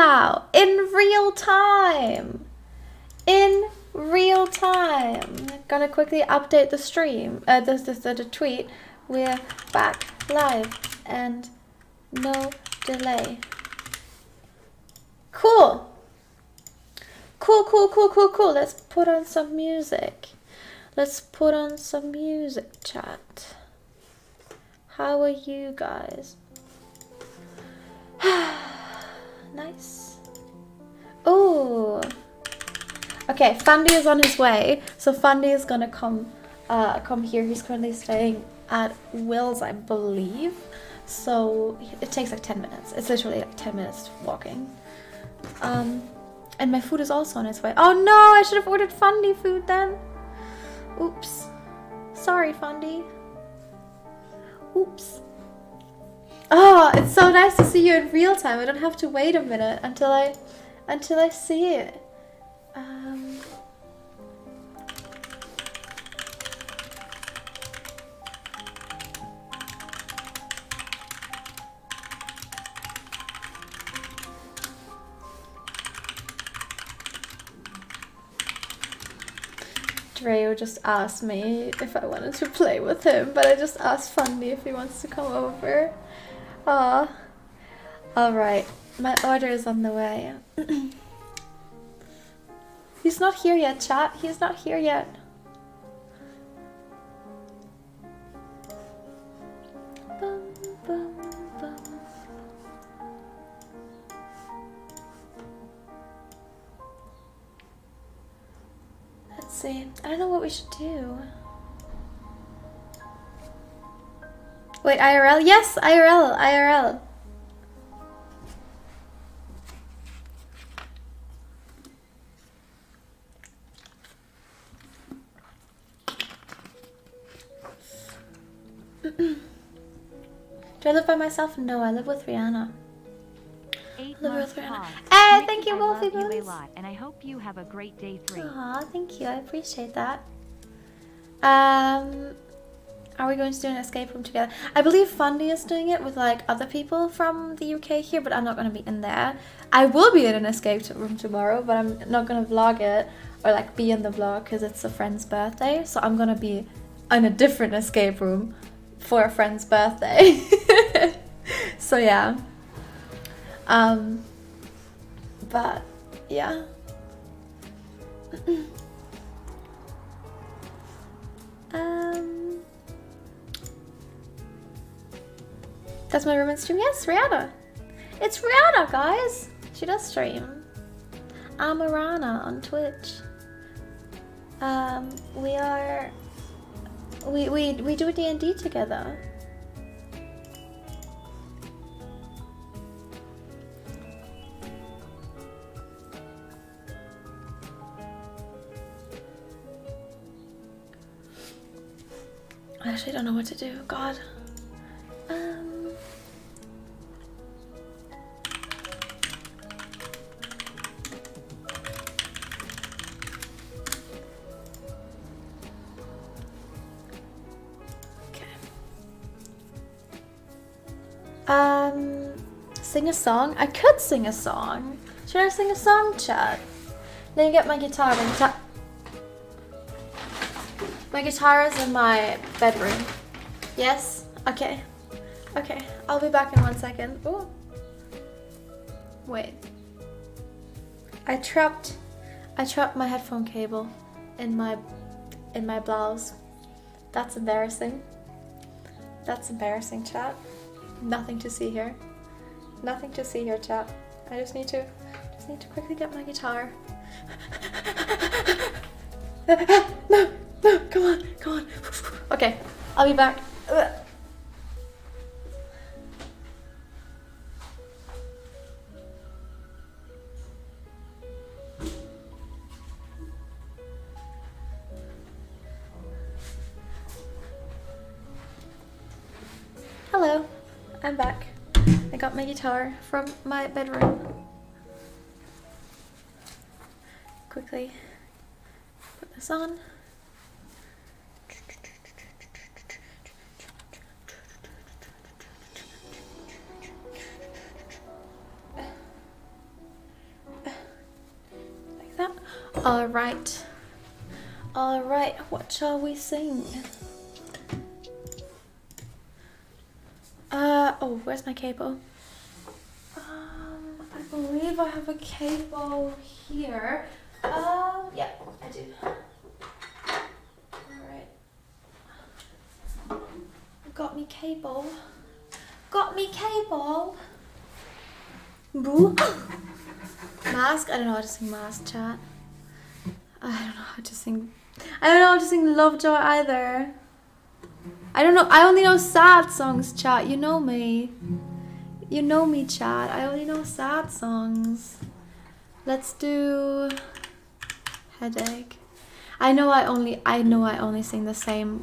now in real time. In real time. Gonna quickly update the stream, uh, this, this, the, the tweet. We're back live and no delay. Cool. Cool, cool, cool, cool, cool. Let's put on some music. Let's put on some music, chat. How are you guys? nice. Oh. Okay, Fundy is on his way. So Fundy is gonna come uh, come here. He's currently staying at Will's, I believe. So it takes like 10 minutes. It's literally like 10 minutes walking. Um, and my food is also on its way. Oh no, I should have ordered Fundy food then. Oops. Sorry, Fundy. Oops. Oh, it's so nice to see you in real time. I don't have to wait a minute until I until I see it. Um Dreo just asked me if I wanted to play with him, but I just asked Fundy if he wants to come over. Ah, Alright, my order is on the way. He's not here yet, chat. He's not here yet. Let's see. I don't know what we should do. Wait, IRL? Yes, IRL, IRL. Do I live by myself? No, I live with Rihanna. Eight Live with Rihanna. Hey, Nikki, thank you, I Wolfie love you a lot, and I hope you have a great day three. Aw, thank you. I appreciate that. Um, are we going to do an escape room together? I believe Fundy is doing it with like other people from the UK here, but I'm not going to be in there. I will be in an escape room tomorrow, but I'm not going to vlog it or like be in the vlog because it's a friend's birthday. So I'm going to be in a different escape room for a friend's birthday. so yeah. Um, but yeah. Um, that's my roommate's stream. Yes, Rihanna. It's Rihanna, guys. She does stream. I'm Rihanna on Twitch. Um, we are. We we we do D and D together. I actually don't know what to do. God. Um. Okay. Um, sing a song. I could sing a song. Should I sing a song, chat? Let me get my guitar. My guitar. My guitar is in my bedroom. Yes? Okay. Okay. I'll be back in one second. Oh, Wait. I trapped I trapped my headphone cable in my in my blouse. That's embarrassing. That's embarrassing, chat. Nothing to see here. Nothing to see here, chat. I just need to just need to quickly get my guitar. no, no, come on, come on. Okay, I'll be back. Hello, I'm back. I got my guitar from my bedroom. Quickly put this on. Like that. All right. All right, what shall we sing? Uh oh, where's my cable? Um, I believe I have a cable here. Um, yeah, I do. All right. Got me cable. Got me cable. Boo. Mask. I don't know how to sing mask chat. I don't know how to sing. I don't know how to sing Lovejoy either. I don't know. I only know sad songs, chat. You know me. You know me, chat. I only know sad songs. Let's do headache. I know I only I know I only sing the same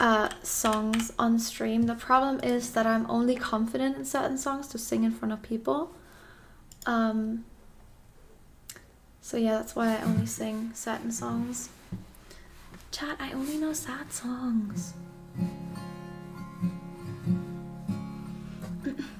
uh, songs on stream. The problem is that I'm only confident in certain songs to sing in front of people. Um, so yeah, that's why I only sing certain songs. I only know sad songs.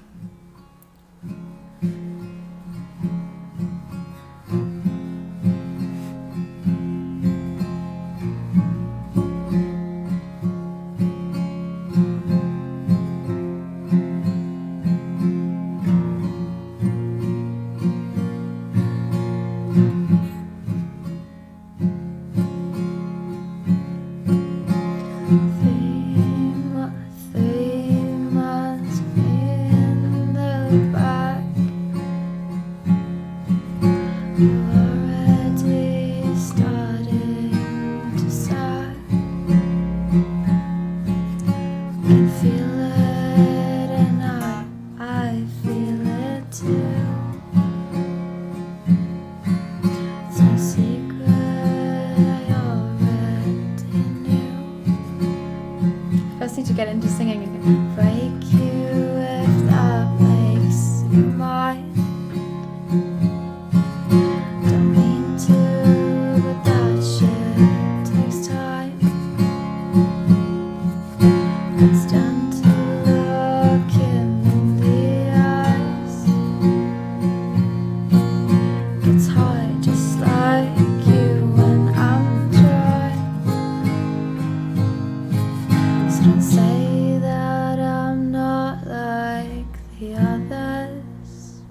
say that I'm not like the others.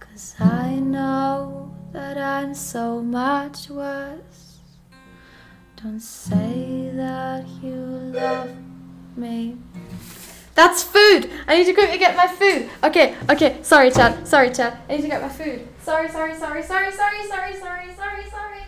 Cause I know that I'm so much worse. Don't say that you love me. That's food! I need to quickly get my food! Okay, okay, sorry, Chad. Sorry, Chad. I need to get my food. Sorry, sorry, sorry, sorry, sorry, sorry, sorry, sorry, sorry, sorry.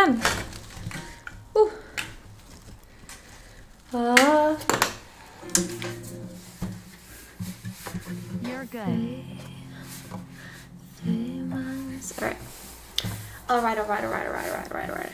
again. Ooh. Uh. You're good. All right. All right, all right, all right, all right, all right, all right, all right.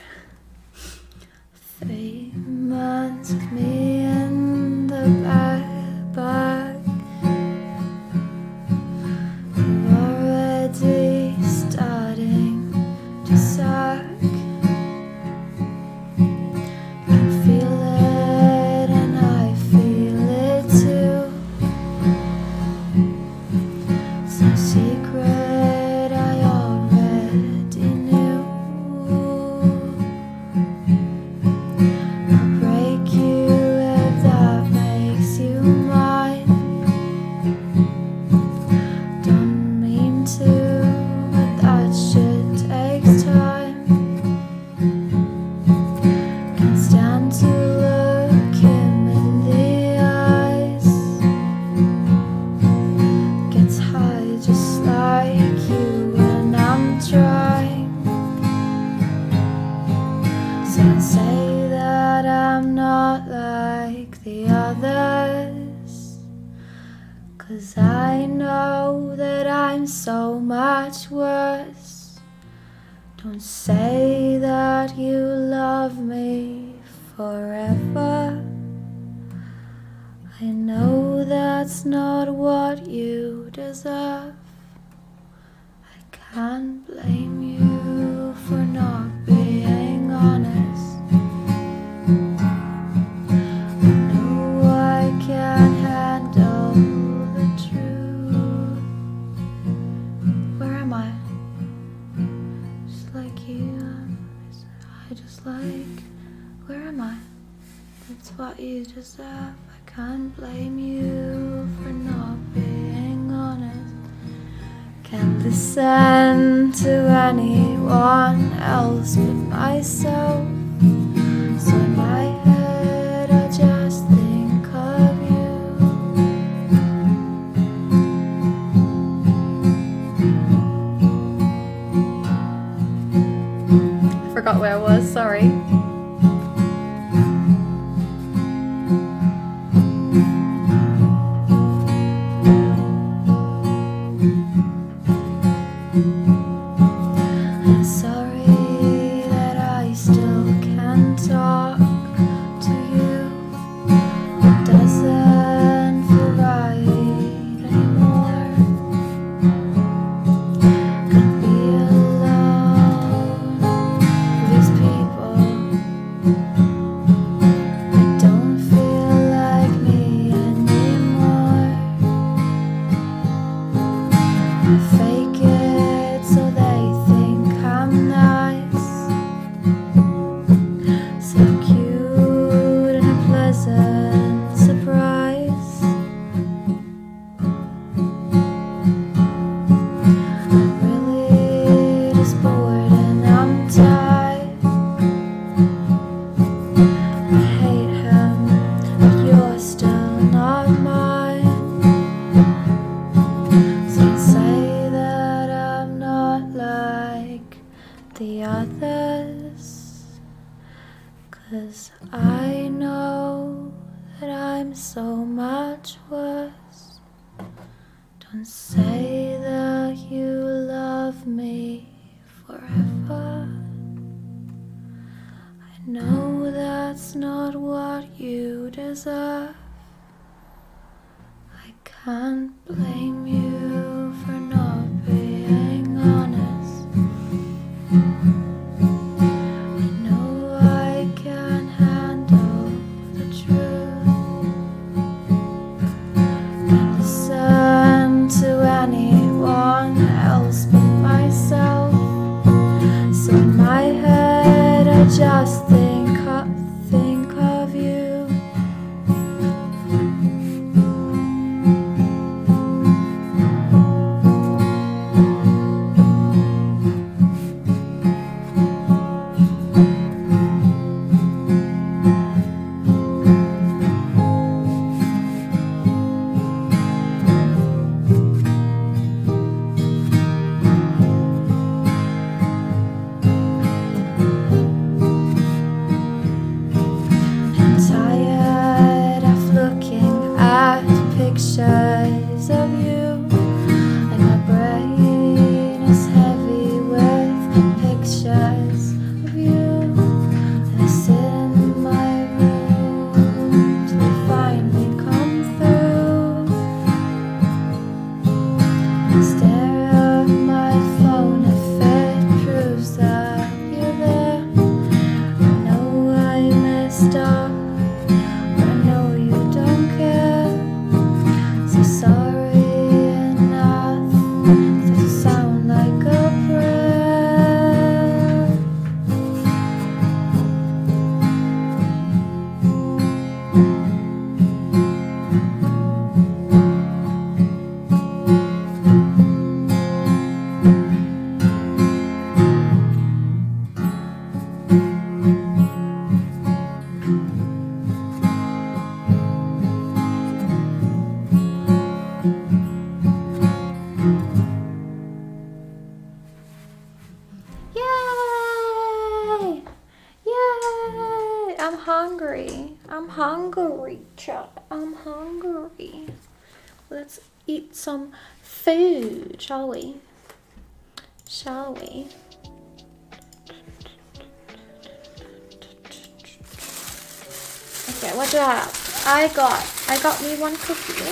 Got me one cookie,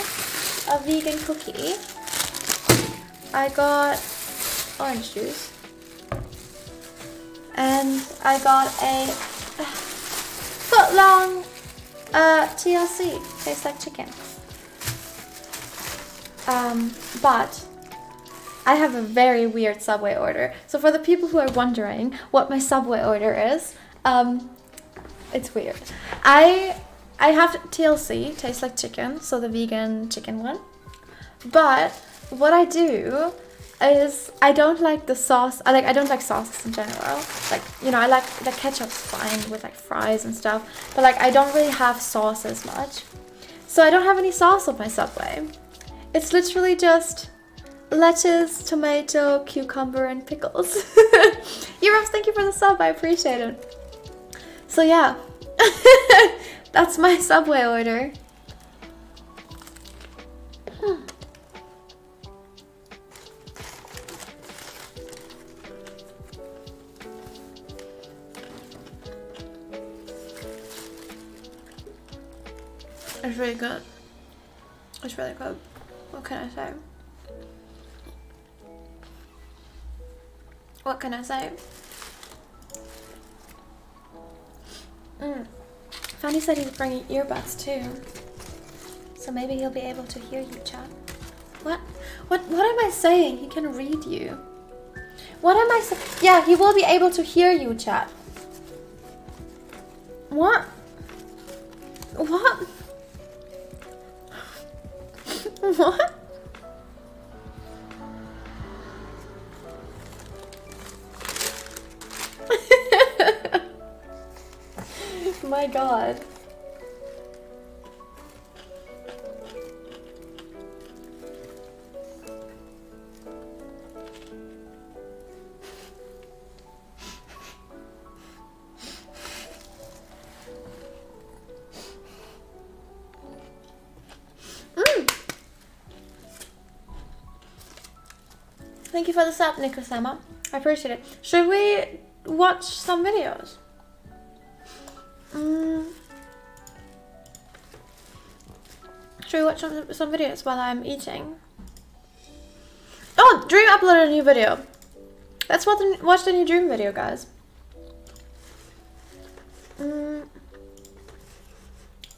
a vegan cookie. I got orange juice. And I got a foot long uh, TLC. Tastes like chicken. Um, but I have a very weird Subway order. So for the people who are wondering what my Subway order is, um, it's weird. I I have TLC, tastes like chicken, so the vegan chicken one. But what I do is I don't like the sauce. I like I don't like sauces in general. Like you know, I like the ketchup's fine with like fries and stuff, but like I don't really have sauce as much. So I don't have any sauce on my Subway. It's literally just lettuce, tomato, cucumber, and pickles. Euros, thank you for the sub. I appreciate it. So yeah, that's my Subway order. Hmm. It's really good. It's really good. What can I say? What can I say? Mm. Fundy said he's bringing earbuds too. So maybe he'll be able to hear you, chat. What? What? What am I saying? He can read you. What am I saying? Yeah, he will be able to hear you, chat. What? What? what? My god. Mm. Thank you for the sub, Nikosama. I appreciate it. Should we watch some videos? Mm. Should we watch some, some videos while I'm eating? Oh, Dream uploaded a new video. Let's watch the, watch the new Dream video, guys. Mm.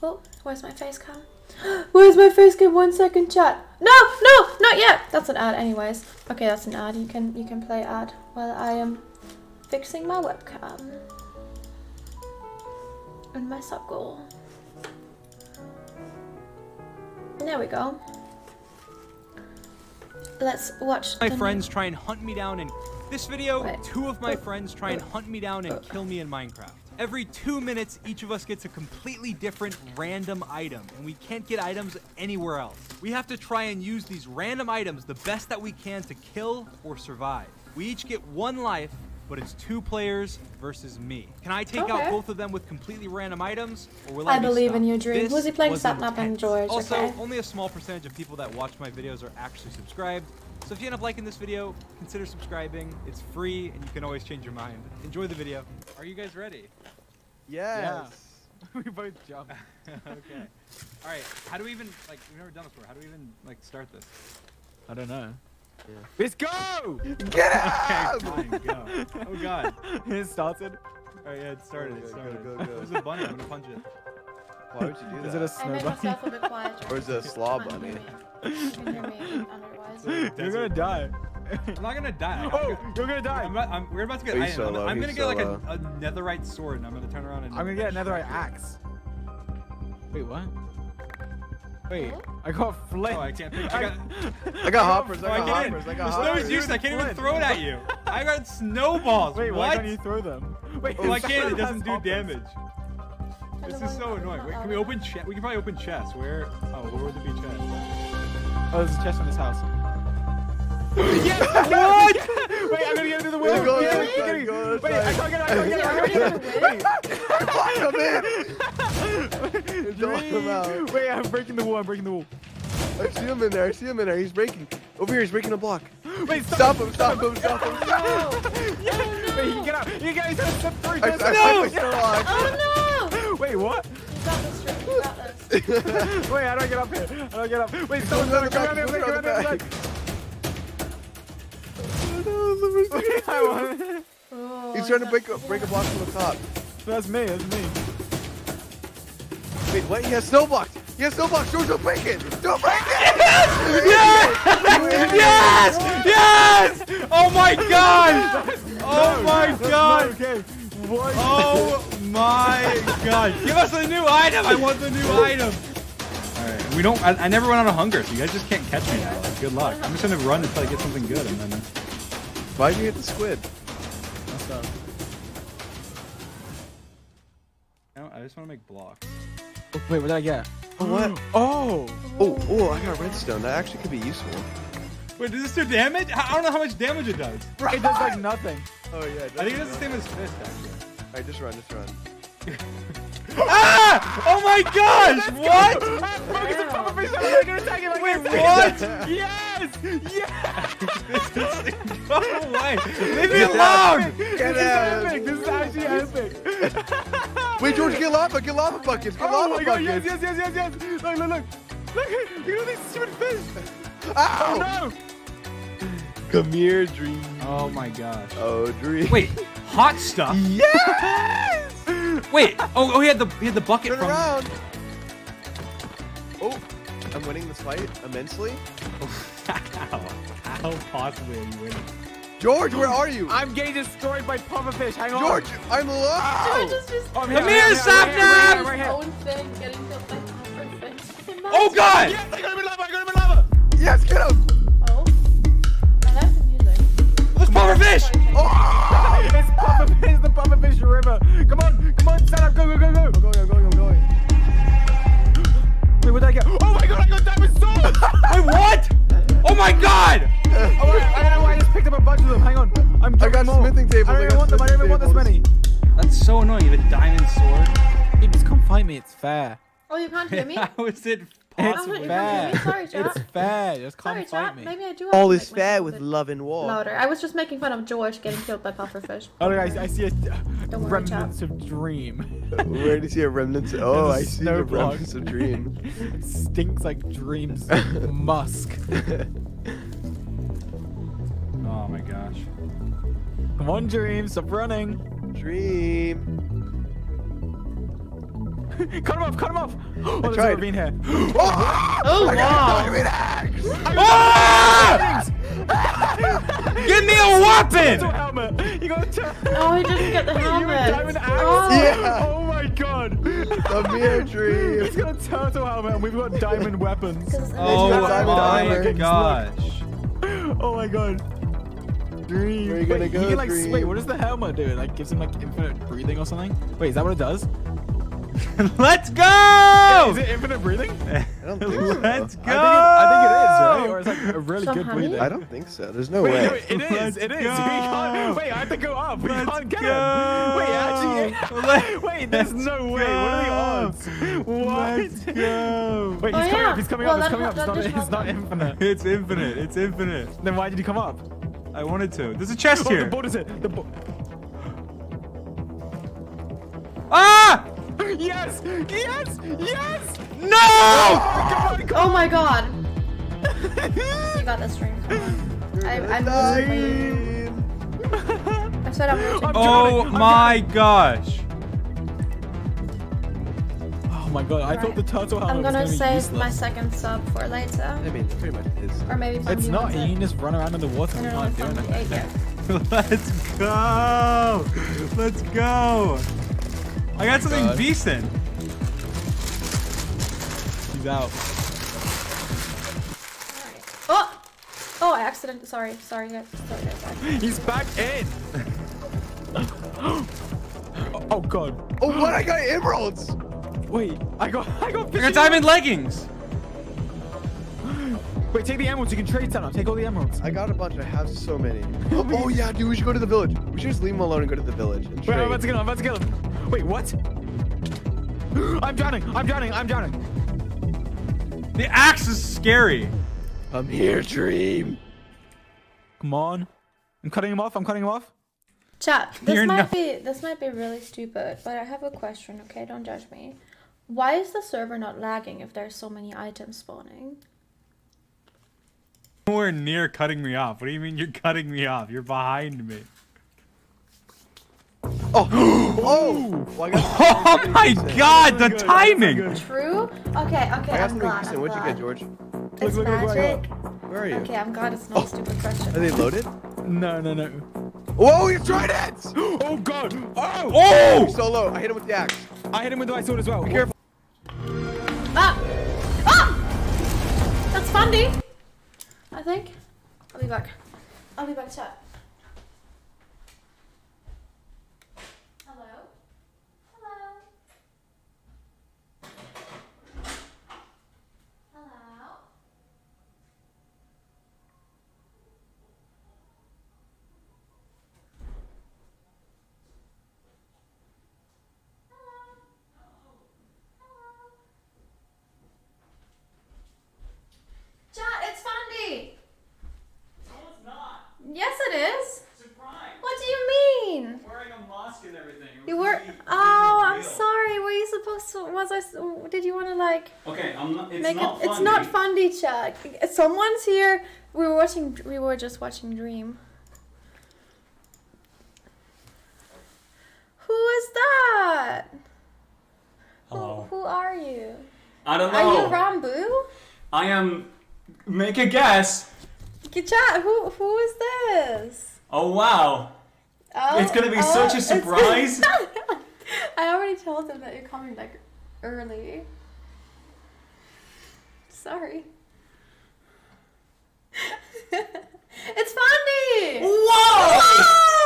Oh, where's my face cam? Where's my face cam? One second, chat. No, no, not yet. That's an ad, anyways. Okay, that's an ad. You can you can play ad while I am fixing my webcam and my sub goal. There we go. Let's watch. my friends try and hunt me down in this video Wait. two of my friends try and hunt me down and oh. oh. oh. kill me in minecraft every two minutes each of us gets a completely different random item and we can't get items anywhere else we have to try and use these random items the best that we can to kill or survive we each get one life but it's two players versus me can i take Okay. out both of them with completely random items or will I i, be believe in your dream. This Who's he playing? was Sapnap and intense. George, also okay. only a small percentage of people that watch my videos are actually subscribed. So if you end up liking this video, consider subscribing. It's free and you can always change your mind. Enjoy the video. Are you guys ready? Yes. we both jump. okay. All right. How do we even like we've never done this before. How do we even like start this? I don't know. Let's go! Okay, fine, go. Oh god. it started. All right, yeah, it started. Go, It started. go, go, go. There's a bunny. I'm gonna punch it. Why would you do Is that? it a I made snowball? myself a bit quieter. Or is it a slaw bunny? You can hear me otherwise. You're gonna die. I'm not gonna die. Oh, you're gonna die. I'm not, I'm, we're about to get. He's I, am solo, I'm gonna get like a, a netherite sword, and I'm gonna turn around and. I'm gonna get another axe. Wait, what? Wait? I got flint. Oh, I can't pick. I got. I got hoppers. I I got can't. hoppers. I The got snow hoppers. is useless. I can't even throw it at you. I got snowballs. Wait, what? why can't you throw them? Wait, Well, I can't. It doesn't do hoppers. damage. This is so annoying. Wait, can we open chest? We can probably open chests. Where? Oh, where would there be chests? Oh, there's a chest in this house. yeah. What? Wait, I'm gonna get into the Wait, window. go Wait, outside, wait, get it. go Wait, I can't get it. I can't get it. I can't get it. Wait. Come in. Don't come out. Wait, I'm breaking the wall. I'm breaking the wall. I see him in there. I see him in there. He's breaking. Over here, he's breaking a block. Wait, stop. Stop him! Stop him! Stop him! Stop him! Wait, you can get out. You can get out. He's gonna step through. I, I, I, I still locked. Oh Wait, what? no! You got this, Rick. You got this. Wait, I don't get up here. I don't get up. Wait, Someone's someone's on the coming back, around here. Come on around back. here. I won. Oh, He's trying to break a break a block from the top. That's me. That's me. Wait, what? He has snow blocked. He has snow blocked. George, don't break it. Don't break it. Yes! Yes! Yes! Oh my god! Oh my god! not okay. What? Oh my god! Give us a new item! I want the new item! Alright, we don't. I, I never run out of hunger, so you guys just can't catch me now. Like, good luck. I'm just gonna run until I get something good and then. Why'd you hit the squid? That's not- No, I just wanna make blocks. Wait, what did I get? Oh, what? Oh. Oh, oh, I got redstone. That actually could be useful. Wait, does this do damage? I I don't know how much damage it does. It does like nothing. Oh, yeah. I think it does the same as fist, actually. Alright, just run, just run. Ah! Oh my gosh! What? Focus the puffer fish. I'm gonna attack him. Wait, what? him. Yes. Yes. Go away! Leave me alone! This Get is epic. This is actually epic. Wait, George, get lava, get lava buckets, get Oh lava my god, yes, yes, yes, yes, yes. Look, look, look. Look, look at these stupid fish. Ow! Oh Come here, dream. Oh my gosh. Oh, dream. Wait, hot stuff? Yes! Wait, oh, oh, he had the he had the bucket Turn from. around. Oh, I'm winning this fight immensely. How? How possibly are you winning? George, where are you? I'm getting destroyed by puffer fish. Hang on. George, I'm low. George is just Oh, I'm Come here, I'm Sapnap! Right here, right own thing getting killed by puffer. Oh god! Yes, I got him in lava. I got him in lava. Yes, get him. Oh. I like oh! the music. Let's puffer! Oh! It's puffer fish. The puffer fish river. Come on, come on, stand up. Go, go, go, go. I'm going, I'm going, I'm going. Wait, what did I get? Oh my god, I got diamond sword. Wait, what? Oh my god! Oh, I, I don't know why I just picked up a bunch of them. Hang on. I'm I got getting more. smithing tables, I don't I even want them. I don't even want this many. That's so annoying. You have a diamond sword. Hey, just come fight me. It's fair. Oh, you can't hear me? How is it possible? you can't hear me? Sorry, chat. It's fair. Just come Sorry, fight chat. me. Maybe I do All is make fair with love and war. Louder. I was just making fun of George getting killed by pufferfish. Oh, look, I, I see a Don't worry, remnants of dream. Where do you see a remnants? Oh, I see Snow the remnants of dream. Stinks like dreams. Musk. Oh my gosh. Come on, dream. Stop running. dream. cut him off. Cut him off. Oh, there's a tried. ravine here. Oh, Oh, wow. diamond axe! Ah! Give me a Turtle weapon! helmet. You got to. Oh, he didn't get the You helmet. a diamond axe? Oh. Yeah. Oh my god. Come here, dream. He's got a turtle helmet and we've got diamond weapons. Oh Diamond my armor. gosh. Oh my god. Dream. Where are you gonna Wait, go, He can, like, Dream? wait, what does the helmet do? It, like gives him like infinite breathing or something? Wait, is that what it does? Let's go! Is it infinite breathing? I don't think so. Let's go! I think it, I think it is, right? Or it's like a really Some good honey? breathing. I don't think so. There's no Wait, way. no, it is. Let's It is. We can't, wait, I have to go up. We Let's can't get go. him. Wait, actually. Let's wait, there's no way. What are the odds? What? Let's go! Wait, Oh, he's coming yeah. up. He's coming Well, up. He's coming up. It's not, it's not just infinite. It's infinite. It's infinite. Then why did you come up? I wanted to. There's a chest Oh, here. the board is it. The bo- Ah! Yes! Yes! Yes! No! Oh come on, come Oh my god. You got this stream. I, I'm rooting for you. I said I'm rooting. Oh I'm my gosh. Oh my god, I thought the turtle helmet I'm gonna gonna save useless. my second sub for later. I mean, pretty much is. Or maybe if I'm It's not. You can just run around in the water I and don't you know can't do anything. Let's go. Let's go. I got oh something God. decent. He's out. Oh! Oh, I accidentally. Sorry, sorry guys. Sorry, guys. Sorry. He's back in. oh, oh god. Oh, what? I got emeralds. Wait, I got I got I got diamond leggings. Wait, take the emeralds. You can trade Santa. Take all the emeralds. I got a bunch. I have so many. Oh, oh, yeah, dude. We should go to the village. We should just leave him alone and go to the village. And Wait, I'm about to trade. get him. I'm about to get him. Wait, what? I'm drowning. I'm drowning. I'm drowning. The axe is scary. I'm here, Dream. Come on. I'm cutting him off. I'm cutting him off. Chat, this You're might not- be this might be really stupid, but I have a question, okay? Don't judge me. Why is the server not lagging if there's so many items spawning? Nowhere near cutting me off. What do you mean you're cutting me off? You're behind me. Oh, oh! Well, I got Oh my god, the timing! True? Okay, okay, I got I'm glad. I'm What'd you get, George? It's Look, look, look, look, magic. Where are you? Okay, I'm glad it's not a stupid Are they loaded? No, no, no. Whoa, you tried it! Oh god! Oh! Oh! So low. I hit him with the axe. I hit him with my sword as well. Be careful. Ah! Ah! That's funny. I think. I'll be back. I'll be back, to chat. Hello? Hello? Hello? Chat, it's Fundy! Yes, it is. What do you mean? Wearing a mask and everything. You were. Oh, I'm sorry. Were you supposed to? Was I? s- Did you want to like Okay, I'm not. It's make not it? It's not fundy, chat. Someone's here. We were watching. We were just watching Dream. Who is that? Hello. Who, who are you? I don't know. Are you. Ranboo? I am. Make a guess. Chat. Who? Who is this? Oh wow. Oh, It's gonna be oh, such a surprise. I already told them that you're coming like early. Sorry. it's funny. Whoa!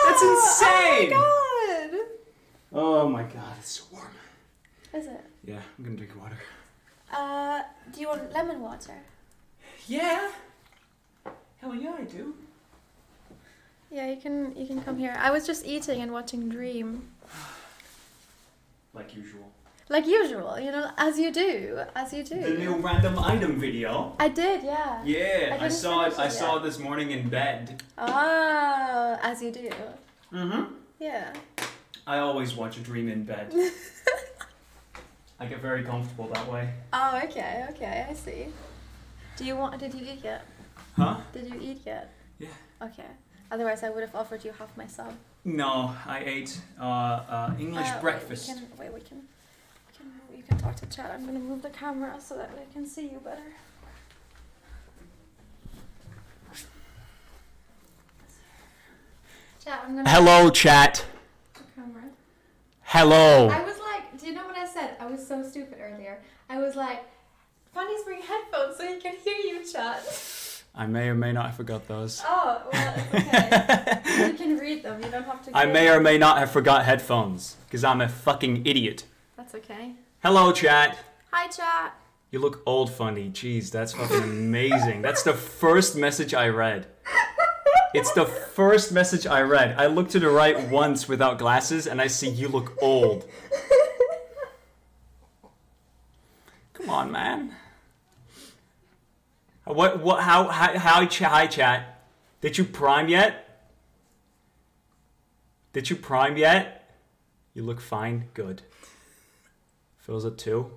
That's insane! Oh my god. Oh my god, it's so warm. Is it? Yeah, I'm gonna drink water. Uh, do you want lemon water? Yeah. Hell yeah, I do. Yeah, you can. You can come here. I was just eating and watching Dream, Like usual. Like usual. You know, as you do, as you do. The new random item video. I did, yeah. Yeah, I I, saw it. I it saw it this morning in bed. Oh, as you do. Mm-hmm. Yeah. I always watch a dream in bed. I get very comfortable that way. Oh, okay, okay, I see. Do you want? Did you eat yet? Huh? Did you eat yet? Yeah. Okay. Otherwise, I would have offered you half my sub. No, I ate uh, uh, English Uh, wait, breakfast. we can, wait, we can. We can. move- You can talk to chat. I'm gonna move the camera so that we can see you better. Chat. I'm gonna. Hello, chat. The camera. Hello. I was like, do you know what I said? I was so stupid earlier. I was like, Fundy's bring headphones so he can hear you chat. I may or may not have forgot those. Oh, well, it's okay. you can read them. You don't have to. I go- may or may not have forgot headphones because I'm a fucking idiot. That's okay. Hello, chat. Hi, chat. You look old, Fundy. Jeez, that's fucking amazing. that's the first message I read. It's the first message I read. I looked to the right once without glasses and I see you look old. Come on, man. What? What? How? How? How? Hi, chat. Did you prime yet? Did you prime yet? You look fine. Good. Feels it two?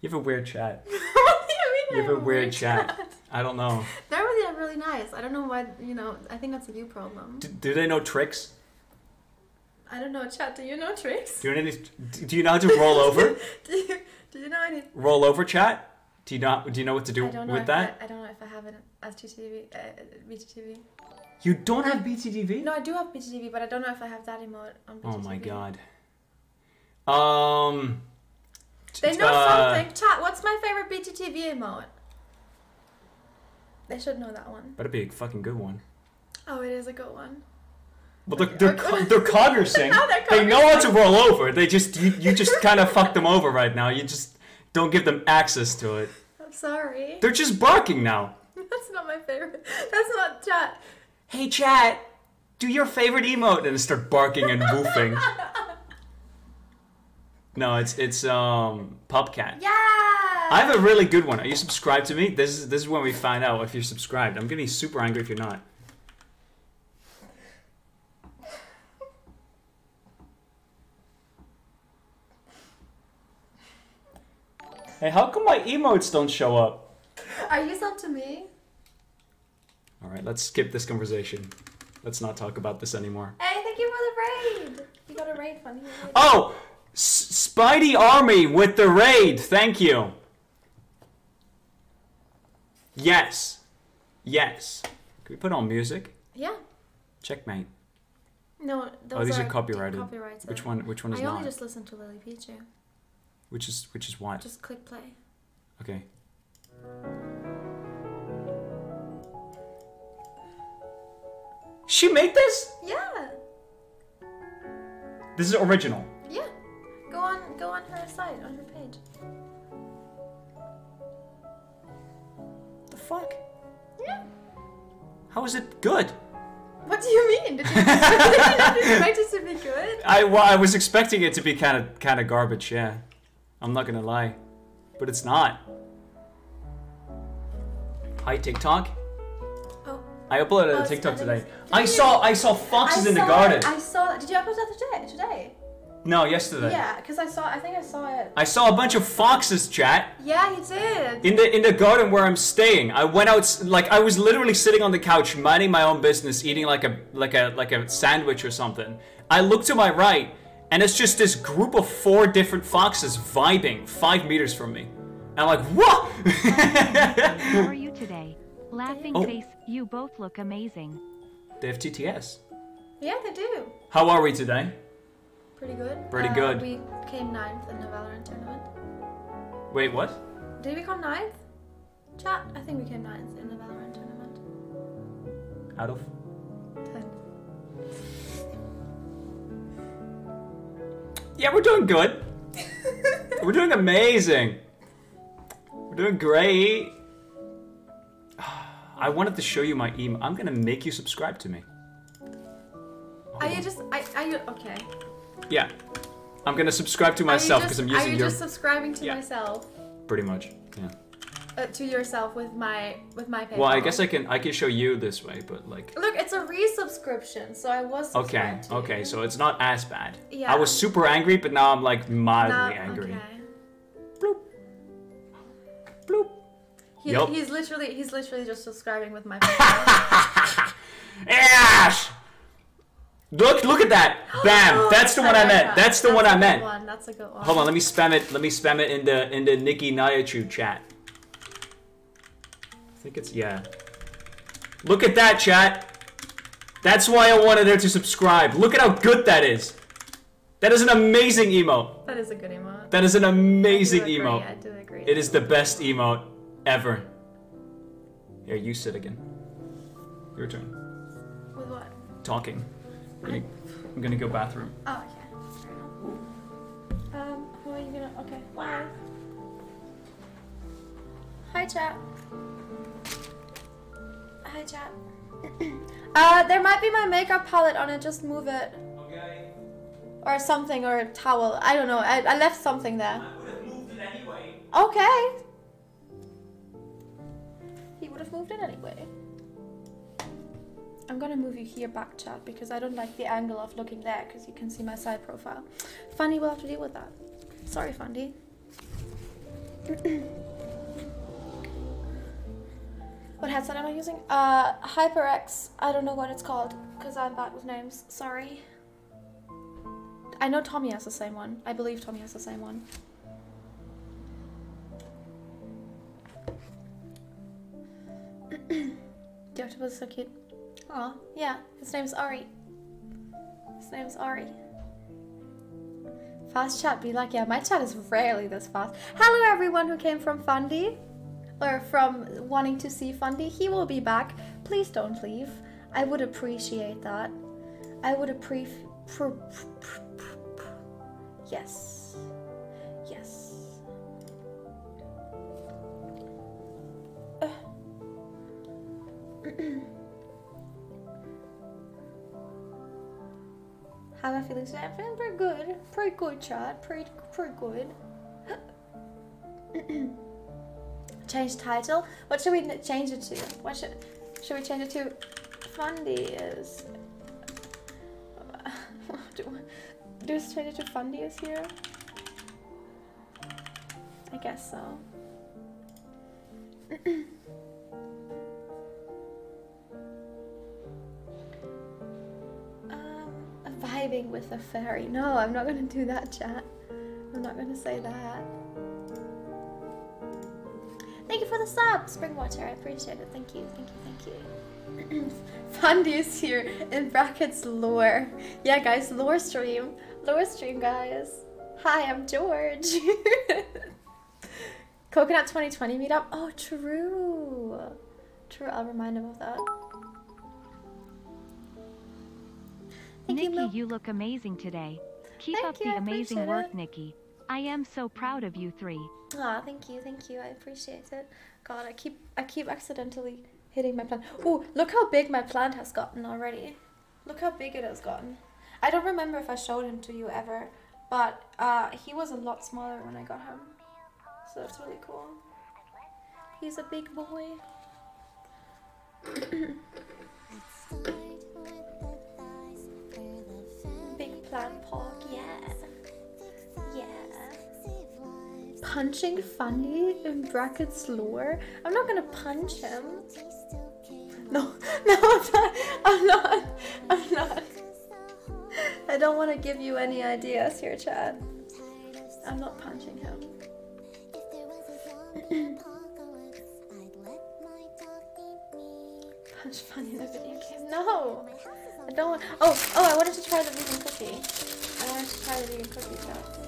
You have a weird chat. what do you mean? You I have a weird chat. I don't know. They're really, really nice. I don't know why. You know, I think that's a you problem. Do, do they know tricks? I don't know, chat. Do you know tricks? Do you know any, Do you know how to roll over? Do you, do you know any? roll over chat? Do you know? Do you know what to do I don't know with that? I, I don't know if I have an as GTV, uh, BTTV. You don't have BTTV? No, I do have BTTV, but I don't know if I have that emote on BTTV. Oh my god. Um. They know uh, something. Chat. What's my favorite BTTV emote? They should know that one. Better be a fucking good one. Oh, it is a good one. Well, they're they're, co- they're cognizant. They're they know how to roll over. They just you, you just kind of fucked them over right now. You just don't give them access to it. I'm sorry. They're just barking now. That's not my favorite. That's not chat. Hey chat, do your favorite emote and start barking and woofing. No, it's it's um Pupcat. Yeah. I have a really good one. Are you subscribed to me? This is this is when we find out if you're subscribed. I'm getting super angry if you're not. Hey, how come my emotes don't show up? Are you sent to me? All right, let's skip this conversation. Let's not talk about this anymore. Hey, thank you for the raid. You got a raid, Fundy. Oh, S- Spidey Army with the raid. Thank you. Yes, yes. Can we put on music? Yeah. Checkmate. No, those oh, these are, are copyrighted. copyrighted. Which one? Which one is I only not? just listened to Lily Pichu. Which is which is what? Just click play. Okay. She made this? Yeah. This is original. Go on go on her site, on her page. The fuck? Yeah. How is it good? What do you mean? Did you, did you not expect it to be good? I well, I was expecting it to be kind of kind of garbage. Yeah, I'm not gonna lie, but it's not. Hi TikTok. Oh. I uploaded Oh, a TikTok today. I saw I saw foxes I in the garden. I saw that. Did you upload that today? Today? No, yesterday. Yeah, because I saw. I think I saw it. I saw a bunch of foxes, chat. Yeah, you did. In the in the garden where I'm staying, I went out like I was literally sitting on the couch minding my own business, eating like a like a like a sandwich or something. I look to my right, and it's just this group of four different foxes vibing five meters from me. And I'm like, what? How are you today? Laughing Oh. face, you both look amazing. they have TTS. Yeah, they do. How are we today? Pretty good. Pretty Uh, good. We came ninth in the Valorant tournament. Wait, what? Did we come ninth? Chat. I think we came ninth in the Valorant tournament. Out of? Yeah, we're doing good. we're doing amazing. We're doing great. I wanted to show you my email. I'm gonna make you subscribe to me. Are you just? I, are you okay? Yeah. I'm gonna subscribe to myself because I'm using your. Are you your just subscribing to Yeah. myself? pretty much. Yeah. Uh, to yourself with my with my PayPal. Well, I guess I can I can show you this way, but like Look, it's a resubscription, so I was. okay, okay, you. so it's not as bad. Yeah. I was super angry, but now I'm like mildly Now- angry. okay. Bloop. Bloop. He, Yup. He's literally he's literally just subscribing with my. Ash! Look, look at that! Bam! That's the one I meant. That's the one I meant. One. That's a good one. Hold on, let me spam it. Let me spam it in the in the Nikki Nihachu chat. I think it's yeah. Look at that chat. That's why I wanted her to subscribe. Look at how good that is. That is an amazing emote. That is a good emote. That is an amazing I emote. I do agree. It is the best emote ever. Here, you sit again. Your turn. With what? Talking. I'm gonna, I'm gonna go bathroom. Oh, yeah. Um, who are you gonna? Okay. Bye. Hi, chat. Hi, chat. uh, there might be my makeup palette on it. Just move it. Okay. Or something, or a towel. I don't know. I, I left something there. I would have moved it anyway. Okay. He would have moved it anyway. I'm gonna move you here back, chat, because I don't like the angle of looking there, because you can see my side profile. Fundy will have to deal with that. Sorry, Fundy. what headset am I using? Uh, HyperX. I don't know what it's called, because I'm bad with names. Sorry. I know Tommy has the same one. I believe Tommy has the same one. The octopus is so cute. Yeah. His name's Ari. His name's Ari. Fast chat be like, yeah, my chat is rarely this fast. Hello everyone who came from Fundy. Or from wanting to see Fundy. He will be back. Please don't leave. I would appreciate that. I would appreciate. Pr- pr- pr- pr- pr- yes. Yes. How am I feeling today? I'm feeling pretty good. Pretty good, chat. Pretty, pretty good. change title. What should we change it to? What should should we change it to? Fundy is. do, do we change it to Fundy is here? I guess so. vibing with a fairy. No, I'm not gonna do that, chat. I'm not gonna say that. Thank you for the sub, Springwater. I appreciate it. Thank you, thank you, thank you. Fundy is here in brackets lore. Yeah, guys, lore stream. Lore stream, guys. Hi, I'm George. Coconut 2020 meetup. Oh, true. True, I'll remind him of that. Thank Nikki, Mil- you look amazing today. Keep Thank up you, the amazing work, it. Nikki. I am so proud of you three. Aw, thank you, thank you. I appreciate it. God, I keep I keep accidentally hitting my plant. Oh, look how big my plant has gotten already. Look how big it has gotten. I don't remember if I showed him to you ever, but uh, he was a lot smaller when I got him. So that's really cool. He's a big boy. yeah. Yeah. Punching Fundy in brackets lore. I'm not gonna punch him. No, no, I'm not. I'm not. I'm not. I don't want to give you any ideas here, Chad. I'm not punching him. Punch Fundy in a video game. No, I don't. Want, oh, oh, I wanted to try the vegan cookie. I wanted to try the vegan cookie, Chad.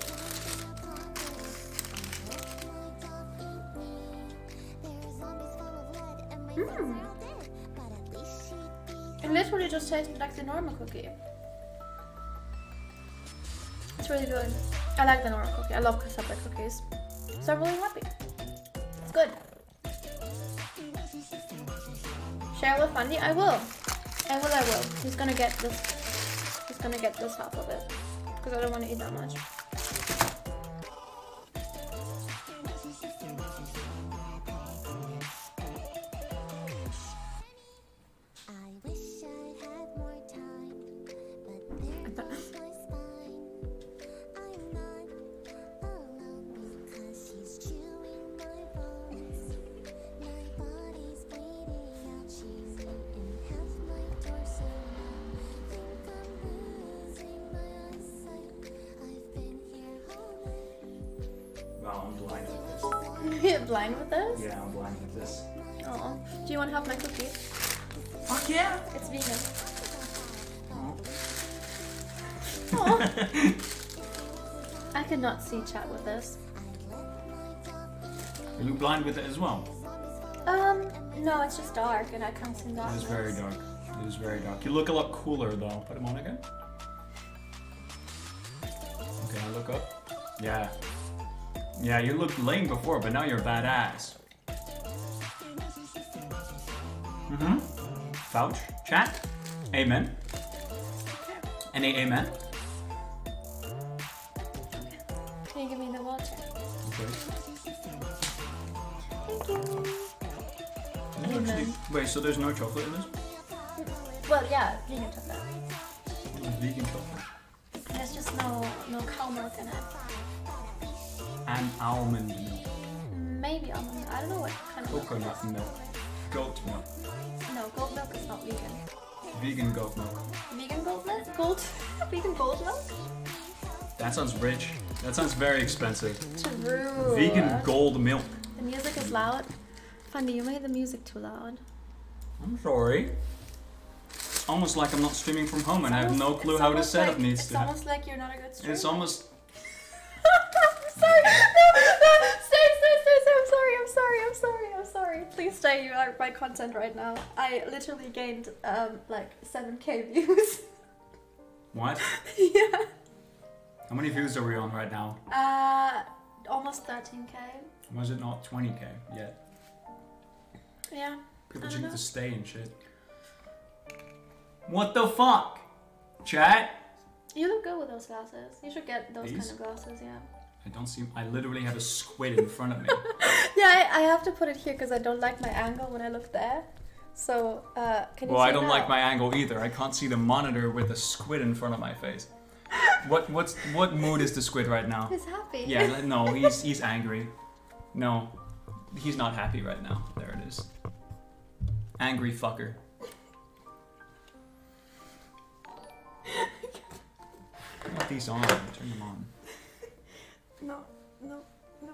Mm. It literally just tastes like the normal cookie. It's really good. I like the normal cookie. I love cassava cookies. So I'm really happy. It's good. Share with Fundy? I will. Eh, I will, I will. He's gonna get this. He's gonna get this half of it. Because I don't want to eat that much. Um, no, it's just dark and I can't see It darkness. is very dark. It is very dark. You look a lot cooler though. Put him on again. Okay, I look up. Yeah. Yeah, you looked lame before, but now you're badass. Mm-hmm. Vouch. Chat. Amen. Any amen? Wait, so there's no chocolate in this? Well, yeah, vegan chocolate. Vegan chocolate. There's just no no cow milk in it. And almond milk. Maybe almond. milk. I don't know what kind of milk. Coconut is. milk. Goat milk. No, goat milk is not vegan. Vegan goat milk. Vegan goat milk? Gold? vegan gold milk? That sounds rich. That sounds very expensive. True. Vegan gold milk. The music is loud. Fundy, you made the music too loud. I'm sorry. It's almost like I'm not streaming from home and I have no clue how the almost setup like- needs It's to happen. It's almost like you're not a good streamer. It's almost. I'm sorry. No, no. Stay, stay, stay, stay. I'm sorry. I'm sorry. I'm sorry. I'm sorry. Please stay. You are my content right now. I literally gained um like 7k views. What? yeah. How many views are we on right now? Uh, almost 13k. Was it not 20k yet? Yeah. People just need to stay and shit. What the fuck? Chat? You look good with those glasses. You should get those These? kind of glasses. Yeah. I don't see. I literally have a squid in front of me. Yeah, I I have to put it here because I don't like my angle when I look there. So uh, can you Well, I don't now? like my angle either. I can't see the monitor with the squid in front of my face. What what's what mood is the squid right now? He's happy. Yeah, no, he's he's angry. No, he's not happy right now. There it is. Angry fucker. Put these on. Turn them on. No, no, no,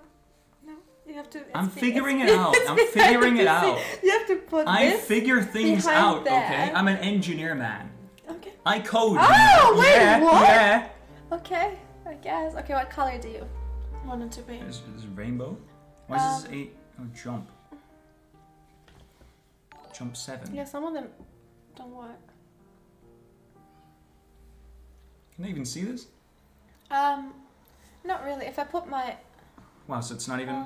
no. You have to. I'm figuring it out. I'm figuring it out. You have to put I this. figure things behind out. there. Okay, I'm an engineer man. Okay. I code. Oh, wait, yeah, what? Yeah. Okay. I guess. Okay. What color do you want it to be? There's, there's rainbow. Why is Um, this eight? Oh, jump. Jump seven. Yeah. Some of them don't work. Can I even see this? Um, not really. If I put my, Wow, so it's not even.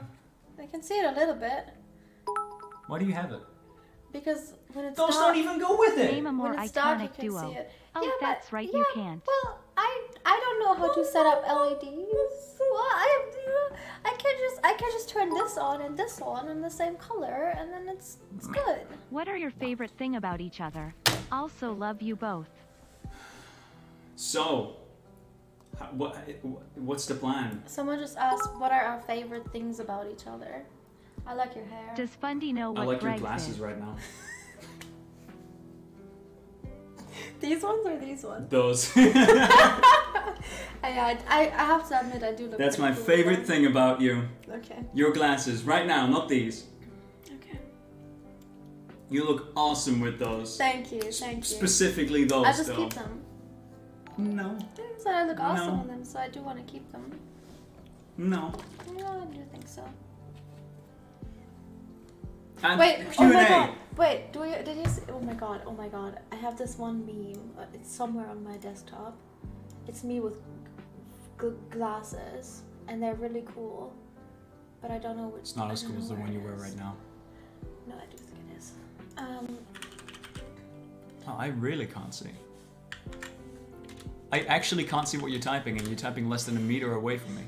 I can see it a little bit Why do you have it? because when it's Those dark, don't even go with it. Name a more when it's dark, you iconic can duo. see it. Oh, Yeah, but- that's right, you can't. Well, I I don't know how to set up LEDs. Well, I I can just I can just turn this on and this on in the same color, and then it's it's good. What are your favorite thing about each other? Also love you both. So, what? What's the plan? Someone just asked, what are our favorite things about each other? I like your hair. Does Fundy know what I what like your glasses is? right now. these ones or these ones? Those. I, I I I have to admit I do look. That's my cool favorite them. thing about you. Okay. Your glasses right now, not these. Okay. You look awesome with those. Thank you. Thank you. Specifically those, I just though. keep them. No, Yeah, So I look awesome No. in them, so I do want to keep them. no. Yeah, I do think so. And Wait, oh Q oh and my A. god. Wait, do you did you see oh my god, oh my god. I have this one meme. uh, It's somewhere on my desktop. It's me with g- glasses and they're really cool. But I don't know which It's not as cool as the one you wear right now. No, I do think it is. Um Oh, I really can't see. I actually can't see what you're typing, and you're typing less than a meter away from me.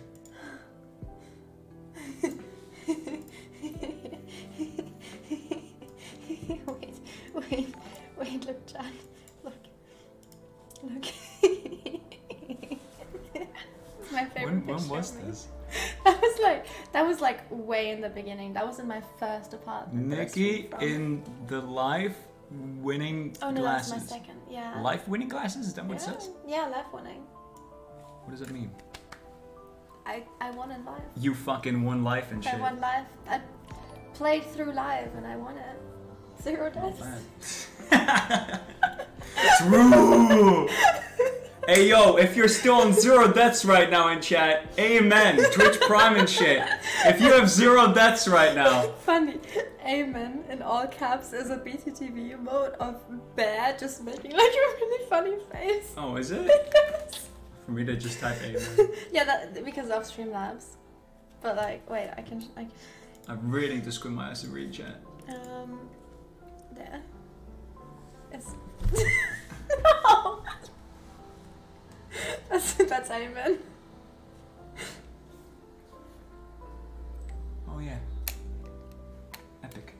Wait, look, Jack. Look. Look. it's my favorite When, when was this? That was like that was like way in the beginning. That was in my first apartment. that Nikki in the life winning Oh no, glasses. that's my second. Yeah. Life winning glasses? Is that what yeah. it says? Yeah, life winning. What does it mean? I I won in life. You fucking won life and shit. I won life. I played through live and I won it. Zero deaths. True. hey yo, if you're still on zero deaths right now in chat, amen. Twitch Prime and shit. If you have zero deaths right now, Funny. Amen in all caps is a BTTV emote of bear just making like a really funny face. oh, is it? For me to just type amen. yeah, that because of Streamlabs. But like, wait, I can like I really need to squint my eyes to read chat. um there. It's no. That's that's Amen. Oh yeah. Epic.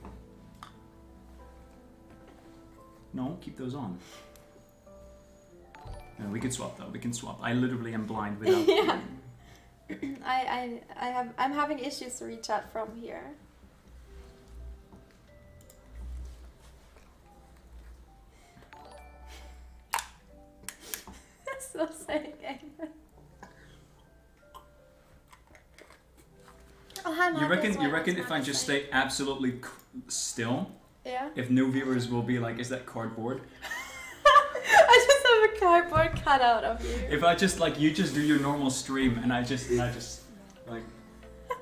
No, keep those on. No, we can swap though. We can swap. I literally am blind without. Yeah. I I I have I'm having issues to reach out from here. Still saying amen. Oh, hi, You reckon? You reckon if I just stay absolutely c- still, Yeah. if new viewers will be like, "Is that cardboard?" I just have a cardboard cutout of you. If I just like you just do your normal stream and I just and I just like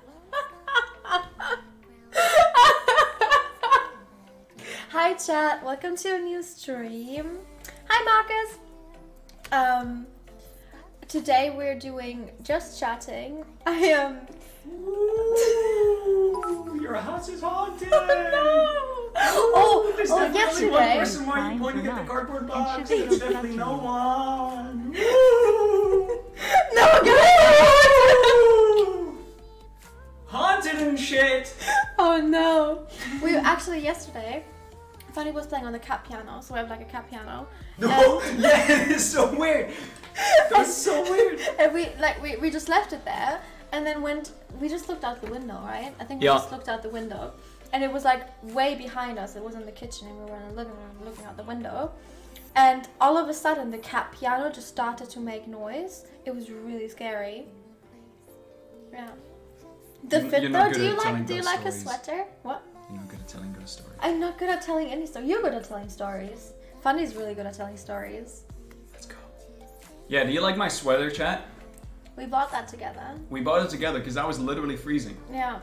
Hi chat, welcome to a new stream. Hi Marcus. Um today we're doing just chatting. I am your house is haunted. Oh, There's oh definitely one yesterday. person why you pointing at the cardboard box. There's definitely no judging? one. No guys. Haunted and shit. Oh no! We actually yesterday, Fundy was playing on the cat piano, so we have like a cat piano. No, um, yeah, it's so weird. That's so weird. And we like we, we just left it there and then went we just looked out the window, right? I think we Yeah. just looked out the window. And it was like way behind us. It was in the kitchen and we were in the living room looking out the window. And all of a sudden the cat piano just started to make noise. It was really scary. Yeah. The You- fit though, do you like do you ghost like a sweater? What? You're not good at telling ghost stories. I'm not good at telling any story. You're good at telling stories. Fundy's really good at telling stories. Let's go. Yeah, do you like my sweater, chat? We bought that together. We bought it together because I was literally freezing. Yeah.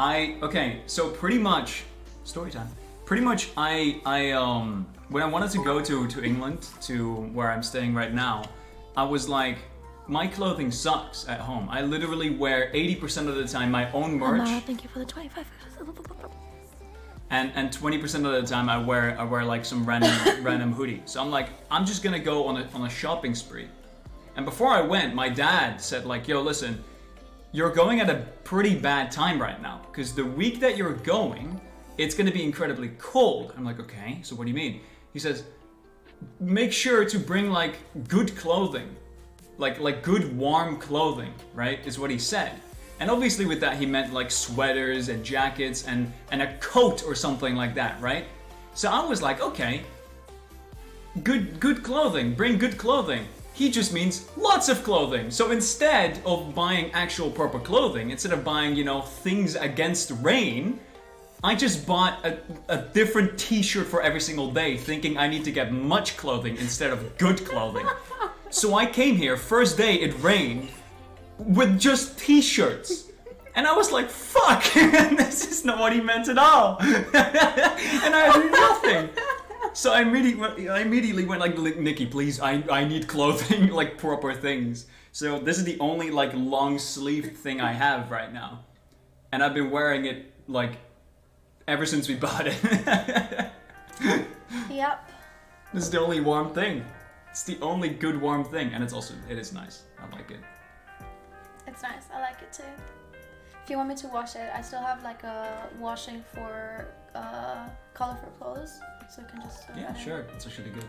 I okay, so pretty much story time. Pretty much I I um when I wanted to go to to England to where I'm staying right now, I was like my clothing sucks at home. I literally wear 80% of the time my own merch Amara, thank you for the 25. and and 20% of the time I wear I wear like some random random hoodie. So I'm like I'm just going to go on a on a shopping spree. And before I went, my dad said like, "Yo, listen, you're going at a pretty bad time right now because the week that you're going, it's going to be incredibly cold." I'm like, "Okay, so what do you mean?" He says, "Make sure to bring like good clothing, like like good warm clothing, right?" Is what he said. And obviously with that he meant like sweaters and jackets and and a coat or something like that, right? So I was like, "Okay, good good clothing bring good clothing he just means lots of clothing so instead of buying actual proper clothing instead of buying you know things against rain i just bought a, a different t-shirt for every single day thinking i need to get much clothing instead of good clothing so i came here first day it rained with just t-shirts and I was like, fuck, this is not what he meant at all. and I had nothing. So I immediately, I immediately went like, Nikki, please, I, I need clothing, like proper things. So this is the only like long sleeve thing I have right now, and I've been wearing it like ever since we bought it. Yep. this is the only warm thing. It's the only good warm thing, and it's also it is nice. I like it. It's nice. I like it too. If you want me to wash it, I still have like a washing for uh, colorful clothes, so you can just. Yeah, sure. It's actually good.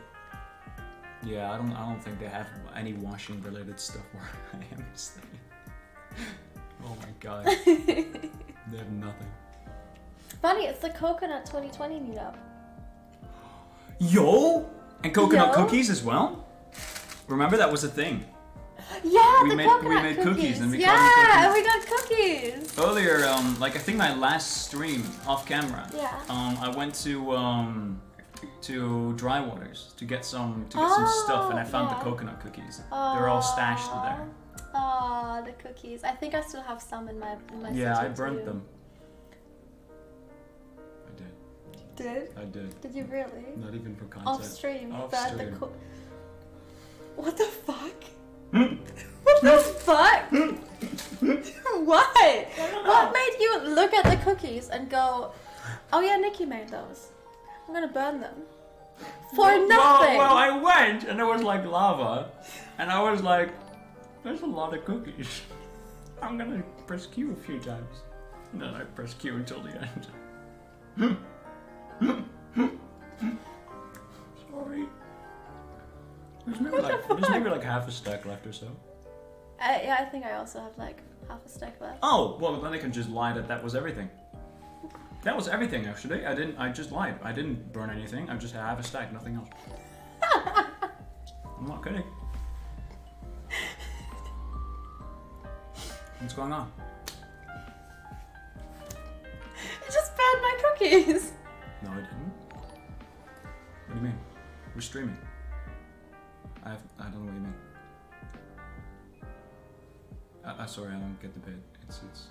Yeah, I don't. I don't think they have any washing related stuff where I am staying. Oh my god, they have nothing. Fundy, it's the coconut 2020 meetup. Yo, and coconut cookies as well. Remember that was a thing Yeah, We the made- we coconut made cookies. cookies and we yeah, and we got cookies. earlier. Um, like I think my last stream off camera. Yeah. Um, I went to um to Dry Waters to get some to get some stuff, and I Oh, found yeah. the coconut cookies. They're all stashed there. Oh, the cookies. I think I still have some in my in my Yeah, I burnt too. them. Did. Did? I did. Did you really? Not even for content. Off stream. Off but the stream. co- what the fuck? What the fuck? what? What made you look at the cookies and go, oh yeah, Nikki made those. I'm gonna burn them. For Well, nothing! well, I went and it was like lava, and I was like, "There's a lot of cookies. I'm gonna press Q a few times." And then I press Q until the end. Sorry. There's maybe What the like there's maybe like half a stack left or so. Uh, yeah, I think I also have like half a stack left. Oh, well then I can just lie that that was everything. That was everything actually. I didn't. I just lied. I didn't burn anything. I just have a stack, nothing else. I'm not kidding. What's going on? I just burned my cookies! No, I didn't. What do you mean? We're streaming. I have. I don't know what you mean. I, I sorry, I don't get the bit. It's it's.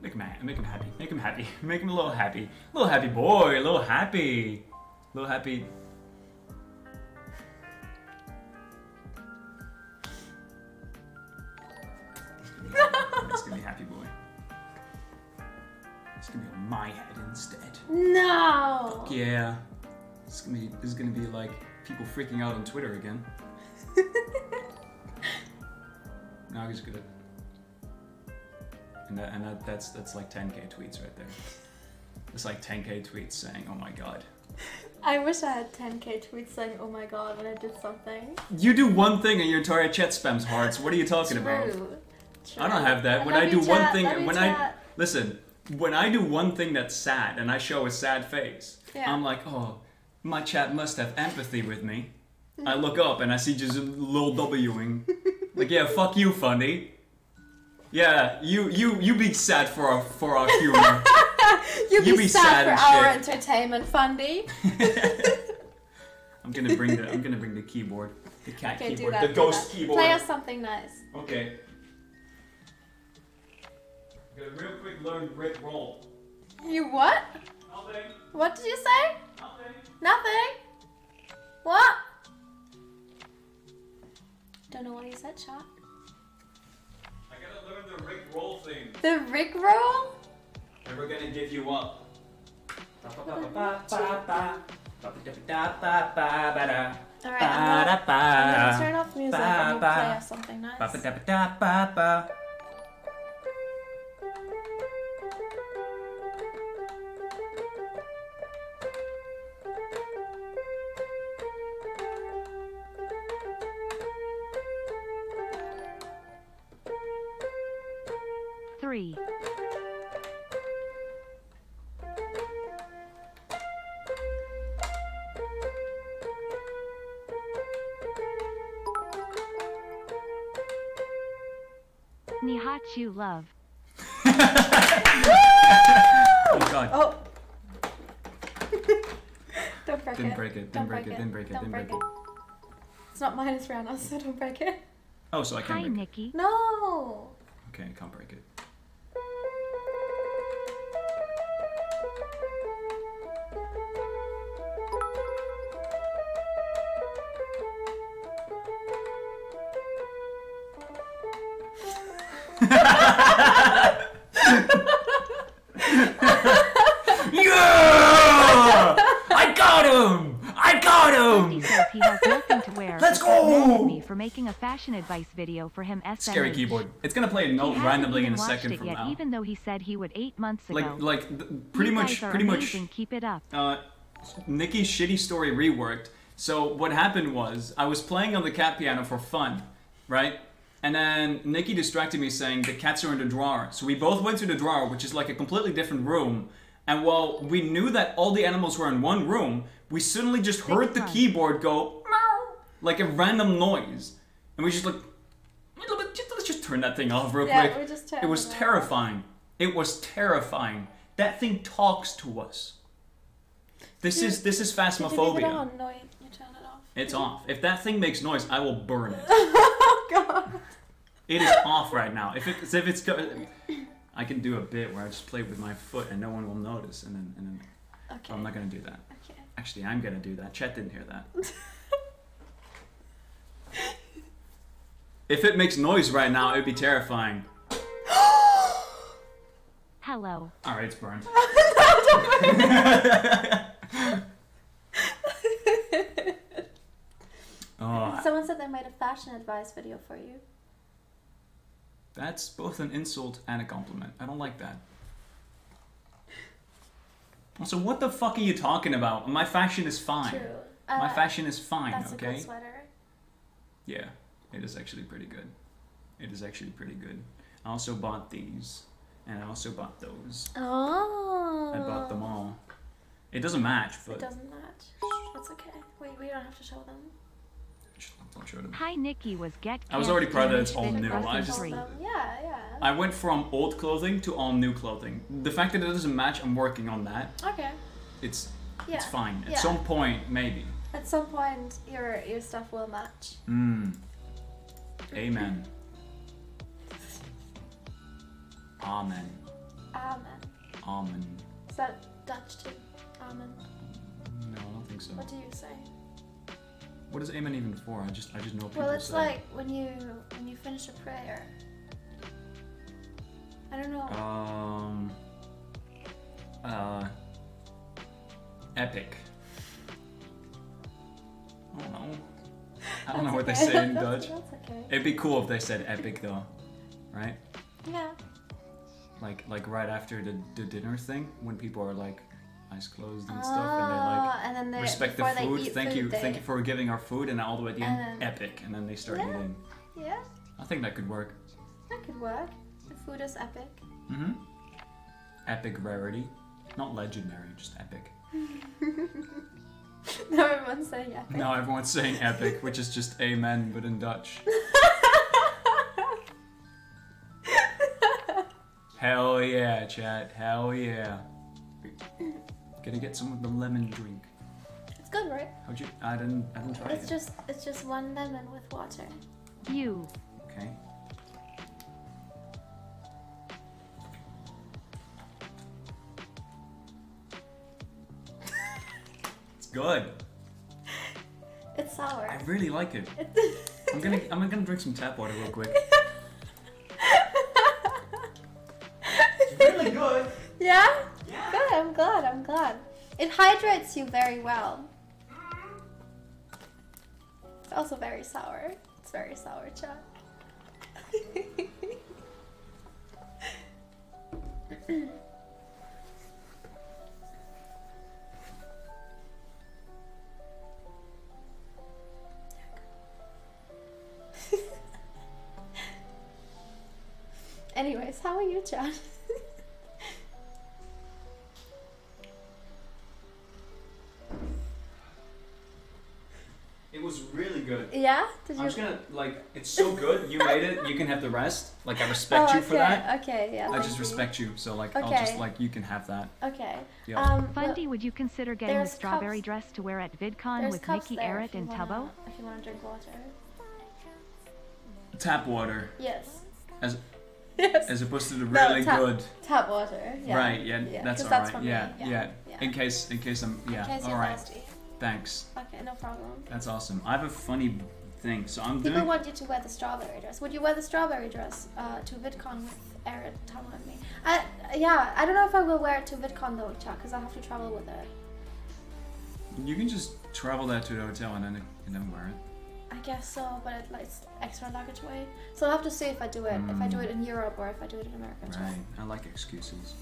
Make him happy. Make him happy. Make him happy. Make him a little happy. A little happy boy. A little happy. A little happy. He's gonna be happy boy. My head instead. No! Yeah. It's gonna be. This is gonna be like people freaking out on Twitter again. now he's gonna. And that, and that, that's that's like 10k tweets right there. It's like 10k tweets saying, "Oh my god." I wish I had 10k tweets saying, oh my god, when I did something. You do one thing and your entire chat spams hearts. What are you talking about? True. I don't have that. When love I do you, one thing, when I listen, when I do one thing that's sad and I show a sad face, Yeah. I'm like, oh, my chat must have empathy with me. I look up and I see just a little Wing. like, yeah, fuck you, Fundy. Yeah, you you you be sad for our for our humor. You You be, be sad, sad for our shit. entertainment, Fundy. I'm gonna bring the I'm gonna bring the keyboard, the cat Okay, do keyboard, that. the do ghost that. keyboard. Play us something nice. Okay. Gonna real quick learn Rick roll. You what? Nothing. What did you say? Nothing. Nothing. What? Don't know what you said, Shot. I gotta learn the Rick roll thing. The Rick roll? And we're gonna give you up. Alright, I'm gonna, I'm gonna turn off music and you play us something nice. Three. Nihachu love. Oh god. Oh! don't break Didn't it. break it, Don't didn't break it, didn't break it, Don't didn't break it. It's not mine, it's Rihanna's, so don't break it. Oh, so I can't break it. Nikki. No! Okay, I can't break it. Yeah! I got him! I got him! he has nothing to wear. Let's but got mad at go! me for making a fashion advice video for him. SMH. Scary keyboard. It's gonna play a He note hasn't randomly even in a watched second it from yet, now. even though he said he would eight months ago. Like, like, pretty you much, guys are pretty much. amazing. Keep it up. uh, Nikki's shitty story reworked. So what happened was I was playing on the cat piano for fun, right? And then Nikki distracted me saying the cats are in the drawer. So we both went to the drawer, which is like a completely different room. And while we knew that all the animals were in one room, we suddenly just heard the keyboard go meow, like a random noise. And we just like, let's just turn that thing off real Yeah, quick. it was terrifying. It was terrifying. That thing talks to us. This is this is leave it phasmophobia. on? No, you, you turned it off. It's off. If that thing makes noise, I will burn it. God! It is off right now. If it's if it's go- I can do a bit where I just play with my foot and no one will notice, and then and then Okay. I'm not gonna do that. okay. Actually, I'm gonna do that. Chet didn't hear that. if it makes noise right now, it'd be terrifying. Hello. All right, it's burned. oh, Someone said they made a fashion advice video for you. That's both an insult and a compliment. I don't like that. Also, what the fuck are you talking about? My fashion is fine. True. My Uh, fashion is fine, That's a okay? sweater. Yeah, it is actually pretty good. It is actually pretty good. I also bought these, and I also bought those. Oh. I bought them all. It doesn't match, but. It doesn't match. That's okay. Wait, we don't have to show them. I'll show them. Hi, Nikki was get. I was already proud that it's all new. I just- Um, yeah, yeah. I went from old clothing to all new clothing. The fact that it doesn't match, I'm working on that. Okay. It's Yeah. it's fine. At Yeah. some point, maybe. At some point, your your stuff will match. Hmm. Amen. Amen. Amen. Amen. Is that Dutch too? Amen. No, I don't think so. What do you say? What is amen even for? I just I just know people Well, it's say. like when you when you finish a prayer. I don't know. Um. Uh. Epic. I don't know. I don't know what they say in okay. Dutch. Okay. It'd be cool if they said epic though, right? Yeah. like like right after the, the dinner thing when people are like eyes closed and stuff and they like Ah, and then they respect the food. eat Thank food, you, they- thank you for giving our food, and all the way at the end, then- epic, and then they start Yeah. eating. Yeah, I think that could work. that could work. The food is epic. Mm-hmm. Epic rarity, not legendary, just epic. now everyone's saying epic. Now everyone's saying epic, which is just amen, but in Dutch. Hell yeah, chat. Hell yeah. Gonna get some of the lemon drink. It's good, right? How'd you? I didn't. I didn't try It's it. just it's just one lemon with water. You. Okay. it's good. It's sour. I really like it. I'm gonna. I'm gonna drink some tap water real quick. It's really good. Yeah? Good, I'm glad, I'm glad. It hydrates you very well. It's also very sour. It's very sour, chat. Anyways, how are you, chat? It was really good. yeah? Did? I'm just gonna like. It's so good. You made it. You can have the rest. Like I respect oh, you okay. for that. Okay, yeah. I just you. respect you. So like, I'll just like you can have that. Okay. Yeah. Um, Fundy, would you consider getting the strawberry cups. dress to wear at VidCon there's with cups Mickey, there Eret, if you and wanna- Tubbo? If you want to drink water. Tap water, Yes. as Yes. as opposed to the No, really tap- good. Tap water. Yeah. Right. Yeah. Yeah, that's 'cause all that's right. from Yeah, me, yeah. yeah, yeah. In case. In case I'm. Yeah. In case all you're right. thirsty. Thanks. Okay, no problem. That's awesome. I have a funny thing. So I'm People doing. want you to wear the strawberry dress. Would you wear the strawberry dress uh, to VidCon with Aaron, Tom, and me? I, yeah, I don't know if I will wear it to VidCon though, chat, because I have to travel with it. You can just travel that to the hotel and then and then wear it. I guess so, but it, like, it's extra luggage weight. So I'll have to see if I do it. If I do it in Europe or if I do it in America. too. Right. I like excuses.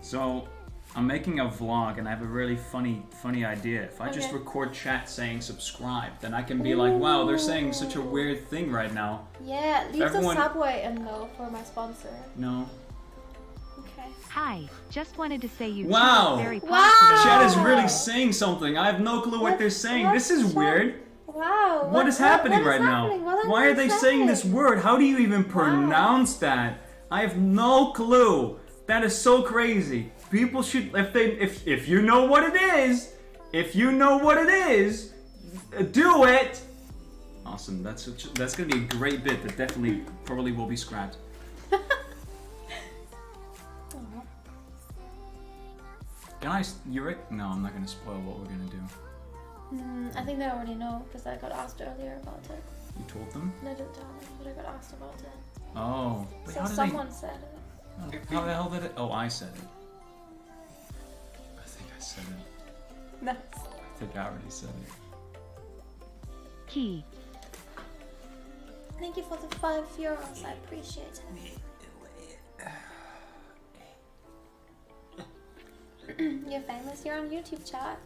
So, I'm making a vlog and I have a really funny, funny idea. If I just record chat saying subscribe, then I can be like, wow, they're saying such a weird thing right now. Yeah, leave Everyone- the subway and no for my sponsor. No. Okay. Hi, just wanted to say you two Wow. look very Wow. positive. Chat is really saying something. I have no clue what What- they're saying. This is chat- weird. Wow. what is happening what is right happening? now? Why are they saying this word? How do you even pronounce that? I have no clue. That is so crazy. People should if they if if you know what it is, if you know what it is, do it. Awesome. That's such, that's gonna be a great bit that definitely probably will be scrapped. Can I? s- You're it? No, I'm not gonna spoil what we're gonna do. Mm, I think they already know because I got asked earlier about it. You told them? And I didn't tell them, but I got asked about it. Oh. Wait, so how did someone said it. How the hell did it? Oh, I said it. I think I said it. Nice. I think I already said it. Key. Thank you for the five euros. I appreciate it. You're famous. You're on YouTube, chat.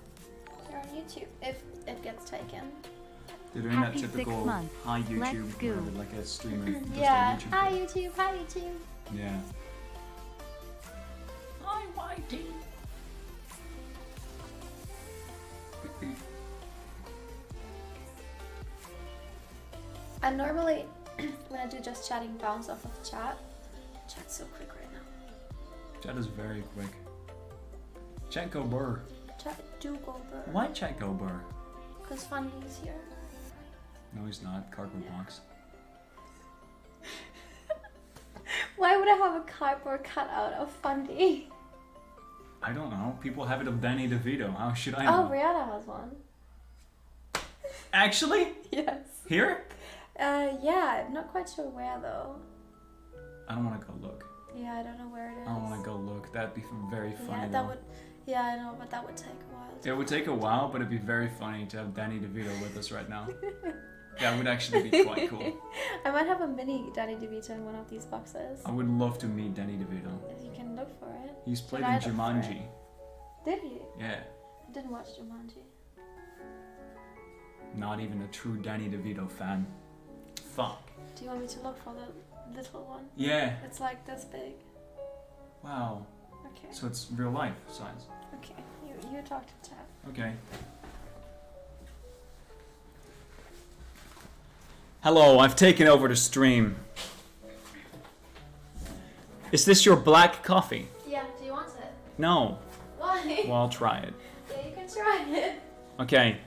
You're on YouTube. If it gets taken. They're doing Happy that six typical months. hi YouTube, Let's go. like a streamer. does yeah. YouTube Hi thing. YouTube. Hi YouTube. Yeah. I normally, when I do just chatting, bounce off of chat. Chat's so quick right now. Chat is very quick. Chat go burr. Chat do go burr. Why chat go burr? Because Fundy's here. No, he's not. Cargo box. Why would I have a cardboard cutout of Fundy? I don't know. People have it of Danny DeVito. How should I oh, know? Oh, Rihanna has one. Actually? Yes. Here? Uh, yeah, I'm not quite sure where though. I don't want to go look. Yeah, I don't know where it is. I don't want to go look. That'd be very funny Yeah, though. that would. Yeah, I know, but that would take a while. It would take a while, but it'd be very funny to have Danny DeVito with us right now. That would actually be quite cool. I might have a mini Danny DeVito in one of these boxes. I would love to meet Danny DeVito. You can look for it. He's played in Jumanji. Did you? Yeah. I didn't watch Jumanji. Not even a true Danny DeVito fan. Fuck. Do you want me to look for the little one? Yeah. It's like this big. Wow. Okay. So it's real life size. Okay. You you talk to Tab. Okay. Hello, I've taken over the stream. Is this your black coffee? Yeah. Do you want it? No. Why? Well, I'll try it. yeah, you can try it. Okay.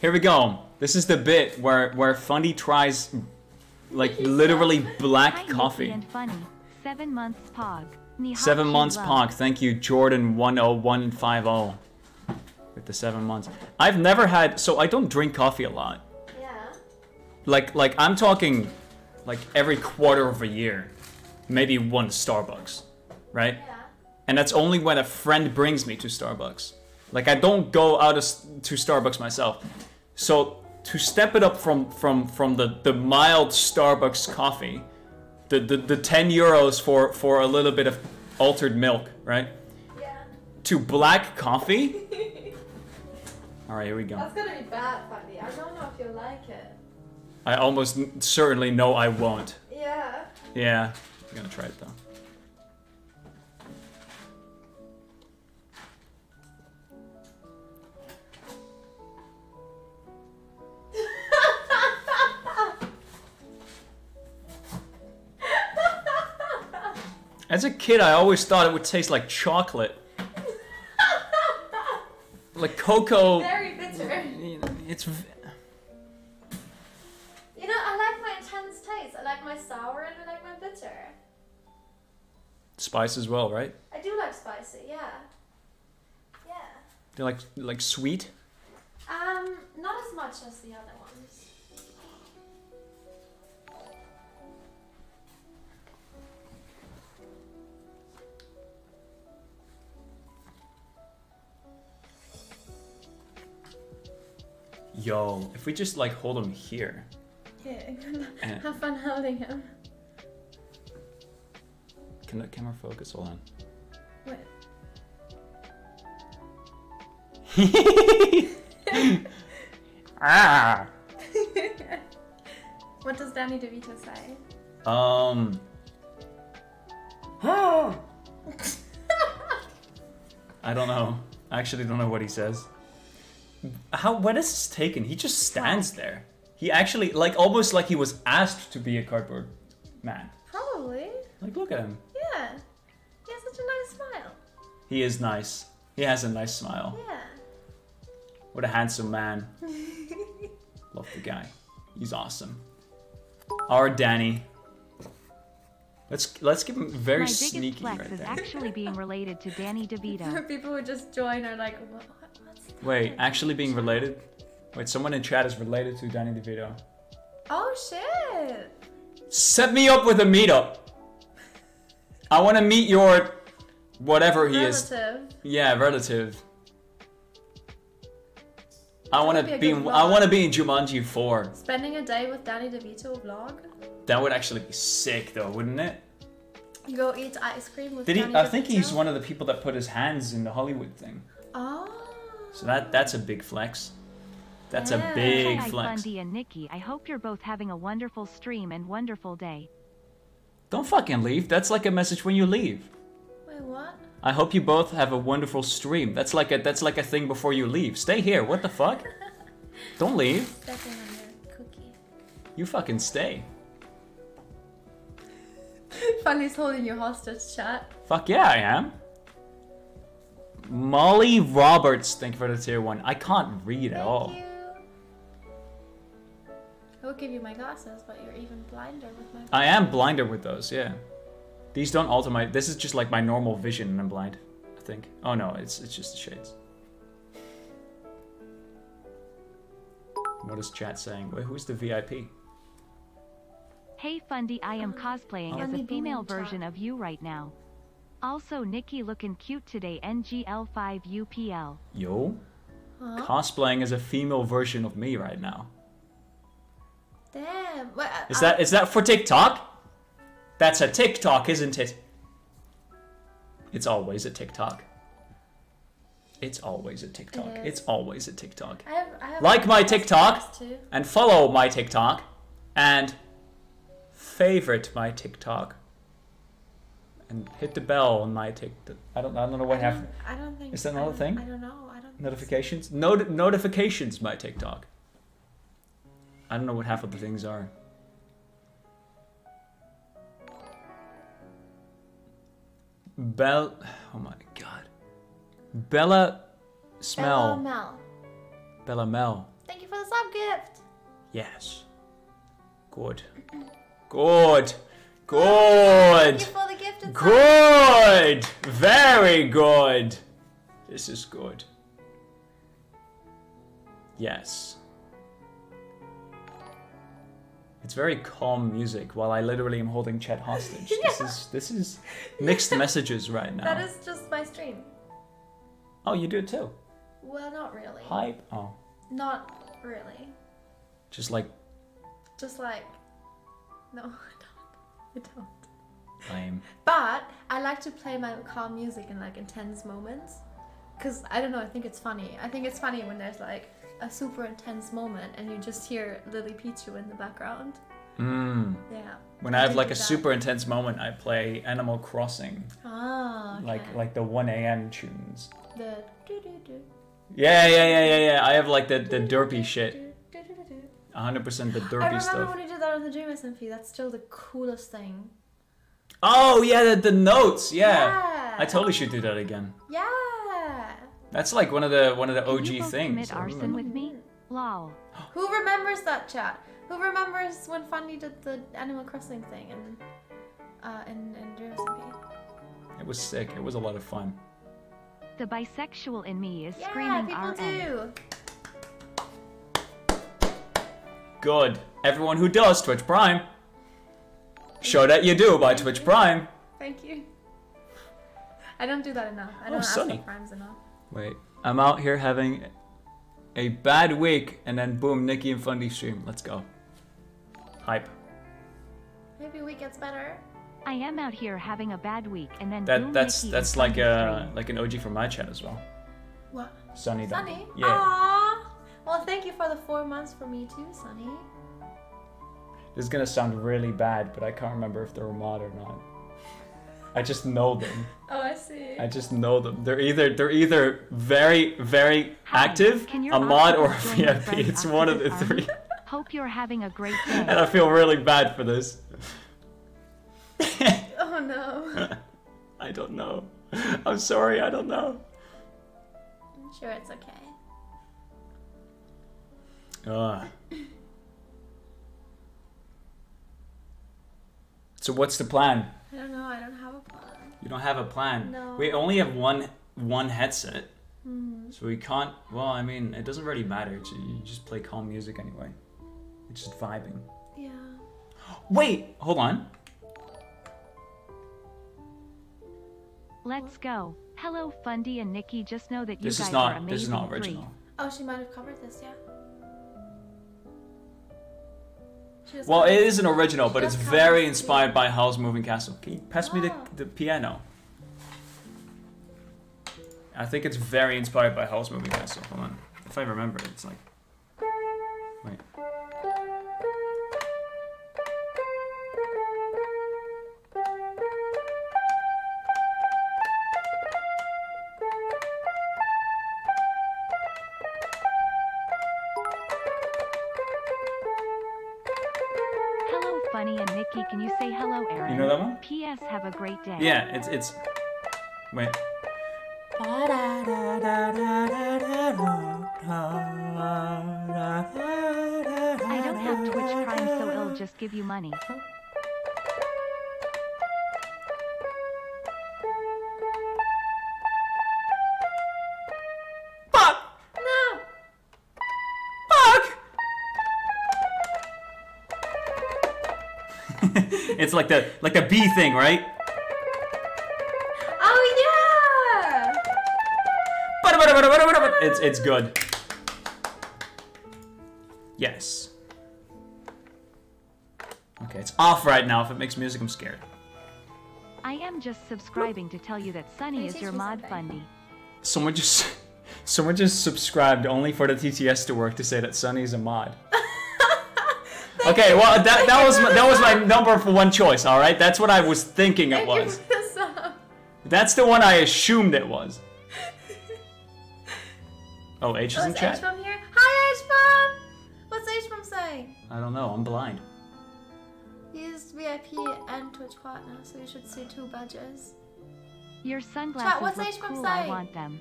Here we go. This is the bit where where Fundy tries like literally black Hi, coffee. And Fundy. Seven months pog. Seven months. Pog. Thank you, Jordan one oh one five oh. With the seven months. I've never had so I don't drink coffee a lot. Yeah. Like like I'm talking like every quarter of a year. Maybe one Starbucks. Right? Yeah. And that's only when a friend brings me to Starbucks. Like I don't go out of, to Starbucks myself. So to step it up from from from the the mild Starbucks coffee, the the, the 10 euros for for a little bit of altered milk, right? Yeah. To black coffee? All right, here we go. That's gonna be bad, Fundy. I don't know if you'll like it. I almost certainly know I won't. Yeah. Yeah, I'm gonna try it though. As a kid, I always thought it would taste like chocolate. Like cocoa. Very bitter. It's. v- You know, I like my intense taste. I like my sour and I like my bitter. Spice as well, right? I do like spicy, yeah. Yeah. They're like like sweet. Um, not as much as the other ones. Yo, if we just like hold him here. Yeah, Eh. have fun holding him. Can the camera focus? Hold on. What? ah. what does Danny DeVito say? Um. I don't know. I actually don't know what he says. How? When is this taken? He just stands there. He actually, like, almost like he was asked to be a cardboard man. Probably. Like, look at him. Yeah. He has such a nice smile. He is nice. He has a nice smile. Yeah. What a handsome man. Love the guy. He's awesome. Our Danny. Let's let's give him very My biggest sneaky flex right is there. actually being related to Danny DeVito. People who just join are like, what, what's that? Wait, actually being related? Wait, someone in chat is related to Danny DeVito. Oh shit! Set me up with a meetup. I want to meet your whatever he is. Relative. Yeah, relative. I want to be be. I want to be in Jumanji 4. Spending a day with Danny DeVito vlog. That would actually be sick, though, wouldn't it? You go eat ice cream with Did he? Danny I think he's one of the people that put his hands in the Hollywood thing. Oh. So that that's a big flex. That's Yeah. a big Hi, flex. Fundy and Nikki. I hope you're both having a wonderful stream and wonderful day. Don't fucking leave. That's like a message when you leave. Wait, what? I hope you both have a wonderful stream. That's like a that's like a thing before you leave. Stay here. What the fuck? Don't leave. Stepping on your cookie. You fucking stay. Fundy's holding you hostage, chat. Fuck yeah, I am. Molly Roberts, thank you for the tier one. I can't read at all. you. I will give you my glasses, but you're even blinder with my. I am blinder with those, yeah. These don't alter my. This is just like my normal vision, and I'm blind. I think. Oh no, it's it's just the shades. What is chat saying? Wait, who's the VIP? Hey Fundy, I am um, cosplaying as a female version of you right now. Also, Nikki looking cute today. NGL5UPL. Yo, Huh? cosplaying as a female version of me right now. Damn. What, uh, Is I- that is that for TikTok? That's a TikTok, isn't it? It's always a TikTok. It's always a TikTok. It is. It's always a TikTok. I have, I have Like my TikTok and follow my TikTok and favorite my TikTok and hit the bell on my TikTok. I don't I don't know what I have don't, I don't think. Is that another don't- thing? I don't know. I don't. notifications. Not- notifications my TikTok. I don't know what half of the things are. Bell. Oh my god. Bella. Smell. Bella Mel. Bella Mel. Thank you for the sub gift. Yes. Good. Good. Good. you for the gift. and sub. Good. Very good. This is good. Yes. It's very calm music while I literally am holding Chet hostage. This is this is mixed messages right now. That is just my stream. oh, you do it too. Well, not really. Hype. Oh, Not really. just like Just like. No, I don't. I lame. But I like to play my calm music in like intense moments. Cause I don't know, I think it's funny. I think it's funny when there's like a super intense moment and you just hear Lily Pichu in the background. Mm. Yeah. When I have like a that. super intense moment, I play Animal Crossing, Ah, okay. like like the 1 a.m. tunes. the do do do. Yeah, yeah, yeah, yeah, yeah. I have like the the derpy shit. Do, do, do, do. 100% the dirty stuff. I derpy remember stuff. when you did that on the Dream SMP. That's still the coolest thing. Oh yeah, the, the notes. Yeah. Yeah. I totally should do that again. Yeah. That's like one of the one of the Can OG you both things. commit arson remember. with me? Lol. Who remembers that chat? Who remembers when Fundy did the Animal Crossing thing and uh in in Dream SMP? It was sick. It was a lot of fun. The bisexual in me is Yeah, screaming people RN. do. Good. Everyone who does Twitch Prime. Show that you do by Twitch Prime. Thank you. I don't do that enough. I Oh, don't ask Sunny. for primes enough. Wait. I'm out here having a bad week, and then boom, Nikki and Fundy stream. Let's go. Hype. Maybe a week gets better. I am out here having a bad week and then That boom, that's Nikki that's is like on a stream. like an OG from my chat as well. What? Sunny. done. Sunny? Yeah. Aww. Well, thank you for the four months for me too, Sunny. This is gonna sound really bad, but I can't remember if they're a mod or not. I just know them. Oh, I see. I just know them. They're either they're either very very Hi, active, a mod, or a octopus join your VIP. It's one of the Octopus three, Hope you're having a great day. and. I feel really bad for this. Oh no. I don't know. I'm sorry. I don't know. I'm sure it's okay. Ugh. So what's the plan? I don't know. I don't have a plan. You don't have a plan. No. We only have one one headset, Hmm. so we can't. Well, I mean, it doesn't really matter. It's, you just play calm music anyway. It's just vibing. Yeah. Wait, hold on. Let's go. Hello, Fundy and Nikki. Just know that you This guys is are not. amazing. This is not Three. original. Oh, she might have covered this. Yeah. Well, it is an original, but it's very inspired by Howl's Moving Castle. Can you pass me the, the piano? I think it's very inspired by Howl's Moving Castle. Hold on. If I remember it's like. Wait. Day. Yeah, it's it's. Wait. I don't have Twitch Prime, so it'll just give you money. Fuck! No. Fuck! it's like the like the bee thing, right? It's it's good. Yes. Okay, it's off right now. If it makes music, I'm scared. I am just subscribing to tell you that Sunny is your mod something? fundy. Someone just, someone just subscribed only for the TTS to work to say that Sunny's a mod. okay, well that that was my, that was my number for one choice. All right, that's what I was thinking it Thank you was. for the sub. Uh, that's the one I assumed it was. Oh, H is Oh, in is chat. H-Bomb here? Hi, H-Bomb! What's H-Bomb saying? I don't know. I'm blind. He's VIP and Twitch partner, so you should see two badges. Your sunglasses what's look H-Bomb cool. I want them.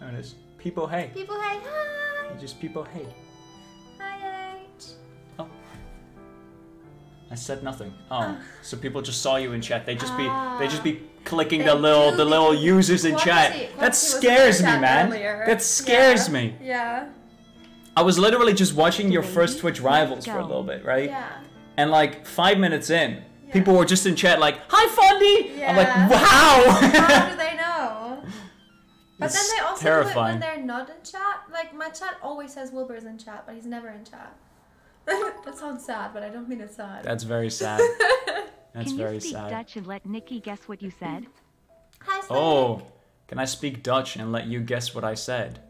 There it is. People, hey. People, hey, hi! Just people, hey. I said nothing. Oh, ah. so people just saw you in chat. They just be they just be ah. clicking the little the little users in chat. That scares me, man. earlier. That scares Yeah. me. Yeah. I was literally just watching your first Twitch rivals for a little bit, right? Yeah. And like five minutes in, Yeah. people were just in chat like, "Hi, Fundy." I'm like, "Wow." How do they know? But It's then they also do it when they're not in chat. Like my chat always says Wilbur's in chat, but he's never in chat. that sounds sad, but I don't mean it's sad. That's very sad. That's Can you very speak sad. Dutch and let Nikki guess what you said? Hi, Slade. Oh, can I speak Dutch and let you guess what I said?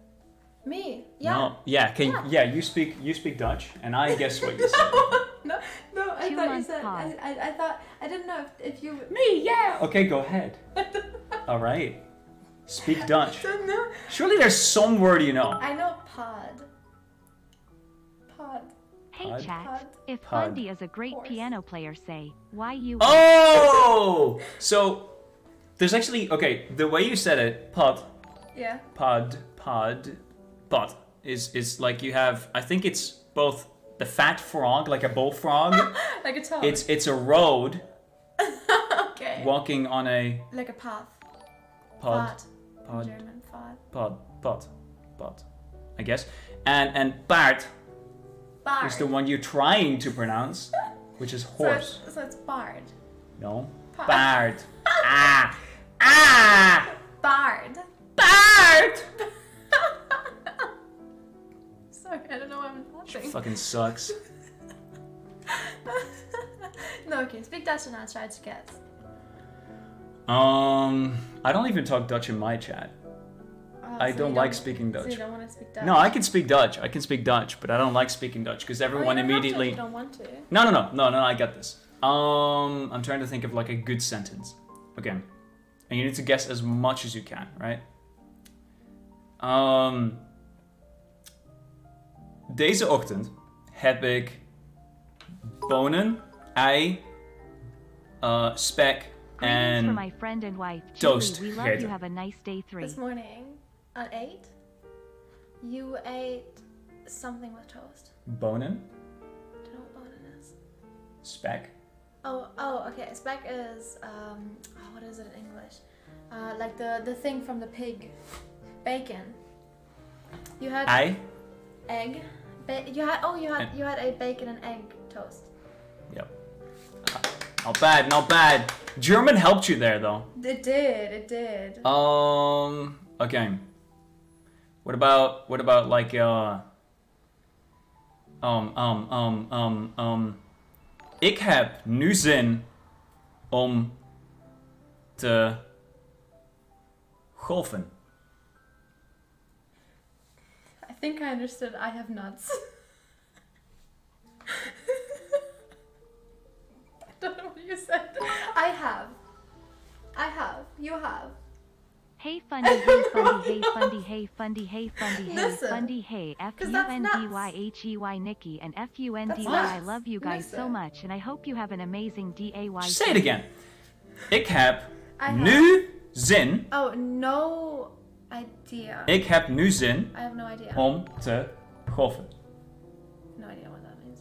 Me? Yeah. No. Yeah. Can Yeah. yeah. You speak you speak Dutch and I guess what you said. no, no, I Two thought you months said. I, pause. I, I thought I didn't know if, if you. Me, yeah. Okay, go ahead. All right. Speak Dutch. don't know. Surely there's some word you know. I know pod. Pod. Hey Pod? chat, Pod. if Pod. Fundy is a great piano player, say why you. Oh! So there's actually okay. The way you said it, pod, Yeah. pod, pod, pod, is is like you have. I think it's both the fat frog, like a bullfrog. Like a toad. it's it's a road okay. walking on a Like a path. pod, Pod. In pod, German. Pod. pod, pod, pod. I guess. And and Bart Bard. is the one you're trying to pronounce, which is So horse. it's, so it's bard. No. Bard. Bard. ah. Ah. Bard. Bard. Sorry, I don't know why I'm laughing. Fucking sucks. no, okay, speak Dutch and I'll try to guess. Um, I don't even talk Dutch in my chat. Oh, I so don't you like speaking So you Dutch. don't want to speak Dutch? No, I can speak Dutch. I can speak Dutch, but I don't like speaking Dutch because Oh, you everyone don't have to if immediately. you don't want to. No, no, no, no, no. I got this. Um, I'm trying to think of like a good sentence. Okay, and you need to guess as much as you can, right? Um, deze ochtend heb ik bonen, ei, uh, spek Greetings for my friend and wife, toast Julie. We love you. Have a nice day three. This morning at 8, you ate something with toast. bonen, Do you know what bonin is? spek, Oh, oh, okay. Speck is, um, oh, what is it in English? Uh, like the, the thing from the pig. Bacon. You had ei. egg. Ba- you had, oh, you had, you had a bacon and egg toast. Yep. Not bad, not bad. German helped you there though. It did, it did. Um. Okay. What about what about like uh. Um um um um um. Ik heb nu zin om te golfen. I think I understood I have nuts. I don't know what you said. I have. I have. You have. Hey Fundy, hey Fundy, hey Fundy, hey Fundy, hey Fundy, hey Fundy, hey F 'cause U that's N D nuts. Y H E Y Nikki and F U N D That's Y. I nuts. love you guys so much, and I hope you have an amazing D A Y. Say it again. Ik heb nu zin. Oh, no idea. Ik heb nu zin I have no idea. om te golfen. No idea what that means.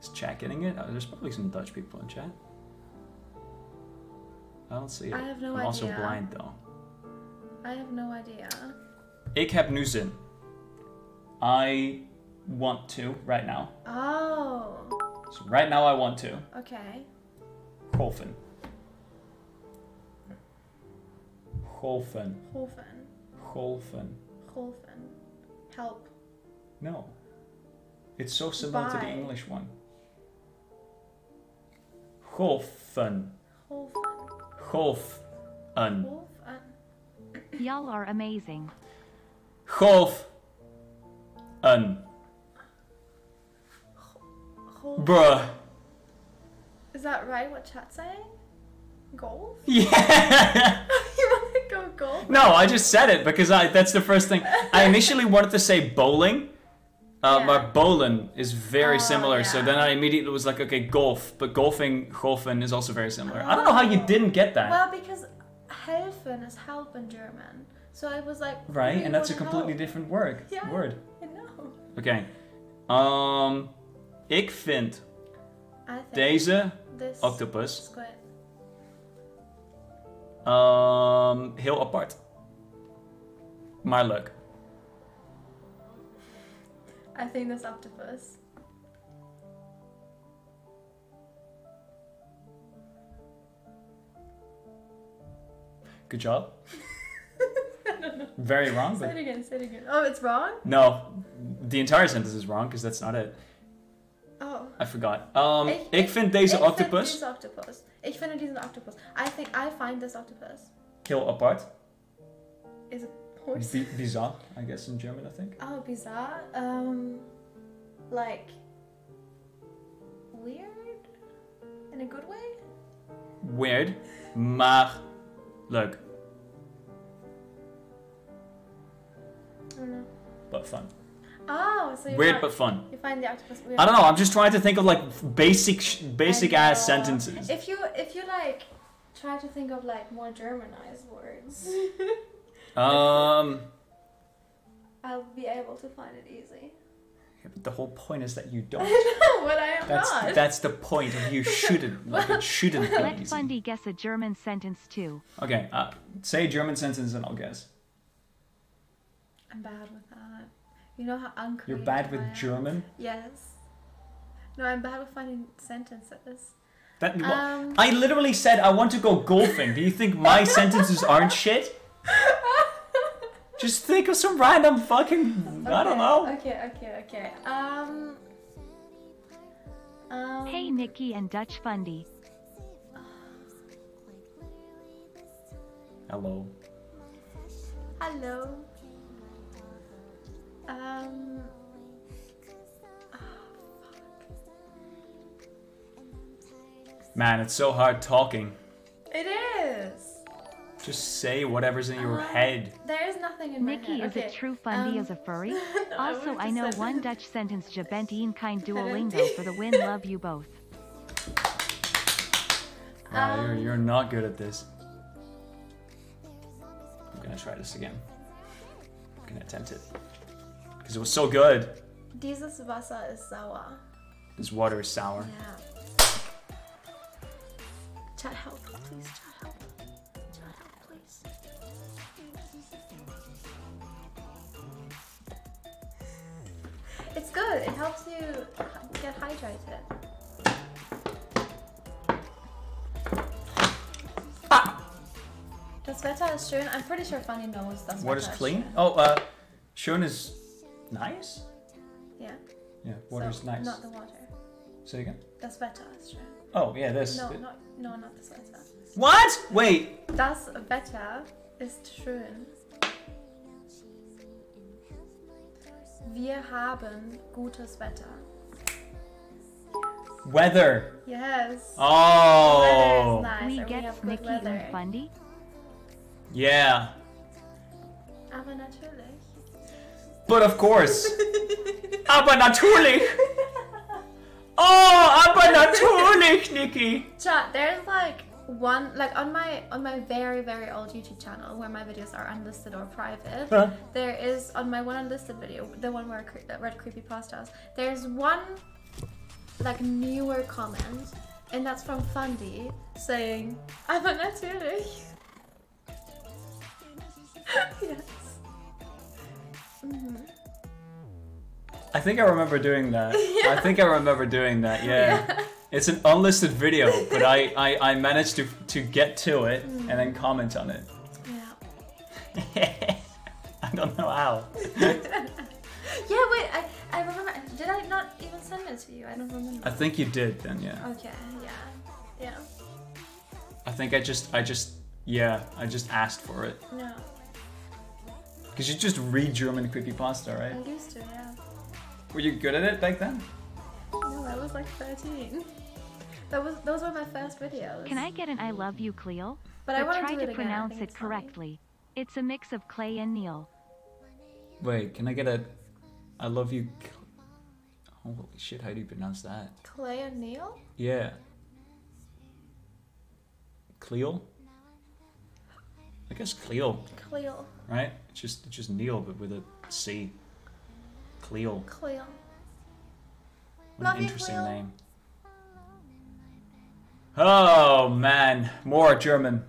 Is chat getting it? Oh, there's probably some Dutch people in chat. I don't see it. I have no I'm also blind though. I have no idea. Ik heb nu zin. I want to right now. Oh, So right now I want to. okay. Golfen. Golfen. Golfen. Golfen. Golfen. Help. No. It's so similar to the English one. Golfen. Wolf, Golfen. Wolf, and Y'all are amazing. Golf. Un. wolf. Bruh. Is that right? What chat's saying? Golf? Yeah. you want to go golf? no, I just said it because I that's the first thing. I initially wanted to say bowling. Uh, Yeah. But bowling is very Oh, similar, so then I immediately was like, okay, golf. But golfing, golfen is also very similar. I don't know how you didn't get that. Well, because helfen is help in German. So I was like, right, and that's a completely help?" different word. Yeah. Word. I know. Oké. Um, ik vind I think deze this octopus squid. um, heel apart. Maar leuk. I think this octopus. Good job. Very wrong, Say it again. Say it again. Oh, it's wrong. no, the entire sentence is wrong because that's not it. Oh. I forgot. Um, ik, vind deze ik Vind octopus deze octopus. Ik vind deze octopus. I think I find this octopus heel apart. is it horse. Bi- bizarre, I guess in German, I think. Oh, bizarre. Um, like weird in a good way. Weird, maar leuk, I don't know. but fun. Oh, so you Weird find, but fun. you find the octopus weird. I don't know. I'm just trying to think of like basic, basic ass sentences. If you if you like try to think of like more Germanized words, Um, I'll be able to find it easy. Yeah, but the whole point is that you don't. but I am That's not. that's the point of you shouldn't. Like it shouldn't Let be easy. Fundy guess a German sentence too. Okay, uh, say a German sentence and I'll guess. I'm bad with that. You know how uncreative You're bad with I am? German. Yes. No, I'm bad with finding sentences. That Um, I literally said I want to go golfing. Do you think my sentences aren't shit? Just think of some random fucking. I don't know. Okay, okay, okay. Um. Um. Hey Nikki and Dutch Fundy. Hello. Hello. Um. Man, it's so hard talking. It is. Just say whatever's in your Um, head. There is nothing in Nikki, my head. Nikki, is okay. it true Fundy um, is a furry? no, Also, would've I know said- one Dutch sentence je bent een kind Duolingo for the win. Love you both. Wow, you're, Um, you're not good at this. I'm gonna try this again. I'm gonna attempt it. Because it was so good. Dieses Wasser ist sauer. This water is sour. Yeah. Chat help, please. Help. Chat It's good. It helps you get hydrated. Das Wetter ist schön. I'm pretty sure Fundy knows das Water's Wetter ist clean. schön. Oh, uh, Sean is nice? Yeah. Yeah, water's so, nice. Not the water. Say again. Das Wetter ist schön. Oh, yeah, this. No, not, no, not das Wetter. What? Wait. Das Wetter ist schön. Wir haben gutes Wetter. Weather. Yes. Oh. Nice. We we get have good Nikki weather. and Fundy. Yeah. Aber natürlich. But of course. aber natürlich. Oh, aber natürlich, Nikki. Chat, there's like one like on my on my very very old YouTube channel where my videos are unlisted or private. There is on my one unlisted video, the one where I read creepy pastas. There's one like newer comment, and that's from Fundy saying, "Aber natürlich." yes. hmm I think I remember doing that. Yeah. I think I remember doing that. Yeah. Yeah. It's an unlisted video, but I, I, I managed to to get to it hmm. and then comment on it. Yeah. I don't know how. Yeah. Wait. I I remember. Did I not even send it to you? I don't remember. I think you did then, yeah. Okay, yeah. Yeah. I think I just, I just, yeah, I just asked for it. No. Because you just read German creepypasta, right? I used to, yeah. Were you good at it back then? No, I was like 13. That was those were my first videos. Can I get an I love you, Cleo? But I but want try to do to pronounce think it it's funny. correctly. It's a mix of Clay and Neil. Wait, can I get a, I love you, Cl- holy shit, how do you pronounce that? Clay and Neil? Yeah. Cleo? I guess Cleo, Cleo. right? It's just, it's just Neil, but with a C. Cleo. Cleo. What Love an interesting Cleo. name. Oh man, more German.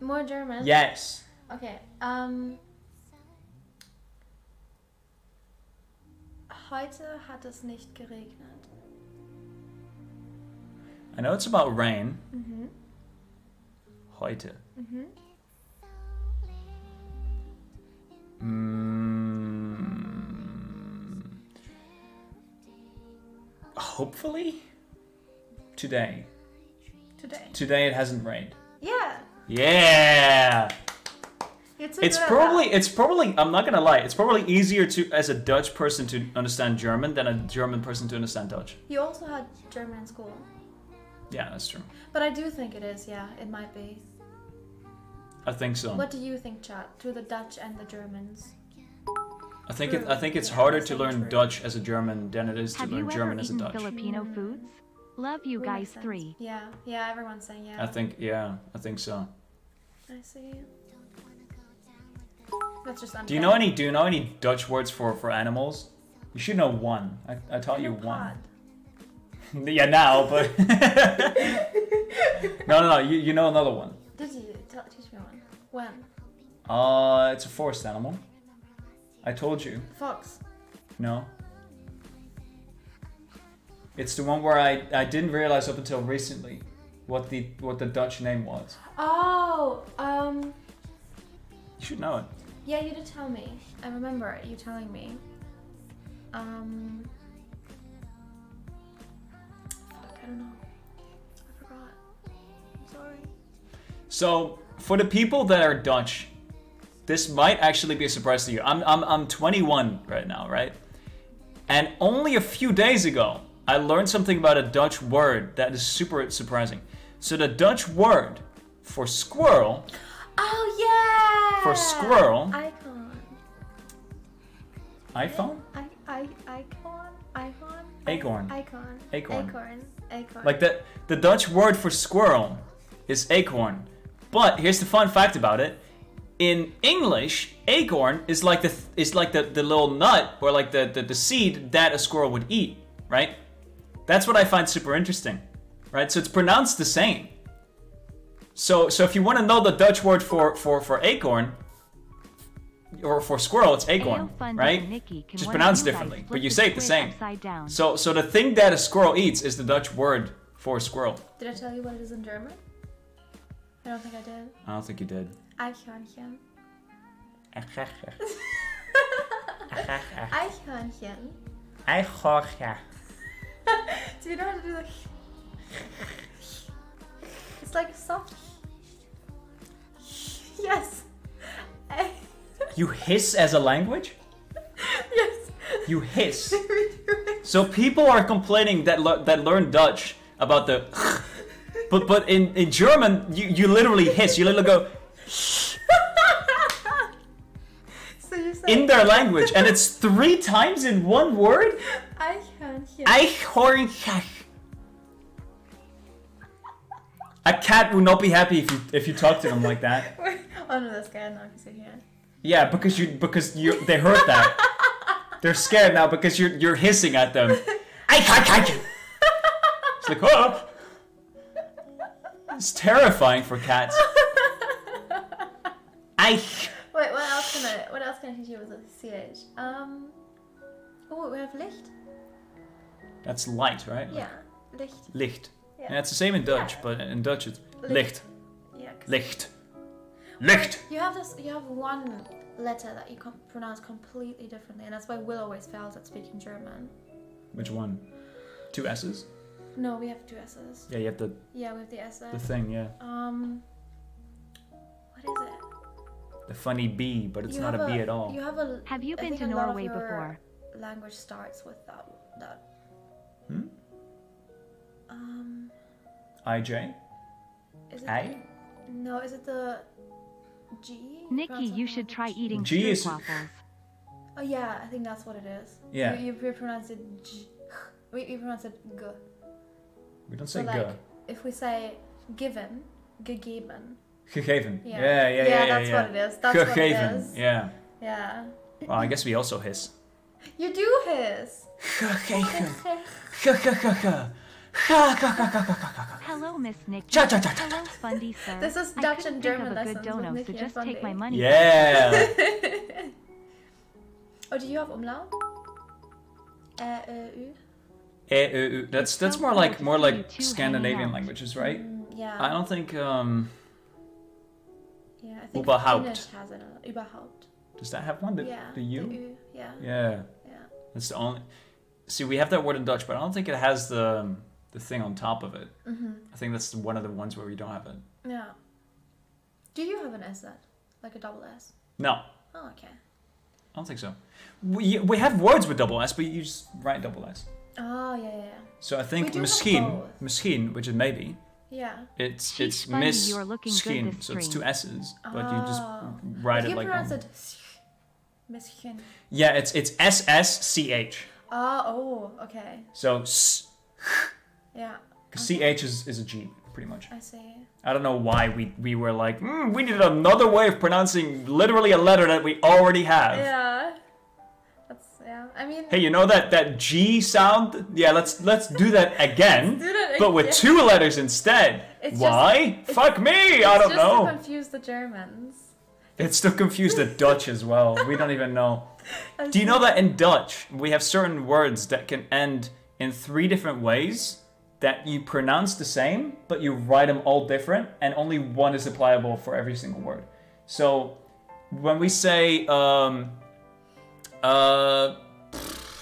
More German. Yes. Okay. Um. Heute hat es nicht geregnet. I know it's about rain. Mhm. Heute. Mhm. Mm, hopefully today. Today. Today it hasn't rained. Yeah. Yeah. It's at probably it's probably I'm not gonna lie, it's probably easier to as a Dutch person to understand German than a German person to understand Dutch. You also had German in school. Yeah, that's true. But I do think it is, yeah, it might be. I think so. What do you think, Chad? To the Dutch and the Germans? I think it, I think it's harder to learn. Dutch as a German than it is to Have learn you ever German as a eaten Dutch. Filipino foods? Love you guys three. Yeah, yeah, everyone's saying yeah. I think yeah, I think so. I see. That's just unfair. Do you know any do you know any Dutch words for for animals? You should know one. I, I taught you one. yeah, now, but no, no, no. You, you know another one. Did you tell, teach me one? When? Uh, it's a forest animal. I told you. Fox. No. It's the one where I, I didn't realize up until recently what the what the Dutch name was. Oh, um, You should know it. yeah, you did tell me. I remember you telling me. Um, fuck, I don't know. I forgot. I'm sorry. So for the people that are Dutch, this might actually be a surprise to you. I'm I'm I'm 21 right now, right? And only a few days ago, I learned something about a Dutch word that is super surprising. So the Dutch word for squirrel Oh yeah. For squirrel. Icon. iPhone? I I icon icon. Acorn. Icon. Acorn. Acorn. Acorn. Like the the Dutch word for squirrel is acorn. But here's the fun fact about it. In English, acorn is like the is like the, the little nut or like the, the, the seed that a squirrel would eat, right? That's what I find super interesting. Right? So it's pronounced the same. So so if you want to know the Dutch word for, for, for acorn or for squirrel, it's acorn, right? Nikki, Just pronounced differently, but you say it the same. So so the thing that a squirrel eats is the Dutch word for squirrel. Did I tell you what it is in German? I don't think I did. I don't think you did. Eichhörnchen. Eichhörnchen. Do you know how to do the? It's like a soft. Yes. I- You hiss as a language? yes. You hiss. We do it. So people are complaining that le- that learn Dutch about the but but in, in German you, you literally hiss. You literally go So you say in their language and it's three times in one word? Eichhörnchen. Eichhorn A cat would not be happy if you if you talk to them like that. Oh no, that's scared now if you sit here. Yeah, because you because you they heard that. They're scared now because you're you're hissing at them. Eich. It's like oh. It's terrifying for cats. Wait, what else can I? What else can I teach you with a ch? Um. Oh, we have Licht. That's light, right? Yeah, Licht. Licht. Yeah. Yeah, it's the same in Dutch, but in Dutch it's Licht. Yeah. 'cause Licht. Licht. You have this. You have one letter that you com- pronounce completely differently, and that's why Will always fails at speaking German. Which one? Two S's? No, we have two S's. Yeah, you have the Yeah, we have the S. the thing. Yeah, Um, what is it? The funny B, but it's You not a have B at all. You have a. Have you I been think to a lot of Norway your before? Language starts with that. That. Hmm? Um, IJ. is it? A? No, is it the G? Nikki, you should try eating G is- waffles. Oh yeah, I think that's what it is. Yeah. You, you, you pronounce it G. We, we pronounce it G. We don't So say like, G. if we say given, gegeben. Gegeven. Yeah. Yeah, yeah, yeah, yeah. that's yeah. what it is. That's what it Gegeven. Yeah. Yeah. Well, I guess we also hiss. You do his. Gegeven. Hello, Miss Nikki. Cha, cha, cha, cha, Hello, Fundy sir. This is Dutch and German of a good lessons with dono, so and just take my money. Yeah. oh, do you have umlaut? Uh, uh, u? Eh, uh, uh, That's that's more like more like Scandinavian languages, right? Mm, yeah. I don't think um Yeah, I think Überhaupt. Has it. uh, Überhaupt. does that have one? The, yeah. the U? U. Yeah. Yeah. Yeah. That's the only See, we have that word in Dutch, but I don't think it has the um, the thing on top of it. Mhm. I think that's one of the ones where we don't have it. Yeah. Do you have an S then? Like a double S? No, Oh, okay. I don't think so. We we have words with double S, but you just write double S. Oh, yeah, yeah, yeah. So I think We do have misschien, misschien, which is maybe, Yeah. it's She's it's funny, miss you're looking good skin, this so it's two. S's, but you just Oh. write if it you like pronounce normal. it Miskin. Yeah, it's it's S S C H. Oh, oh, okay. So s- Yeah, CH is, is a G, pretty much. I see. I don't know why we we were like, mm, we needed another way of pronouncing literally a letter that we already have. Yeah. I mean, Hey, you know that that G sound? Yeah, let's let's do that again, do that but with two letters instead. It's just- why? Fuck me! I don't just know. confuse the Germans. It's to confuse the Dutch as well. We don't even know. Do you know that in Dutch we have certain words that can end in three different ways that you pronounce the same, but you write them all different, and only one is applicable for every single word. So when we say, um, uh,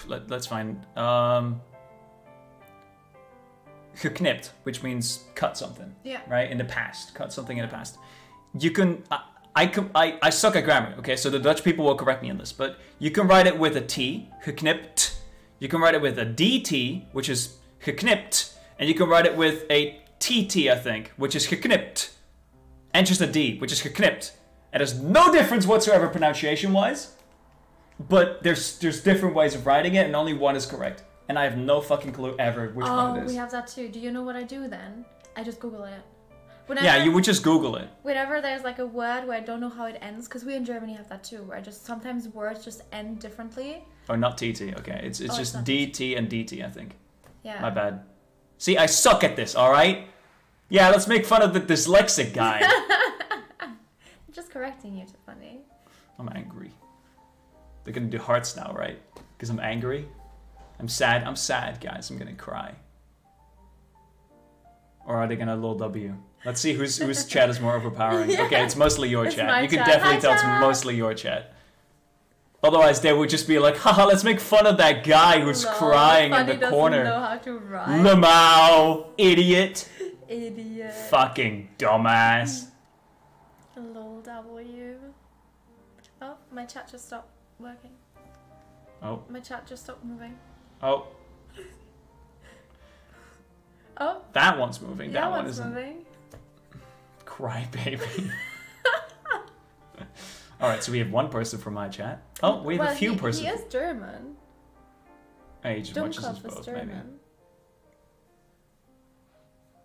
let, let's find, um, geknipt, which means cut something Yeah. right? In the past, cut something in the past. You can, I, I, can- I, I suck at grammar, okay? So the Dutch people will correct me on this, but you can write it with a T, geknipt. You can write it with a DT, which is geknipt, and you can write it with a TT, I think, which is geknipt, and just a D, which is geknipt. And there's no difference whatsoever pronunciation-wise, but there's there's different ways of writing it, and only one is correct. And I have no fucking clue ever which Oh, one it oh, is. we have that too. Do you know what I do then? I just Google it. Whenever, yeah, you would just Google it. Whenever there's like a word where I don't know how it ends, because we in Germany have that too, where I just sometimes words just end differently. Oh, not TT. Okay, it's it's Oh, just not DT and DT. I think. Yeah. My bad. See, I suck at this. All right. Yeah, let's make fun of the dyslexic guy. I'm just correcting you, Tiffany. I'm angry. They're gonna do hearts now, right? Because I'm angry. I'm sad. I'm sad, guys. I'm gonna cry. Or are they gonna lol W? Let's see whose whose chat is more overpowering. Okay, it's mostly your It's chat. You can chat. definitely Hi, tell it's mostly your chat. Otherwise, they would just be like, haha, let's make fun of that guy who's Lol, crying in the corner. know how to write. Lamau, idiot. Idiot. Fucking dumbass. Lol W. Oh, my chat just stopped working. Oh, My chat just stopped moving. oh, Oh, that one's moving. yeah, that one isn't. moving. Cry baby. All right, so we have one person from my chat. Oh, we have well, a few he, persons. He is German. Oh, he just watches us Dummkopf is both, maybe. German.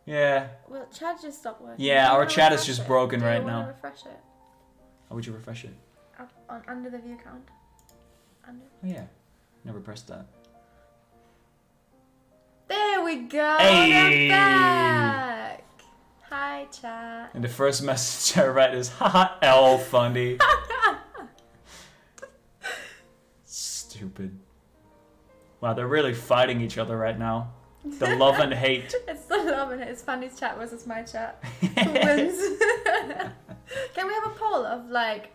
Yeah. Well, chat just stopped working. Yeah, our chat is just it? broken Do right now. refresh it? How would you refresh it? Up on, under the view count. Under. Oh yeah, never pressed that. There we go. Hey. They're back. Hi, chat. And the first message I read is, haha, L funny. Stupid. Wow, they're really fighting each other right now. The love and hate. It's the love and hate. it's Fundy's chat versus my chat. Who wins? Can we have a poll of like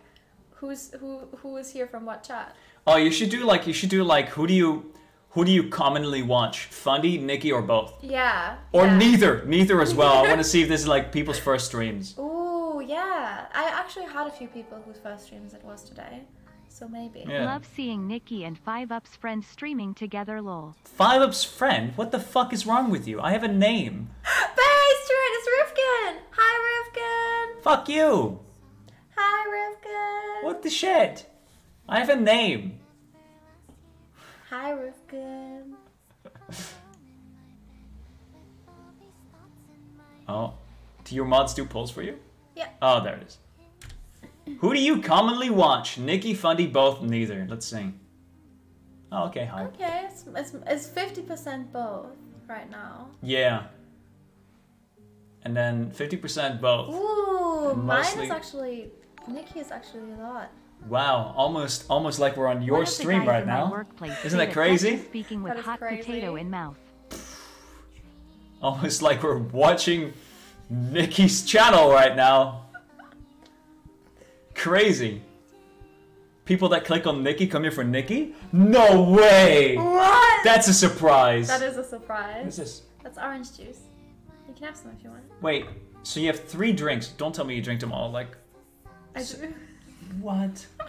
Who's who? Who is here from what chat? Oh, you should do like you should do like who do you who do you commonly watch? Fundy, Nikki, or both? Yeah. Or yeah. neither, neither as well. I want to see if this is like people's first streams. Ooh, yeah. I actually had a few people whose first streams it was today, so maybe. Yeah. Love seeing Nikki and Five Up's friend streaming together lol. Five Up's friend, what the fuck is wrong with you? I have a name. Barry Stewart, it's Rifkin. Hi, Rifkin. Fuck you. Hi, Rifkin. What the shit? I have a name. Hi, Rifkin. Oh, do your mods do polls for you? Yeah. Oh, there it is. Who do you commonly watch? Nikki, Fundy, both, neither. Let's sing. Oh, okay, hi. Okay, it's it's it's fifty percent both right now. Yeah. And then 50% both. Ooh, And mine is actually Nikki is actually a lot. Wow, almost almost like we're on your One of the stream right now. Isn't that crazy? Speaking with That is hot crazy. potato in mouth. Almost like we're watching Nikki's channel right now. Crazy. People that click on Nikki come here for Nikki? No way! What? That's a surprise. that is a surprise. What is surprise. this? That's orange juice. You can have some if you want. Wait, so you have three drinks. Don't tell me you drink them all. Like, I do. What?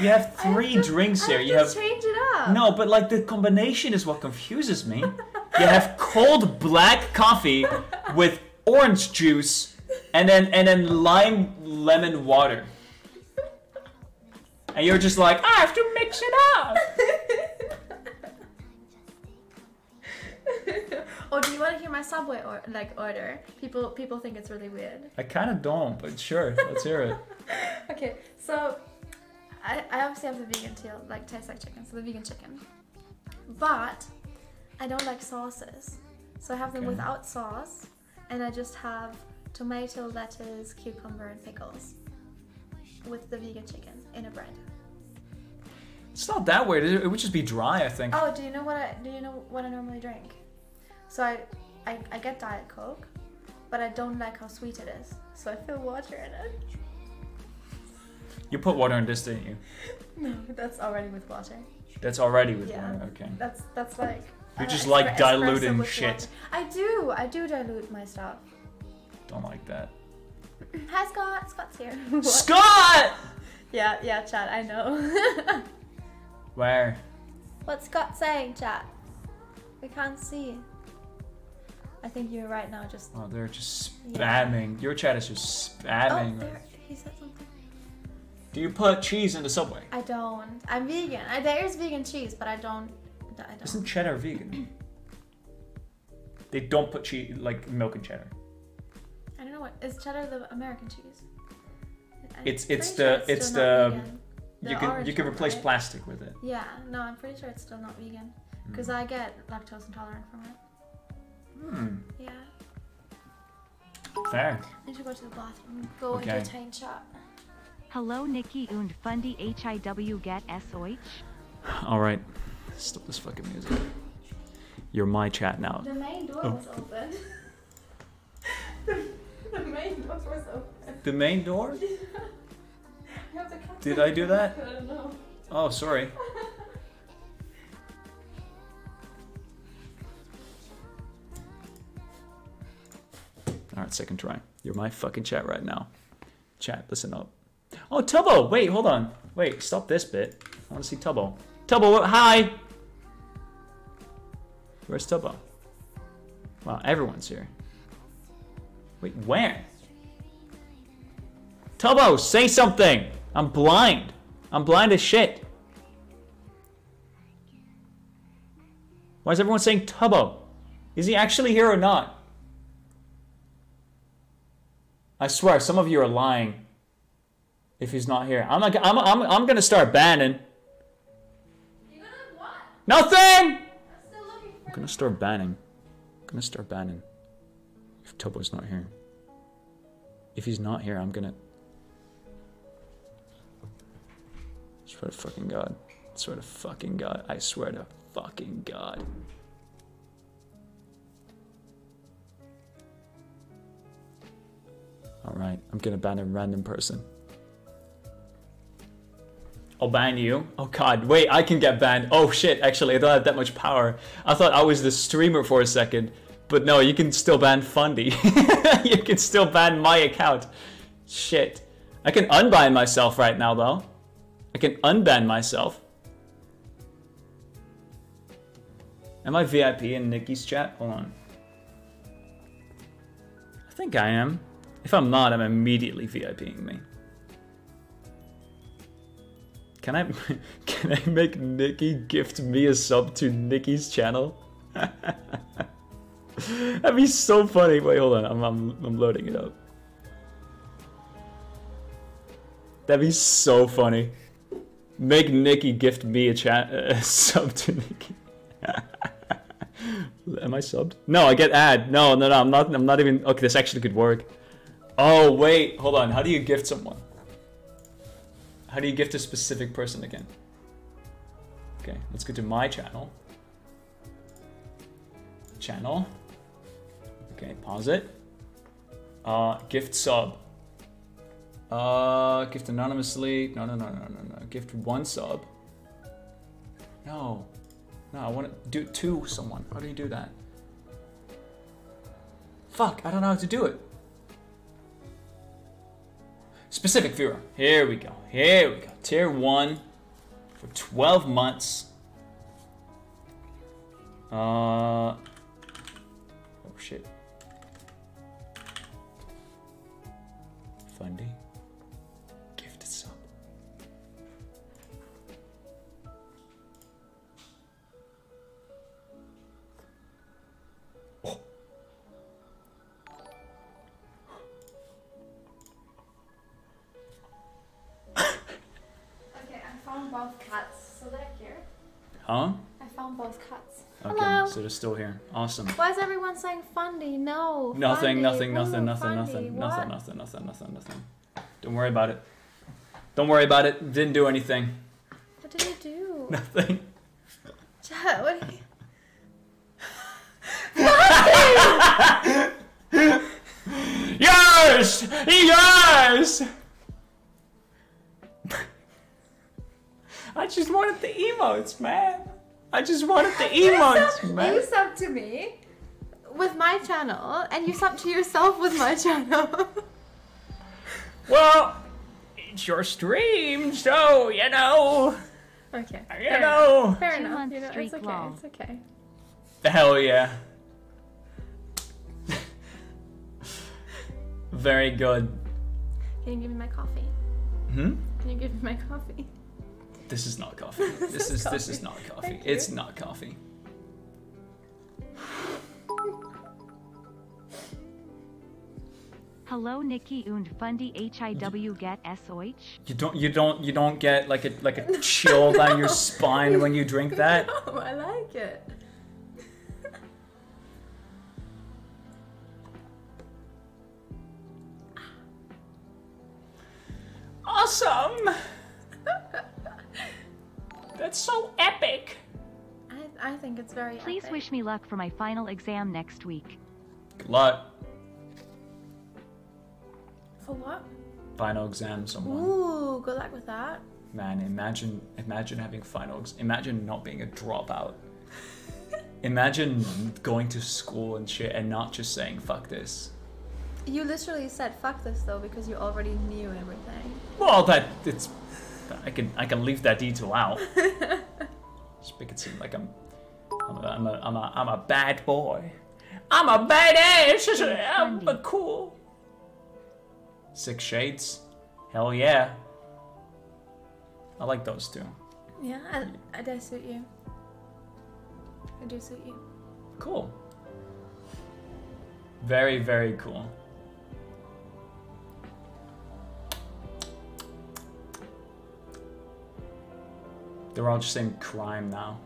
You have I have three to- drinks here. have You to have. change it up. No, but like the combination is what confuses me. You have cold black coffee with orange juice and then and then lime lemon water. And you're just like, I have to mix it up. oh, do you want to hear my subway or like order? People people think it's really weird. I kind of don't, but sure, let's hear it. Okay, so I, I obviously have the vegan tail, like tastes like chicken, so the vegan chicken. But I don't like sauces. So I have them Okay. without sauce, and I just have tomato, lettuce, cucumber, and pickles with the vegan chicken in a bread. It's not that weird. It would just be dry, I think. Oh, do you know what I do you know what I normally drink? So I I, I get Diet Coke, but I don't like how sweet it is. So I fill water in it. You put water in this, didn't you? No, that's already with water. That's already with Yeah. water. Okay. That's that's like. You just like diluting shit. water. I do. I do dilute my stuff. Don't like that. Hi Scott. Scott's here. Scott! Yeah, yeah, chat. I know. Where? What's Scott saying, chat? We can't see. I think you're right now. Just. Oh, they're just Yeah. spamming. Your chat is just oh, spamming. Oh, there. He said something. Do you put cheese in the subway? I don't. I'm vegan. I, there is vegan cheese, but I don't. I don't. Isn't cheddar vegan? they don't put cheese like milk and cheddar. I don't know what is cheddar the American cheese. I'm It's- it's sure the- it's the-. The you can you can replace plastic with it. Yeah, no, I'm pretty sure it's still not vegan hmm. because I get lactose intolerant from it. Hmm. Yeah, Fair. I need to go to the bathroom. Go Okay. entertain chat. Hello Nikki und Fundy HIW get SOH. All right. Stop this fucking music. You're my chat now. The main door Oh. was open. the, the main door was open. The main door? You have the cat- Did I do that? I don't know. Oh, sorry. All right, second try. You're my fucking chat right now. Chat, listen up. Oh, Tubbo! Wait, hold on. Wait, stop this bit. I want to see Tubbo. Tubbo, hi! Where's Tubbo? Wow, everyone's here. Wait, where? Tubbo, say something! I'm blind. I'm blind as shit. Why is everyone saying Tubbo? Is he actually here or not? I swear, some of you are lying. If he's not here, I'm. I'm. I'm. I'm gonna start banning. You gonna what? Nothing. I'm gonna start banning. I'm gonna start banning. If Tubbo's not here. If he's not here, I'm gonna. Swear to fucking God. Swear to fucking God. I swear to fucking God. Alright, I'm gonna ban a random person. I'll ban you. Oh god, wait, I can get banned. Oh shit, actually, I don't have that much power. I thought I was the streamer for a second. But no, you can still ban Fundy. you can still ban my account. Shit. I can unban myself right now, though. I can unban myself. Am I VIP in Nikki's chat? Hold on. I think I am. If I'm not, I'm immediately VIPing me. Can I can I make Nikki gift me a sub to Nikki's channel? That'd be so funny. Wait, hold on. I'm, I'm, I'm loading it up. That'd be so funny. Make Nikki gift me a chat a sub to Nikki. Am I subbed? No, I get ad. No, no, no. I'm not. I'm not even. Okay, this actually could work. Oh wait, hold on. How do you gift someone? How do you gift a specific person again? Okay, let's go to my channel. Channel. Okay, pause it. Uh, gift sub. Uh, gift anonymously. No, no, no, no, no, no. Gift one sub. No. No, I want to do it to someone. How do you do that? Fuck, I don't know how to do it. Specific viewer. Here we go. Here we go. Tier 1 for 12 months. Uh. Oh shit. Fundy. Huh? I found both cuts. Okay, Hello. so they're still here. Awesome. Why is everyone saying Fundy? No. Nothing, nothing, nothing, nothing, nothing, nothing, nothing, nothing, nothing, nothing. Don't worry about it. Don't worry about it. Didn't do anything. What did you do? Nothing. Chat, what did you... Yes! Yes! I just wanted the emotes, man. I just wanted the emotes, man. You man. sub to me with my channel, and you sub to yourself with my channel. Well, it's your stream, so you know. okay. You fair know. Enough. Fair enough. month You know, it's okay. lol. It's okay. Hell yeah. Very good. Can you give me my coffee? Hmm? Can you give me my coffee? This is not coffee. This is this is not coffee. Thank It's you. not coffee. Hello Nikki und Fundy HIW mm-hmm. get SOH? You don't you don't you don't get like a like a chill down your spine when you drink that. No, I like it. Awesome. That's so epic. I, I think it's very. Please epic. wish me luck for my final exam next week. Good luck. For what? Final exam, someone. Ooh, good luck with that. Man, imagine imagine having finals. Imagine not being a dropout. imagine going to school and shit and not just saying fuck this. You literally said fuck this though because you already knew everything. Well, that it's I can I can leave that detail out. just make it seem like I'm I'm a, I'm a, I'm a, I'm a bad boy. I'm a badass. I'm a cool. Six Shades. Hell yeah. I like those two. Yeah, I, I do suit you. I do suit you. Cool. Very, very cool. They're all just saying crime now.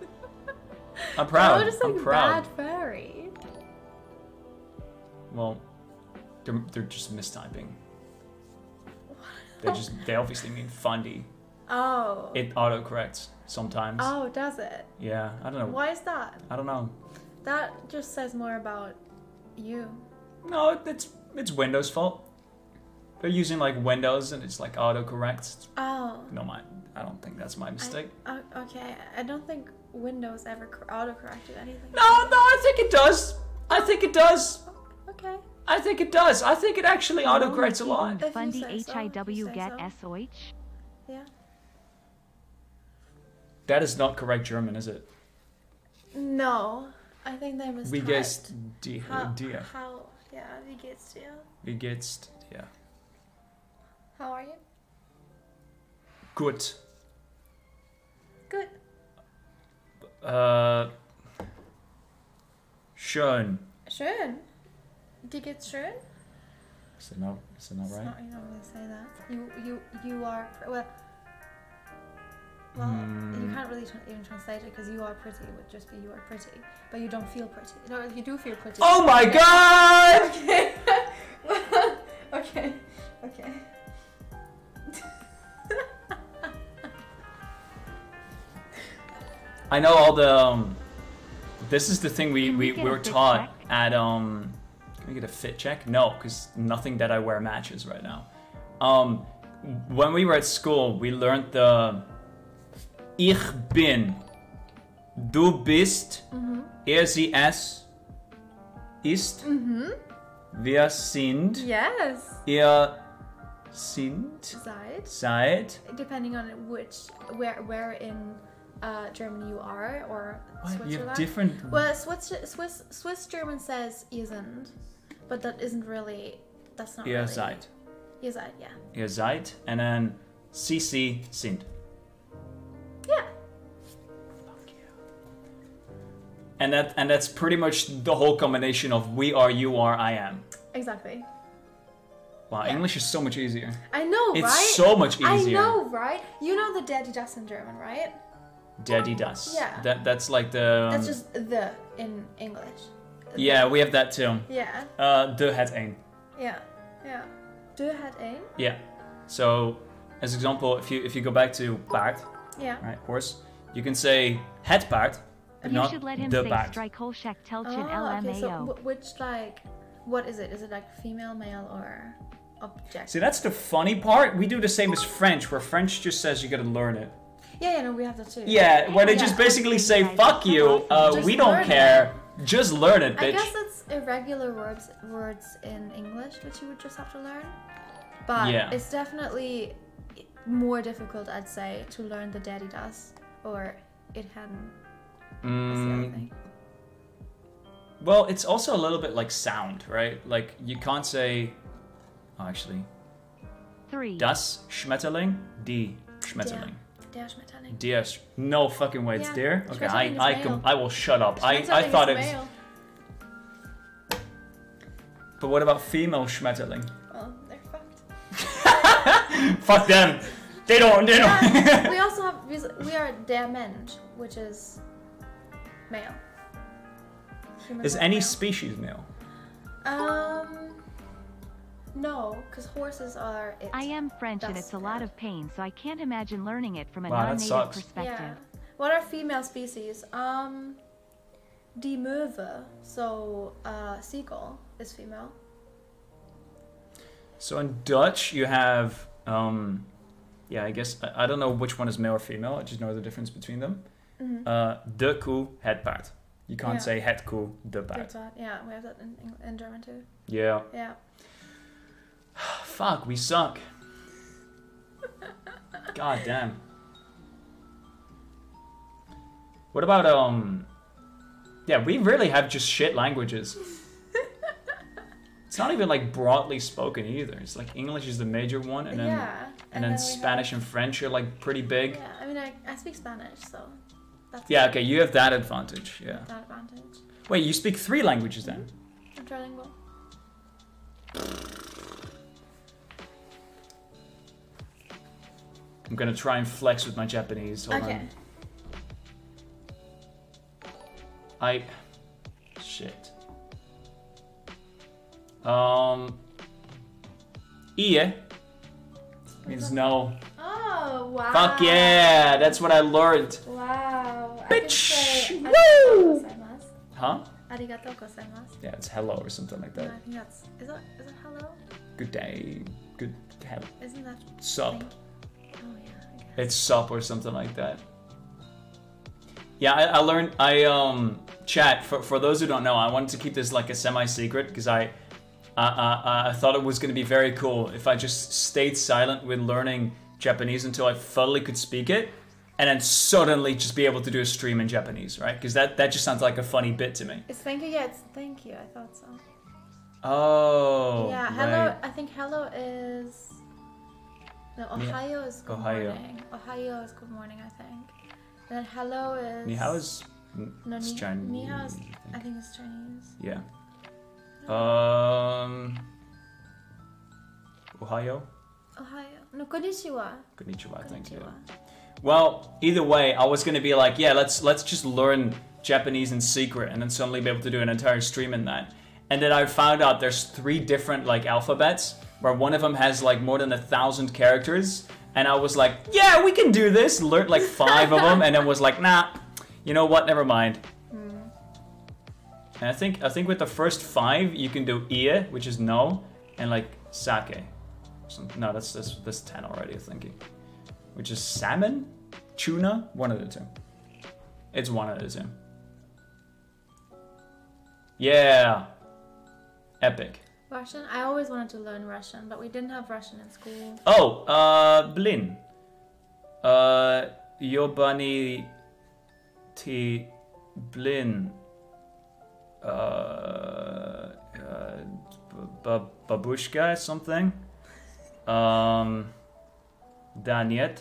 I'm proud. Oh, just I'm proud. bad fairy. Well, they're, they're just mistyping. They just they obviously mean fundy. Oh. It autocorrects sometimes. oh, does it? Yeah, I don't know. Why is that? I don't know. That just says more about you. No, it's it's Windows' fault. They're using like Windows and it's like autocorrects. Oh. No, my I don't think that's my mistake. Uh, okay, I don't think Windows ever cor- autocorrected anything. No, no, I think it does. I think it does. Okay. I think it does. I think it actually autocorrects a lot. If you Fundy say so, if HIW get. SOH. Yeah. That is not correct German, is it? No, I think they mistyped. Wie geht's dir? How, dir? how, yeah, wie geht's dir? Wie geht's dir? How are you? Gut. Good. Äh, schön. Schön. Dir geht's schön? Is that not, is that not It's right? not, you're not gonna say that. You, you, you are, pr- well, well, Hmm. you can't really tra- even translate it because you are pretty would just be you are pretty, but you don't feel pretty. No, you do feel pretty. Oh my god! Okay. okay. Okay. I know all the. Um, this is the thing we, we we, get we a were taught check? at. um. Can we get a fit check? No, because nothing that I wear matches right now. Um, when we were at school, we learned the. Ich bin. Du bist. Er, sie, es. Ist. Wir sind. Yes. Ihr sind. Side. Seid. Depending on which, where, where in uh, Germany you are or What? You Switzerland. have different. Well, Swiss, Swiss, Swiss German says isn't, but that isn't really. That's not Ihr really. seid. Ihr seid, yeah. Ihr seid. And then. Sie sind. Yeah. And that and that's pretty much the whole combination of we are, you are, I am. Exactly. Wow, Yeah. English is so much easier. I know, It's right? so much easier. I know, right? You know the der die das in German, right? Daddy das. Yeah. That that's like the. That's just the in English. Yeah, we have that too. Yeah, Uh, de het een. yeah, yeah. Du het een? Yeah. So, as example, if you if you go back to paard, Yeah. right, horse, you can say het paard, but You not should let him de say paard. Strykolshek Telchin Oh, okay. So LMAO. which like, what is it? Is it like female, male, or object? See, that's the funny part. We do the same as French, where French just says you gotta learn it. Yeah, yeah, no, we have that too. Yeah, where they Yeah. just basically say "fuck you," uh, we don't learn it. care. Just learn it, bitch. I guess it's irregular words words in English which you would just have to learn. But Yeah. it's definitely more difficult, I'd say, to learn the daddy does or it hadn't. That's the other Mm, well, it's also a little bit like sound, right? Like you can't say. Oh, actually, 3. das Schmetterling, die Schmetterling. Der Sch- no fucking way, it's Yeah. Okay, I is I, male. com- I will shut up. I, I thought it was. But what about female Schmetterling? Well, they're fucked. Fuck them. They don't. They don't. Yeah, we also have we- we are der Mensch, which is male. Humans Is any male. species male? Um, no, because horses are. It. I am French and That's it's a lot of pain, so I can't imagine learning it from a Wow, non-native sucks. perspective. Yeah. What are female species? Um, die Möwe. So, uh, seagull is female. So in Dutch, you have, um, yeah, I guess I, I don't know which one is male or female. I just know the difference between them. Uh, de koe, het paard. You can't Yeah. say het koe, de Good paard. thought. Yeah, we have that in, in, in German too. Yeah. Yeah. Fuck, we suck. God damn. What about um? Yeah, we really have just shit languages. it's not even like broadly spoken either. It's like English is the major one, and then yeah. and, then, we Spanish have- and French are like pretty big. Yeah, I mean, I, I speak Spanish, so that's Yeah, okay, you have that advantage. Yeah. that advantage. Wait, you speak three languages then? I'm trilingual. I'm gonna try and flex with my Japanese. Hold Okay. on. I. Shit. Um. Ie means no. Oh, wow. Fuck yeah! That's what I learned. Wow. Bitch. say Woo! Huh? Arigato gozaimasu. Yeah, it's hello or something like No, that. I think that's. Is that, is that hello? Good day. Good hello. Isn't that. Sup. thing? It's sup or something like that. Yeah, I, I learned. I um chat for for those who don't know. I wanted to keep this like a semi secret because I. I, I, I thought it was going to be very cool if I just stayed silent with learning Japanese until I fully could speak it, and then suddenly just be able to do a stream in Japanese, right? Because that, that just sounds like a funny bit to me. It's thank you. Yeah, it's thank you. I thought so. Oh, yeah, hello. right. I think hello is. No, Ohio is good Ohio. morning. Ohio is good morning, I think. And then hello is. Ni hao is No, it's ni, Chinese. ni hao is. I think. it's Chinese. Yeah. Um. Ohio. Ohio. No, konnichiwa. Konnichiwa, I think. Yeah. Konnichiwa. Well, either way, I was gonna be like, yeah, let's let's just learn Japanese in secret, and then suddenly be able to do an entire stream in that. And then I found out there's three different like alphabets, where one of them has like more than a thousand characters, and I was like, yeah, we can do this. Learned like five of them, and then was like, nah, you know what? Never mind. Mm. And I think I think with the first five you can do ie, which is no, and like sake. Some, no, that's, that's that's ten already. I'm thinking, which is salmon, tuna, one of the two. It's one of the two. Yeah, epic. Russian? I always wanted to learn Russian, but we didn't have Russian in school. Oh, uh, blin. Uh, Yobani T. Blin. Uh, uh, b- babushka something. Um, Daniet.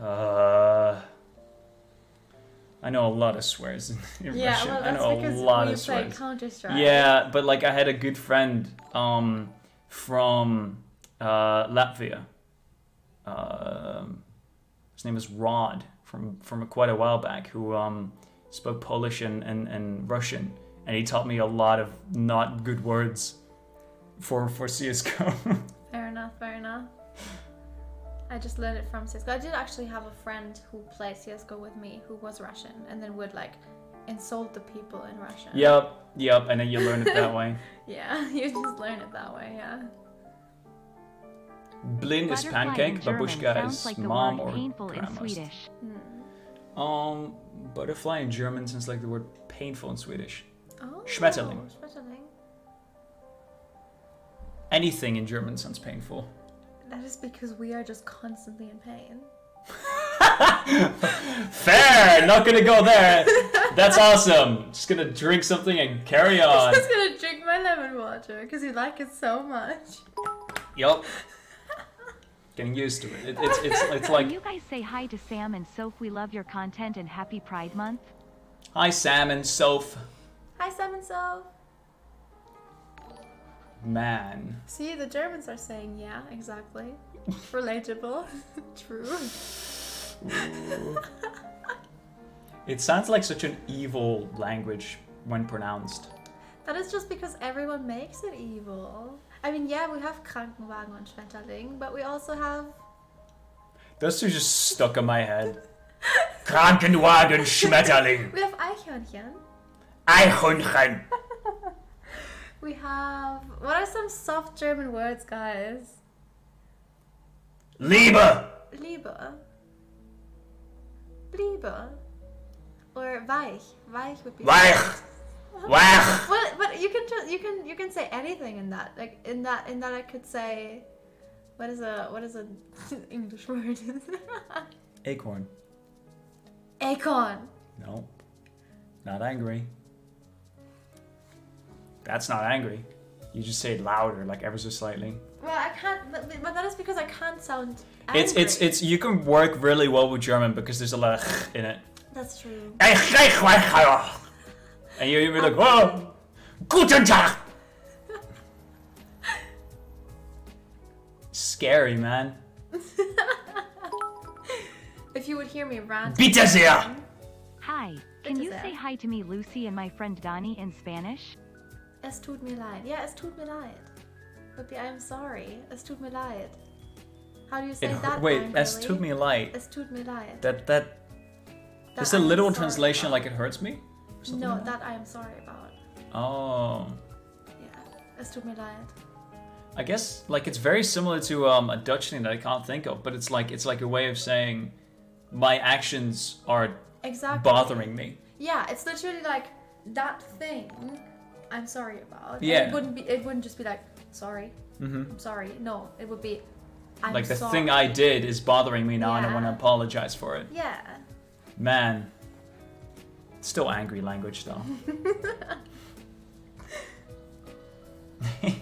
Uh, I know a lot of swears in, in Yeah, Russian. well, I that's know a lot we of swears. Counter Strike. Yeah, but like I had a good friend um, from uh, Latvia. Um, his name is Rod from from quite a while back, who um, spoke Polish and, and, and Russian, and he taught me a lot of not good words for for CS:GO. I just learned it from CSGO. I did actually have a friend who played CSGO with me who was Russian and then would like insult the people in Russian. yep, yep, and then you learn it that way. Yeah, you just learn it that way, yeah. Blin is pancake, babushka is like mom or painful in grandma's. Swedish. Um, butterfly in German sounds like the word painful in Swedish. Oh, Schmetterling. Schmetterling. Anything in German sounds painful. That is because we are just constantly in pain. Fair! Not gonna go there. That's awesome. Just gonna drink something and carry on. I'm on. just gonna drink my lemon water because you like it so much. Yup. Getting used to it. it it's it's it's Can you guys say hi to Sam and Soph? We love your content and happy Pride Month. hi Sam and Soph. Hi, Sam and So. Man. See, the Germans are saying yeah, exactly. Relatable. True. It sounds like such an evil language when pronounced. That is just because everyone makes it evil. I mean, yeah, we have Krankenwagen und Schmetterling, but we also have Those two just stuck in my head. Krankenwagen Schmetterling. we have Eichhörnchen. Eichhörnchen. We have what are some soft German words, guys? Liebe. Liebe. Liebe. Or weich. Weich would be. Weich. Weich. Well, but you can ju- you can you can say anything in that. Like in that in that I could say, what is a what is a English word? Acorn. Acorn. No. Not angry. That's not angry. You just say it louder, like ever so slightly. Well, I can't. But, but that is because I can't sound. Angry. It's it's it's you can work really well with German because there's a lot of in it. That's true. And you're you're like, oh, guten Tag. Scary man. If you would hear me rant. Bitte sehr. Hi. Can you say hi to me, Lucy, and my friend Donnie in Spanish? Es tut mir leid. Yeah, es tut mir leid. Would be I'm sorry. Es tut mir leid. How do you say It, that? wait, angrily? es tut mir leid. Es tut mir leid. That that That is a I'm literal translation about. like it hurts me. No, like that I am sorry about. Oh. Yeah. Es tut mir leid. I guess like it's very similar to um, a Dutch thing that I can't think of, but it's like it's like a way of saying my actions are Exactly. bothering me. Yeah, it's literally like that thing I'm sorry about. Yeah. It wouldn't be it wouldn't just be like, sorry. Mm-hmm. I'm sorry. No, it would be I'm like the sorry. thing I did is bothering me now, and I want to apologize for it. Yeah. Man, still angry language though.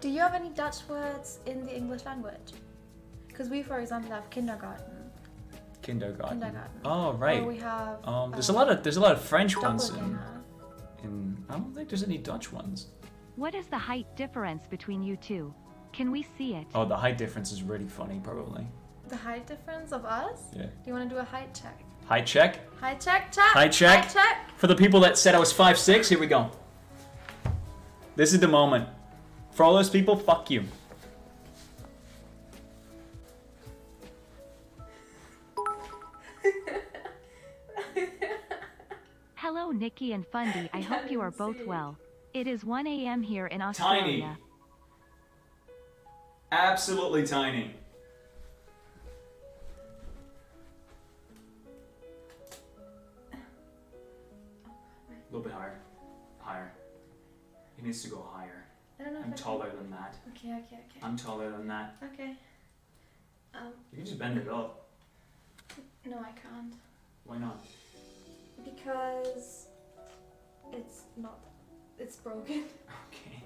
Do you have any Dutch words in the English language? Because we, for example, have kindergarten. Kindergarten. Kindergarten. Oh right. Or we have. Um, there's uh, a lot of there's a lot of French ones in. In. I don't think there's any Dutch ones. What is the height difference between you two? Can we see it? Oh, the height difference is really funny, probably. The height difference of us? Yeah. Do you want to do a height check? Height check. Height check, check. Height check. Height check. For the people that said I was five six, here we go. This is the moment. For all those people, fuck you. Hello, Nikki and Fundy. I hope you are both well. It is 1 a.m. here in Australia. Tiny. Absolutely tiny. A little bit higher. Higher. He needs to go higher. I don't know if I'm I can- taller than that. Okay, okay, okay. I'm taller than that. Okay. Um, You can just bend it up. no, I can't. Why not? Because it's not. It's broken. Okay.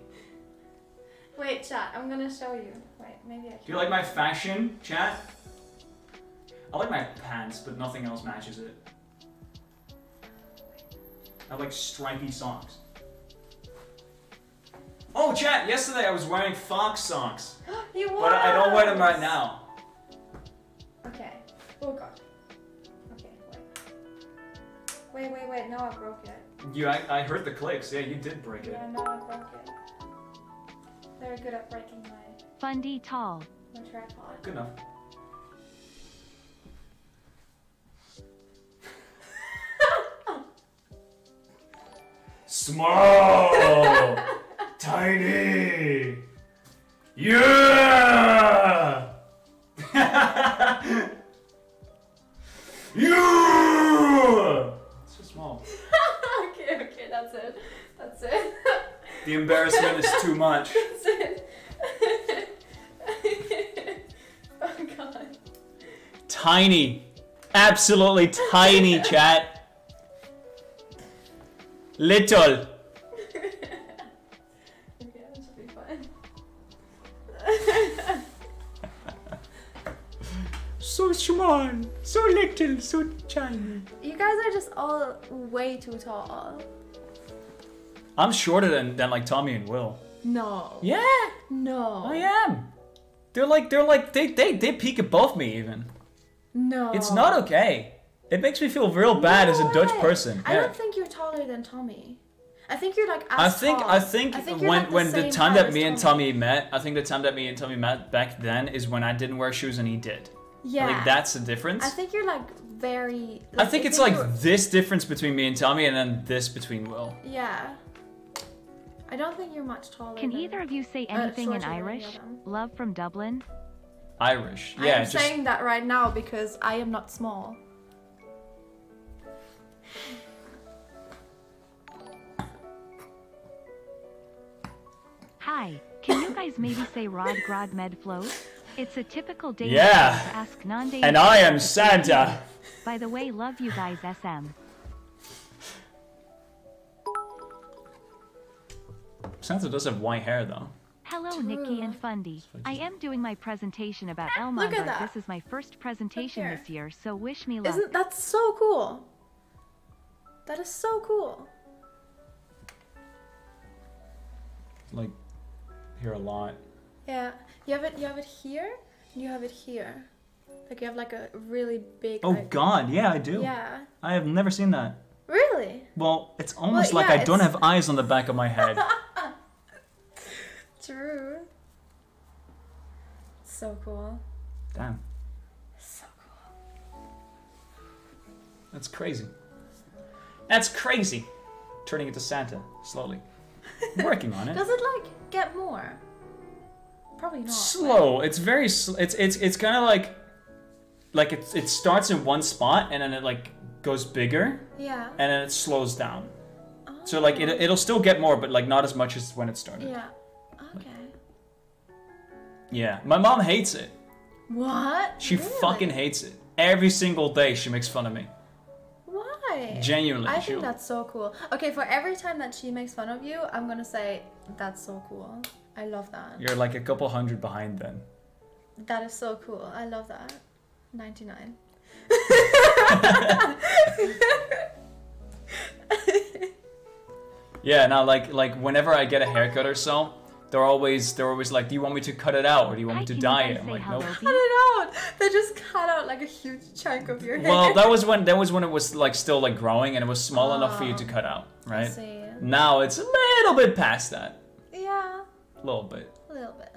Wait, chat. I'm gonna show you. Wait, maybe I can. Do you like my fashion, chat? I like my pants, but nothing else matches it. I like stripy socks. Oh, chat! Yesterday I was wearing fox socks, you but I I don't wear them right now. Okay. Oh god. Okay, wait. Wait, wait, wait. No, I broke it. You, I, I heard the clicks. Yeah, you did break it. Yeah, no, I broke it. Very good at breaking my, Fundy tall. my tripod. Good enough. Small, tiny, yeah, you. That's it. That's it. The embarrassment is too much. that's it. oh god. Tiny, absolutely tiny, chat. Little. Okay, that should be fine. So small, so little, so tiny. You guys are just all way too tall. I'm shorter than, than like Tommy and Will. No. Yeah, No. I am. They're like they're like they they they peak above me even. No. It's not okay. It makes me feel real bad as a Dutch way. person. I Yeah. don't think you're taller than Tommy. I think you're like I think. I think, you're, when like, when the time that me and Tommy met, I think the time that me and Tommy met back then is when I didn't wear shoes and he did. Yeah. Like that's the difference. I think you're like very. I think it's like this difference between me and Tommy, and then this between Will. Yeah. I don't think you're much taller. Can than- either of you say uh, anything in shorter than any Irish? Love from Dublin? Irish. Yeah, I'm just saying that right now because I am not small. Hi, can you guys maybe say Rod Grod Med Float? It's a typical day Yeah. to ask non and I am Santa. By the way, love you guys SM. Santa does have white hair though. Hello, Nikki and Fundy. I am doing my presentation about ah, Look Elmont. at that. This is my first presentation this year, so wish me luck. Isn't that so cool? That is so cool. Like, here a lot. Yeah. You have it. You have it here. And you have it here. Like you have like a really big. Oh like- God, yeah, I do. Yeah. I have never seen that. Really? Well, it's almost Well, like yeah, I don't have eyes on the back of my head. True. So cool. Damn, So cool. that's crazy. That's crazy. Turning into Santa slowly. Working on it. Does it like get more? Probably not. slow. It's very. Sl- it's it's it's kind of like, like it it starts in one spot and then it like goes bigger Yeah. and then it slows down. Oh. So like it oh. it'll still get more, but like not as much as when it started. Yeah. Okay. Yeah. My mom hates it. What? She Really? fucking hates it. Every single day she makes fun of me. Why? Genuinely. I think that's so cool. Okay, for every time that she makes fun of you, I'm gonna say that's so cool. I love that. You're like a couple hundred behind then. That is so cool. I love that. 99. Yeah, now like like whenever I get a haircut or so, they're always they're always like, Do you want me to cut it out or do you want Hi, me to dye it? I'm like, hello, nope. Cut it out! They just cut out like a huge chunk of your hair. Well, that was when that was when it was like still like growing and it was small enough for you to Oh. cut out, I right? see. Now it's a little bit past that. Yeah, A little bit. a little bit.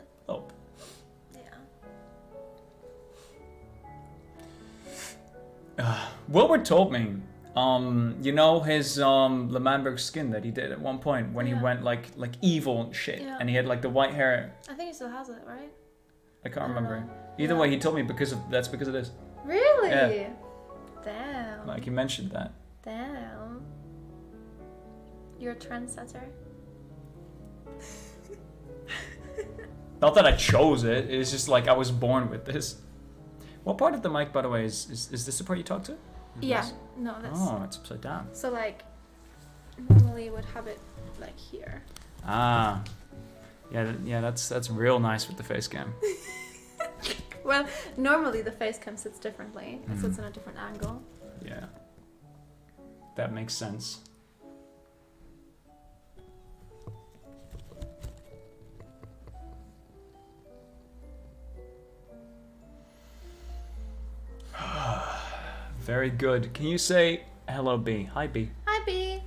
Yeah. Wilbur told me, um, you know his um L'Manberg skin that he did at one point when he went like like evil and shit, Yeah. and he had like the white hair. I think he still has it, right? I can't I remember. know. Either Yeah. way, he told me because of that's because of this. Really? Yeah. Damn. Like he mentioned that. Damn. You're a trendsetter. Not that I chose it. It's just like I was born with this. What part of the mic, by the way, is is, is this the part you talk to? Yeah. Yes. No, that's. Oh, it's upside down. So like, normally you would have it like here. Ah. Yeah, yeah, that's that's real nice with the face cam. Well, normally the face cam sits differently. It Mhm. sits in a different angle. Yeah. That makes sense. Very good. Can you say hello, B? Hi, B. Hi, B.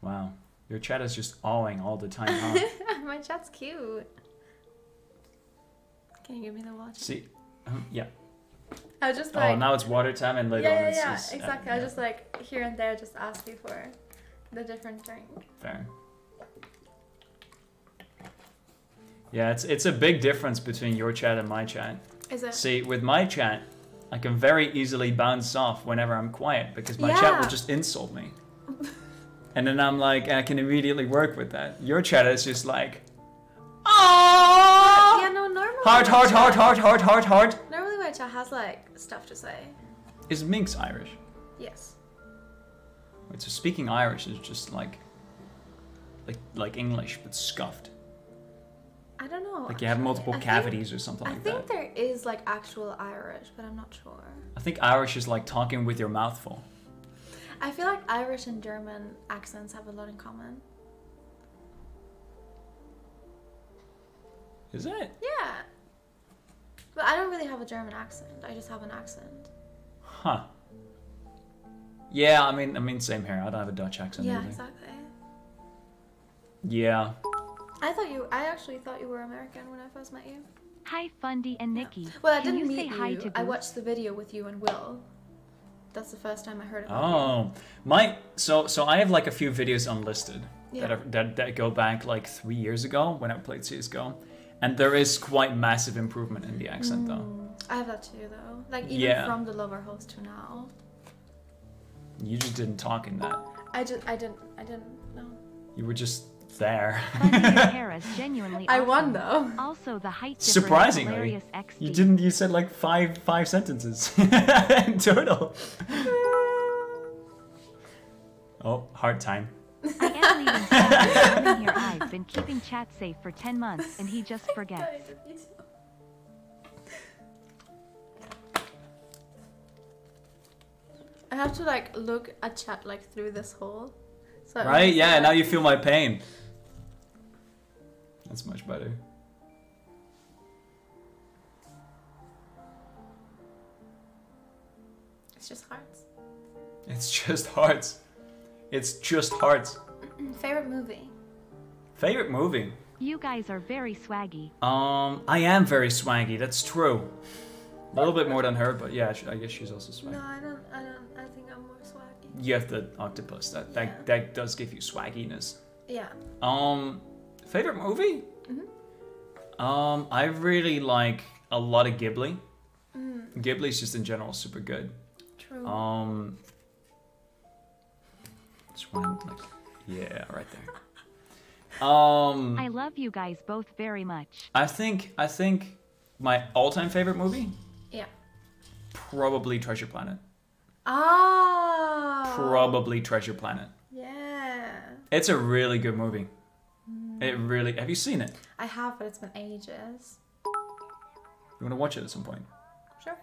Wow. Your chat is just awing all the time, huh? My chat's cute. Can you give me the watch? See? Um, yeah. I was just like. oh, now it's water time and yeah, later on yeah, it's, yeah, it's, uh, exactly. I was just like here and there, just ask you for the different drink. Fair. Yeah, it's it's a big difference between your chat and my chat. Is it? See, with my chat, I can very easily bounce off whenever I'm quiet because my chat will just insult me. and then I'm like, I can immediately work with that. Your chat is just like, oh, Yeah, no, normally. heart, heart, heart, heart, heart, heart, heart. Normally my chat has like stuff to say. Is Minx Irish? Yes. Wait, so speaking Irish is just like, like, like English but scuffed. I don't know. Like you have multiple I think- cavities or something I like that. I think there is like actual Irish, but I'm not sure. I think Irish is like talking with your mouth full. I feel like Irish and German accents have a lot in common. Is it? Yeah. But I don't really have a German accent. I just have an accent. Huh. Yeah, I mean, I mean, same here. I don't have a Dutch accent. yeah, either. exactly. Yeah. I thought you. I actually thought you were American when I first met you. Hi, Fundy and Nikki. Well, I Can didn't you meet say hi you. to I watched the video with you and Will. That's the first time I heard about Oh, my. So, so I have like a few videos unlisted Yeah. that, are, that that go back like three years ago when I played CS:GO, and there is quite massive improvement in the accent though. Mm, I have that too, though. Like even Yeah. from the lover host to now. You just didn't talk in that. I just. I didn't. I didn't know. You were just there. Fundy your hair is genuinely I won though. Also, the height Surprisingly, you didn't. You said like five five sentences in total. Oh, hard time. I am leaving chat. I'm in here. I've been keeping chat safe for 10 months, and he just forgets. I have to like look at chat like through this hole. So Right? Yeah. understand. Now you feel my pain. That's much better. It's just hearts. It's just hearts. It's just hearts. Favorite movie? Favorite movie? You guys are very swaggy. Um, I am very swaggy. That's true. A little bit more than her, but yeah, I guess she's also swaggy. No, I don't. I don't. I think I'm more swaggy. You have the octopus. That that that does give you swagginess. Yeah. Um, Favorite movie? Mm-hmm. Um, I really like a lot of Ghibli. Mm. Ghibli's just in general super good. True. Um, just one, like, yeah, right there. Um, I love you guys both very much. I think I think my all-time favorite movie yeah. probably Treasure Planet. Ah. Probably Treasure Planet. Yeah. It's a really good movie. It Mm. really. Have you seen it? I have, but it's been ages. You want to watch it at some point? Sure.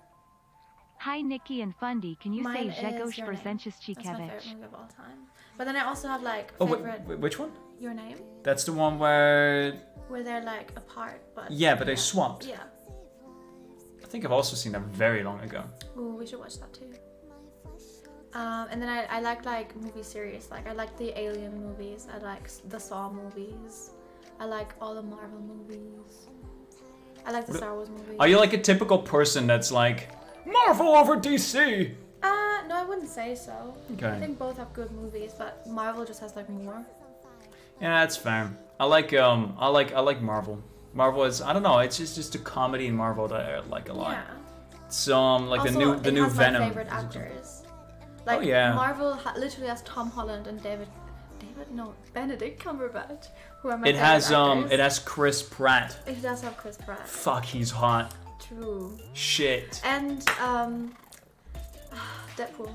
Hi Nikki and Fundy, can you Mine say Żegoś is Your Name. Brzezinski That's my favorite movie of all time. But then I also have like Oh, favorite wait, which one? Your Name, That's the one where. where they're like apart, but Yeah, but they swapped. yeah. I think I've also seen that very long ago. Ooh, we should watch that too. Um, and then I, I like like movie series. Like I like the Alien movies. I like the Saw movies. I like all the Marvel movies. I like the Star Wars movies. Are you like a typical person that's like Marvel over DC? Uh, no, I wouldn't say so. Okay. I think both have good movies, but Marvel just has like more. Yeah, that's fair. I like um I like I like Marvel. Marvel is I don't know, it's just just a comedy in Marvel that I like a lot. Yeah. It's um like also, the new the it new has Venom. my favorite actors. Like yeah. Marvel ha- literally has Tom Holland and David. David, no, Benedict Cumberbatch. Who are my It has um actors. it has Chris Pratt. It does have Chris Pratt. Fuck, he's hot. True. Shit. And um, Deadpool.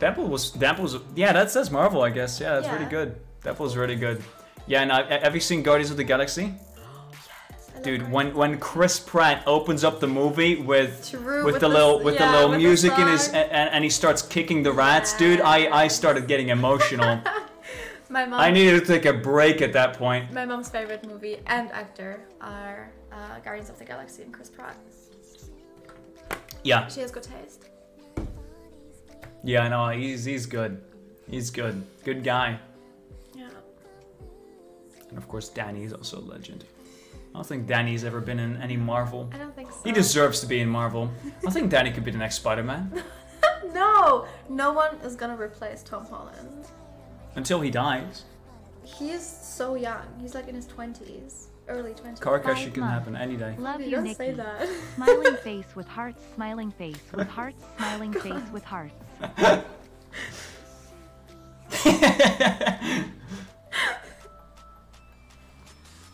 Deadpool was Deadpool was yeah, that's that's Marvel, I guess. Yeah, that's really good. Deadpool's really good. Yeah, and uh, have you seen Guardians of the Galaxy? Dude, when when Chris Pratt opens up the movie with with, with the the little with yeah, the little with the music in his and, and he starts kicking the rats, dude, I I started getting emotional. my mom. I needed to take a break at that point. My mom's favorite movie and actor are uh, Guardians of the Galaxy and Chris Pratt. Yeah, She has good taste. yeah, I know. He's he's good. He's good. Good guy. Yeah. And of course, Danny is also a legend. I don't think Danny's ever been in any Marvel. I don't think so. He deserves to be in Marvel. I think Danny could be the next Spider-Man No, no one is gonna replace Tom Holland. until he dies. He is so young. He's like in his twenties, early twenties. Car crash Five can months. happen any day. Love You you, don't say Nikki. that. Smiling face with hearts, smiling face with hearts, smiling face with hearts.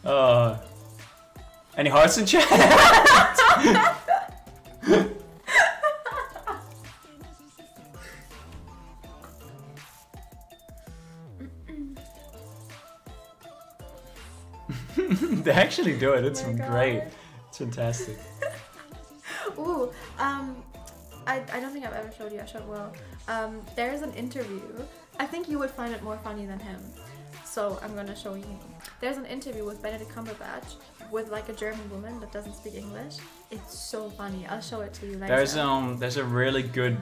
Uh, any hearts in chat? they actually do it. It's Oh great. It's fantastic. Ooh, um, I, I don't think I've ever showed you. I showed Will. Um, there's an interview. I think you would find it more funny than him. So I'm gonna show you. There's an interview with Benedict Cumberbatch with like a German woman that doesn't speak English. It's so funny. I'll show it to you later. There's um there's a really good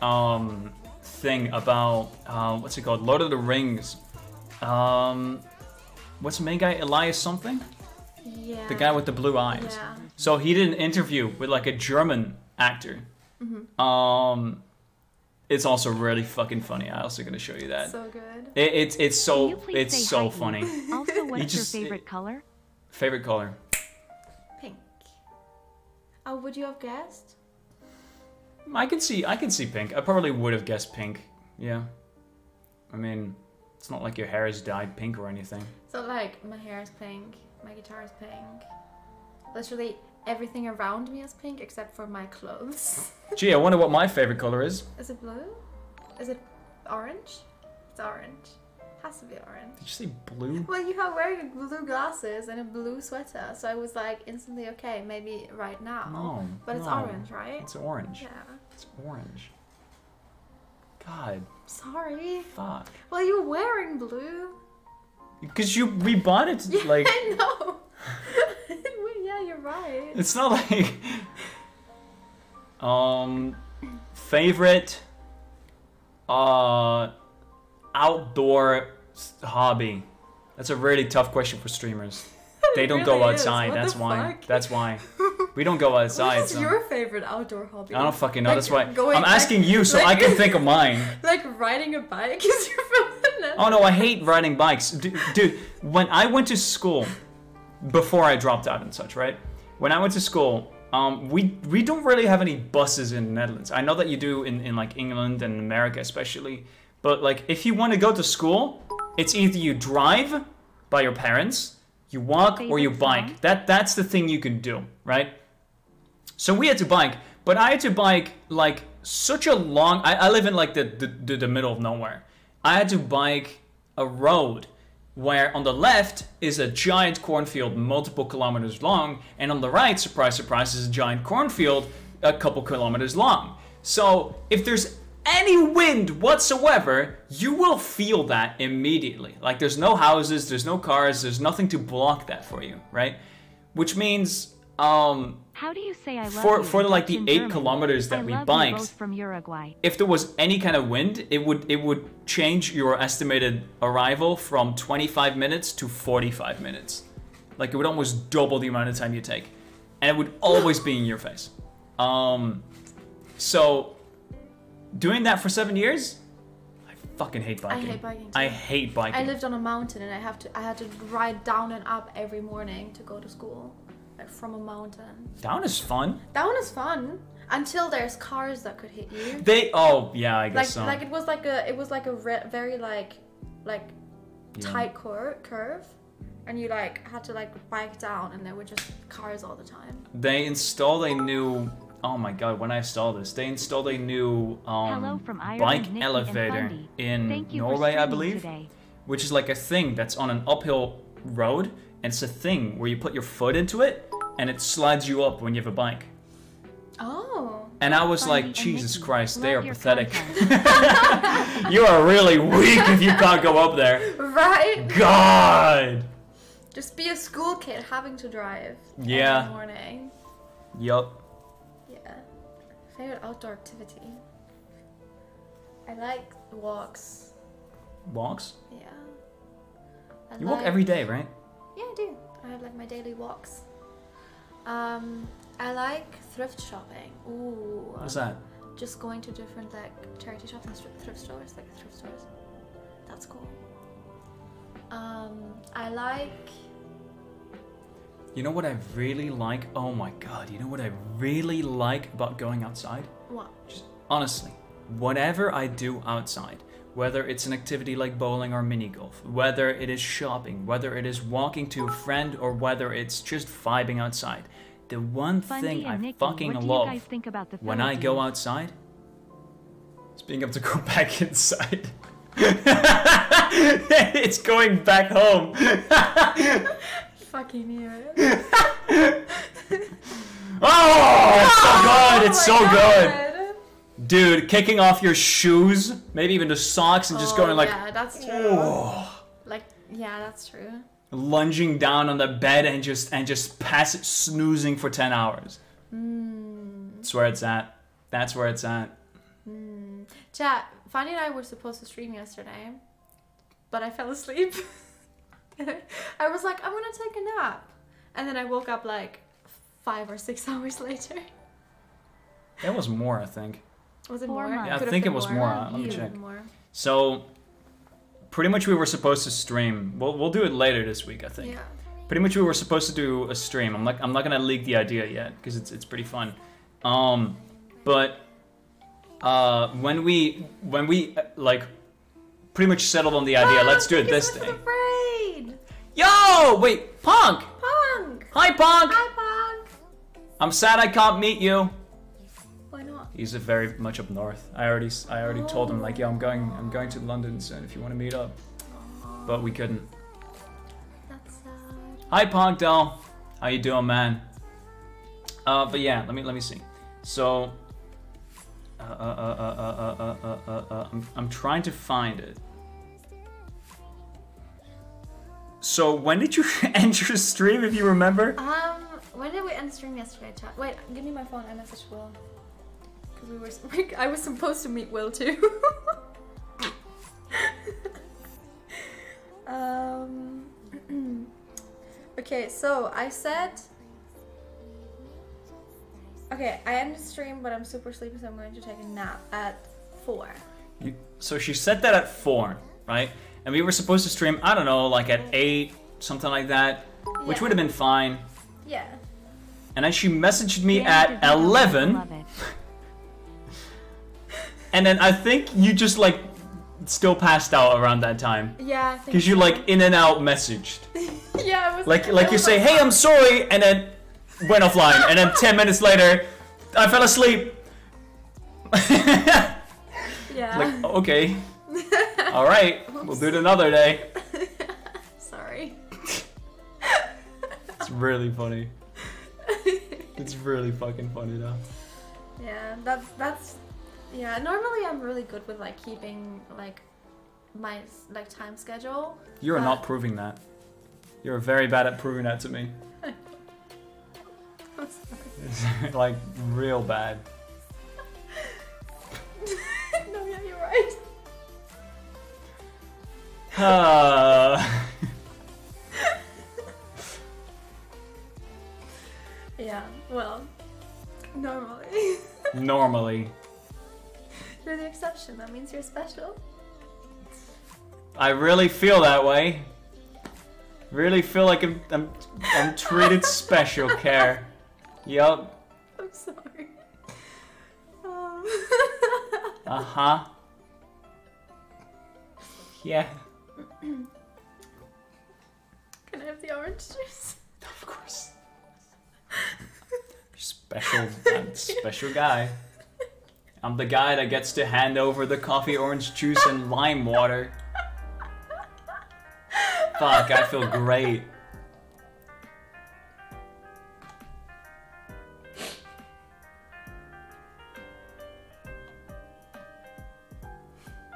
um thing about uh, what's it called Lord of the Rings. Um, what's the main guy Elias something? yeah. The guy with the blue eyes. Yeah. So he did an interview with like a German actor. Mm-hmm. Um, it's also really fucking funny. I also gonna show you that. So good. It, it's it's so it's so funny. Also, what's just- your favorite color? Favorite color? Pink. Oh, would you have guessed? I can see I can see pink. I probably would have guessed pink. Yeah. I mean, it's not like your hair is dyed pink or anything. So like my hair is pink, my guitar is pink. Literally everything around me is pink except for my clothes. Gee, I wonder what my favorite color is. Is it blue? Is it orange? It's orange. Has to be orange. Did you say blue? Well, you have wearing blue glasses and a blue sweater, so I was like instantly okay, maybe right now. No, But it's orange, right? It's orange. Yeah. It's orange. God, Sorry. fuck. Well, you're wearing blue. Because you we bought it Yeah, like I know. Yeah, you're right. it's not like um favorite uh outdoor hobby. That's a really tough question for streamers. They don't go really is. outside. That's why. fuck? That's why. We don't go outside. What is so- your favorite outdoor hobby? I don't fucking know. Like, That's why I'm asking like- you so like- I can think of mine. Like riding a bike you're from the Oh no, I hate riding bikes. D- Dude, when I went to school, before I dropped out and such, right? When I went to school, um, we we don't really have any buses in the Netherlands. I know that you do in, in like England and America especially, but like if you want to go to school, it's either you drive by your parents, you walk, or you bike. song? That that's the thing you can do, right? So we had to bike, but I had to bike like such a long. I, I live in like the the the middle of nowhere. I had to bike a road where on the left is a giant cornfield multiple kilometers long, and on the right, surprise, surprise, is a giant cornfield a couple kilometers long. So if there's any wind whatsoever, you will feel that immediately. Like there's no houses, there's no cars, there's nothing to block that for you, right? Which means, um, How do you say I love For- you for, like, the eight German? kilometers that I we biked, from Uruguay. if there was any kind of wind, it would it would change your estimated arrival from 25 minutes to 45 minutes. Like it would almost double the amount of time you take, and it would always be in your face. Um, so doing that for seven years, I fucking hate biking. I hate biking Too. I hate biking. I lived on a mountain and I have to I had to ride down and up every morning to go to school. Like from a mountain. Down is fun. Down is fun. Until there's cars that could hit you. They oh yeah, I guess Like so. like it was like a it was like a re- very like like Yeah. tight cur- curve. And you like had to like bike down and there were just cars all the time. They installed a new. Oh my god! When I saw this, they installed a new um, Hello from Ireland, bike Nikki elevator in Thank you for Norway, I believe, Today. which is like a thing that's on an uphill road, and it's a thing where you put your foot into it, and it slides you up when you have a bike. Oh. And I was Fundy like, Jesus Nikki, Christ, they are pathetic. you are really weak if you can't go up there. Right? God. Just be a school kid having to drive Yeah. every morning. Yup. Favorite outdoor activity. I like walks. Walks. Yeah. I You walk every day, right? Yeah, I do. I have like my daily walks. Um, I like thrift shopping. Ooh. What's that? Just going to different like charity shops and thrift stores, like thrift stores. That's cool. Um, I like. You know what I really like? Oh my god, you know what I really like about going outside? What? Just honestly, whatever I do outside, whether it's an activity like bowling or mini golf, whether it is shopping, whether it is walking to a oh. friend, or whether it's just vibing outside, the one Fundy thing I Nikki, fucking love think about the when I go outside is being able to go back inside. it's going back home. Fucking knew it. Oh, it's so good. It's so Oh my good. Dude, kicking off your shoes, maybe even the socks, and just Oh, going like, Yeah, that's true. oh, Like, yeah, that's true. lunging down on the bed and just and just passive snoozing for ten hours. Hmm. That's where it's at. That's where it's at. Chat, Fundy and I were supposed to stream yesterday, but I fell asleep. I was like, I'm gonna take a nap. And then I woke up like five or six hours later. That was more, I think. Was it Four more? Yeah, I Could've think it was more. Let me check. More. So, pretty much we were supposed to stream. We'll we'll do it later this week, I think. Yeah. pretty much we were supposed to do a stream. I'm like I'm not gonna leak the idea yet because it's it's pretty fun. Um, but uh, when we when we uh, like pretty much settled on the idea, let's do it this so day. Yo, wait, Punk. Punk. Hi, Punk. Hi, Punk. I'm sad I can't meet you. Why not? He's a very much up north. I already I already told him like, yo, I'm going I'm going to London soon if you want to meet up. But we couldn't. That's sad. Hi, Punk doll. How you doing, man? Uh, but yeah, let me let me see. So, uh, uh, uh, uh, uh, uh, uh, uh, uh, I'm I'm trying to find it. So when did you end your stream, if you remember? Um, when did we end stream yesterday, chat? Wait, give me my phone. I messaged Will. Because we were, I was supposed to meet Will too. um. okay, so I said. Okay, I end the stream, but I'm super sleepy, so I'm going to take a nap at four. You, so she said that at four, right? And we were supposed to stream. I don't know, like at mm. eight, something like that, which Yeah. would have been fine. Yeah. And then she messaged me Danny at did not eleven, and then I think you just like still passed out around that time Yeah, I think because you like in and out messaged. Yeah, it was Like it like you say, "Hey, I'm sorry," and then went offline, and then ten minutes later, I fell asleep. Yeah. like okay, all right, we'll do it another day. Sorry. It's really funny. It's really fucking funny though. Yeah, that's that's yeah. Normally, I'm really good with like keeping like my like time schedule. You're but- not proving that. You're very bad at proving that to me. I'm sorry. It's like real bad. no, yeah, you're right. Uh, Yeah. Well, normally normally, you're the exception. That means you're special. I really feel that way. Really feel like I'm I'm, I'm treated special care. Yup. I'm sorry. Um, Uh huh. Yeah. Can I have the orange juice? Of course. Special, I'm uh, special guy. I'm the guy that gets to hand over the coffee, orange juice, and lime water. Fuck, I feel great.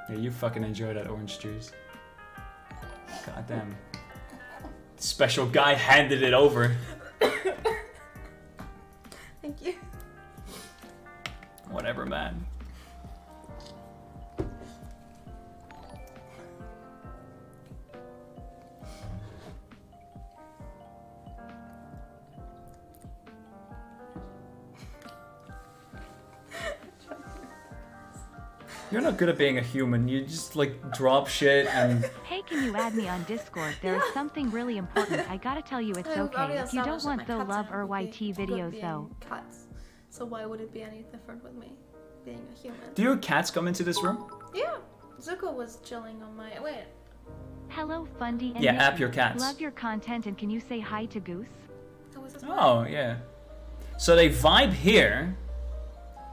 Yeah, you fucking enjoy that orange juice. God damn. Special guy handed it over. Thank you. Whatever, man. You're not good at being a human. You just like drop shit and Hey, can you add me on Discord? There is something really important. I gotta tell you, it's okay. If you don't want the love or YT videos though. Cats. So why would it be any different with me being a human? do your cats come into this room? Yeah. Zuko was chilling on my wait. Hello, Fundy and Yeah, Nikki. app your cats. Love your content and can you say hi to Goose? That Oh, yeah. So they vibe here.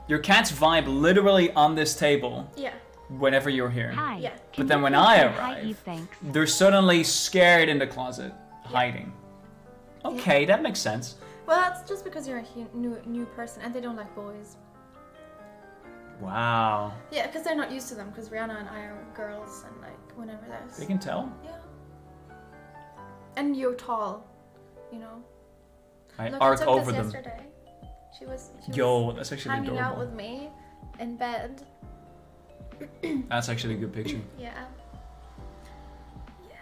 Your cats vibe literally on this table Yeah. whenever you're here. Hi. Yeah. Can But then when I say Hi, arrive- They're suddenly scared in the closet, hiding. Okay, that makes sense. Well, that's just because you're a hu- new new person and they don't like boys. Wow. Yeah, because they're not used to them. Because Rihanna and I are girls, and like whenever there's They can tell. yeah. And you're tall, you know. I Look, arc I took over this them. yesterday. She was. She Yo, was that's actually hanging out with me in bed. That's actually a good picture. Yeah. Yeah.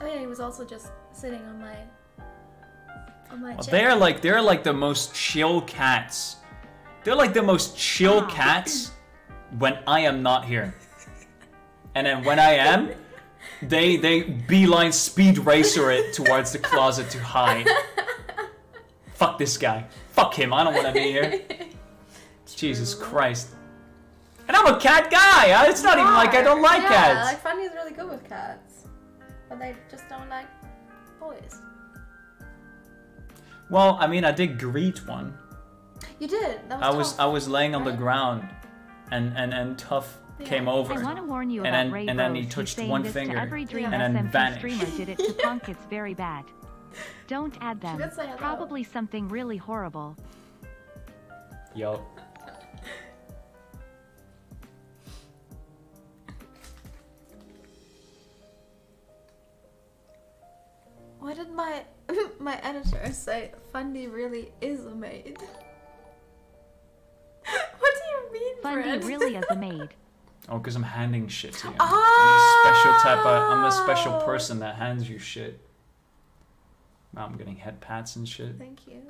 Oh yeah, he was also just sitting on my on my Well, chair. they're like they're like the most chill cats. They're like the most chill cats when I am not here. And then when I am, they they beeline speed racer it towards the closet to hide. Fuck this guy. Fuck him. I don't want to be here. Jesus Christ. And I'm a cat guy. It's not even like I don't like yeah, cats. like Fundy's really good with cats, but they just don't like boys. Well, I mean, I did greet one. You did. That was. I was. I was laying on the ground, and and and tough came over. I want to warn you And about then- Ray and then he touched one finger, To every Dream and then SMP vanished. did it to Punk. It's very bad. Don't add them. did. Probably something really horrible. Yo. Why did my my editor say Fundy really is a maid? what do you mean, Fundy really is a maid. Oh, because I'm handing shit to you. I'm a special type of. I'm a special Oh. person that hands you shit. Wow, I'm getting head pats and shit. Thank you.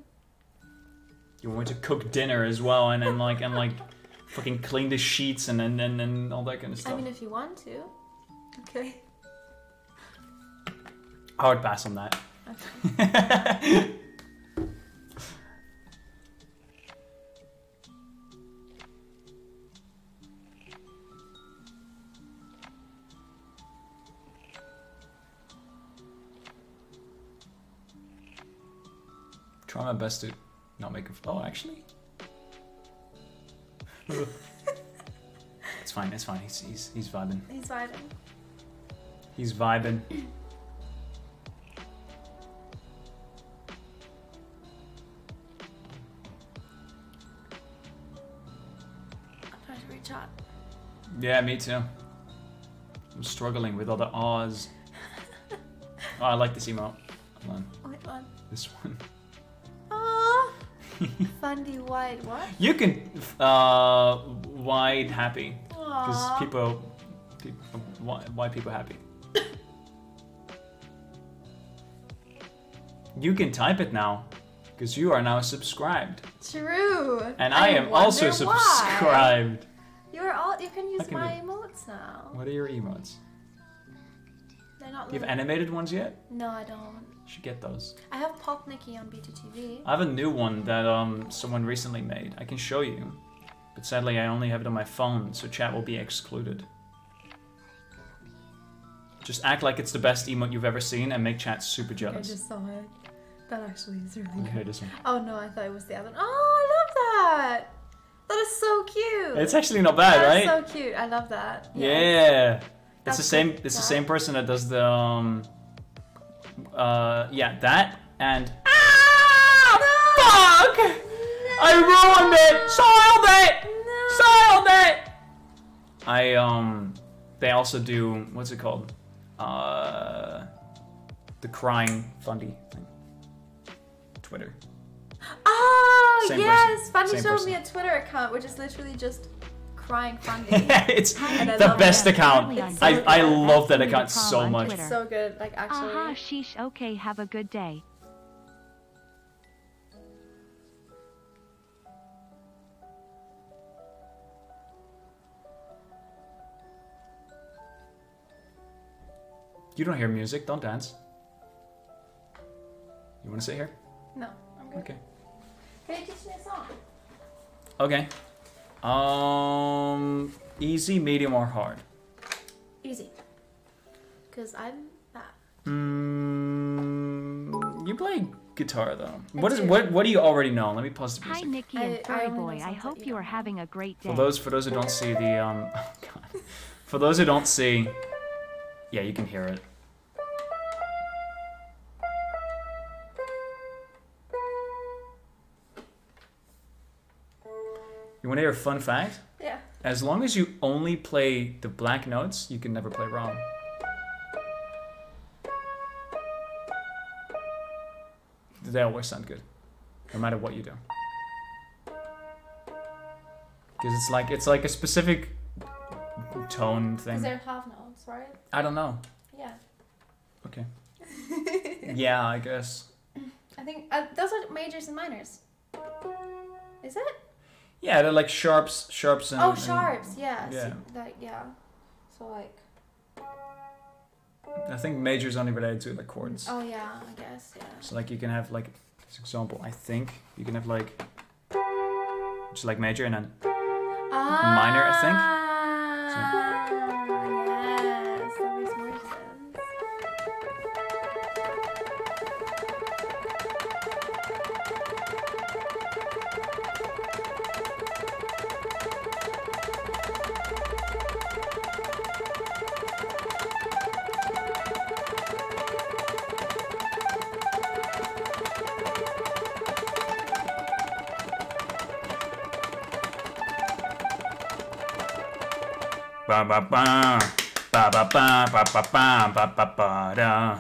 You want to cook dinner as well, and then like and like fucking clean the sheets and and, and, and all that kind of stuff. I mean, if you want to. Okay. I would pass on that. Try my best to not make a. Oh, actually. it's fine. It's fine. He's he's he's vibing. He's vibing. He's vibing. I'm trying to reach out. Yeah, me too. I'm struggling with all the ahs. Oh, I like this emote. Hold on. Wait, one. This one. Fundy wide. What? You can uh wide happy because people, people why, why people happy. you can type it now because you are now subscribed, True. and I, am also why. subscribed. You're all. You can use can my do- emotes now. What are your emotes? They're not. You have animated ones yet? No, I don't. Should get those. I have Pop Nikki on BTTV. I have a new one that um someone recently made. I can show you, but sadly I only have it on my phone, so chat will be excluded. Just act like it's the best emote you've ever seen and make chat super jealous. I just saw it. That actually is really Okay, this one. Oh no, I thought it was the other one. Oh, I love that. That is so cute. It's actually not bad, That's right? so cute. I love that. yeah. It's the same. good. It's the same person that does the um. Uh, yeah, that and. Fuck! I ruined it. Soiled it. Soiled it. I um. They also do what's it called? Uh. The crying fundy thing. Twitter. Oh Same yes, person. Fundy Same showed person. me a Twitter account which is literally just crying Fundy. it's And the best it. account. It's I, so I good. love that Ask me account so much. Twitter. so good. Like actually. Aha, sheesh, okay, have a good day. You don't hear music, don't dance. You want to sit here? No, I'm good. Okay. Can you teach me a song? Okay. Um, easy, medium, or hard? Easy. Cause I'm that. Mm, you play guitar though. I What is do. what? What do you already know? Let me pause the music. Hi. Nikki and I Furry Boy. I hope you you are having a great day. For those for those who don't see the um, oh god, for those who don't see, yeah, you can hear it. You want to hear a fun fact? Yeah. As long as you only play the black notes, you can never play wrong. They always sound good, no matter what you do. Because it's like it's like a specific tone thing. Cause thing. they're half notes, right? I don't know. Yeah. Okay. yeah, I guess. I think uh, those are majors and minors. Is it? Yeah, they're like sharps, sharps, and oh, and- sharps. Yeah. yeah. So, like yeah. So like. I think major is only related to like chords. Oh yeah, I guess yeah. So like you can have like this example. I think you can have like just like major and then ah, Minor, I think. Ah, Yes, that makes more sense. Ba ba ba ba ba ba ba ba ba ba ba ba da.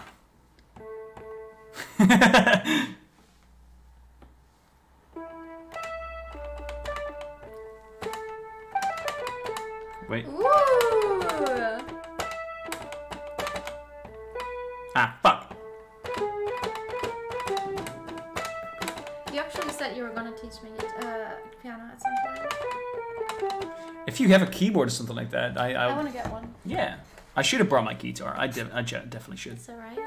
Wait. Ooh. Ah, fuck. If you have a keyboard or something like that, I, I, I want to get one. yeah, I should have brought my guitar. I, de- I definitely should. It's alright.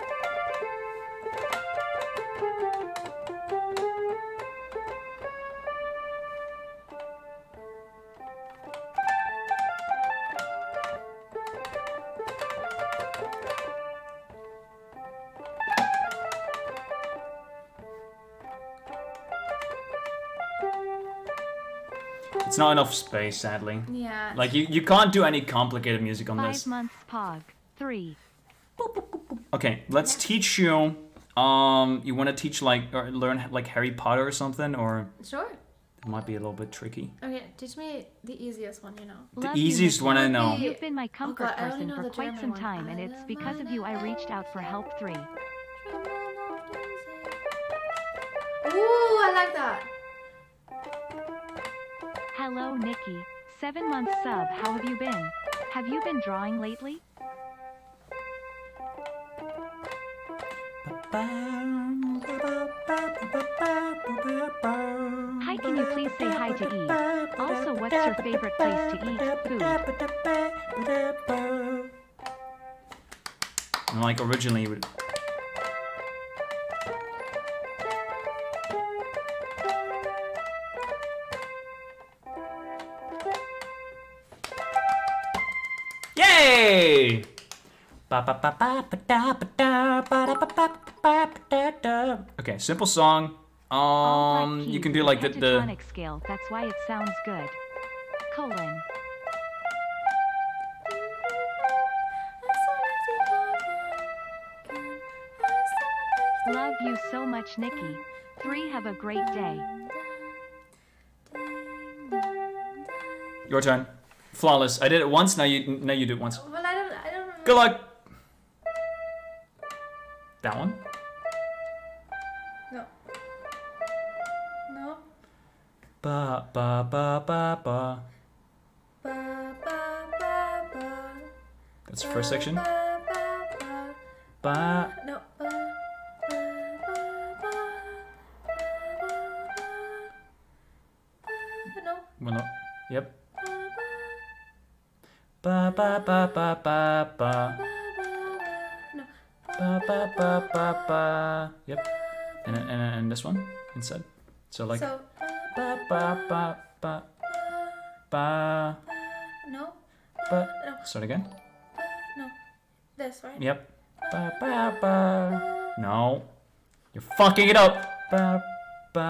It's not enough space, sadly. Yeah. Like you, you can't do any complicated music on Five this. months pog. Three. Okay, let's teach you. Um, you want to teach like or learn like Harry Potter or something, or Sure. it might be a little bit tricky. Okay, teach me the easiest one, you know. The Love you, easiest one I know. You've been my comfort God, person for quite German some one. time, and it's because of you I reached out for help. Three. Ooh, I like that. Hello, Nikki. Seven months sub. How have you been? Have you been drawing lately? Hi, can you please say hi to Eve? Also, what's your favorite place to eat food? And like originally, would. Okay, simple song. Um, you can do like the, the scale. That's why it sounds good. Colon. Love you so much, Nikki. Three. Have a great day. your turn. Flawless. I did it once. Now you now you do it once. Well, I don't, I don't remember. Good luck. That one. No. No. Ba ba ba ba ba. Ba, ba, ba, ba. That's the first section. Ba, ba, ba. Ba. No. Ba, ba, ba, ba. Ba, No. Well, no. Yep. Ba, ba, Ba ba ba ba ba. Ba ba ba ba ba. Yep. And and and this one instead. So like So. ba ba ba ba ba No. ba. No. Start again. No. This, right? Yep. Ba ba ba. No. You're fucking it up. Ba ba.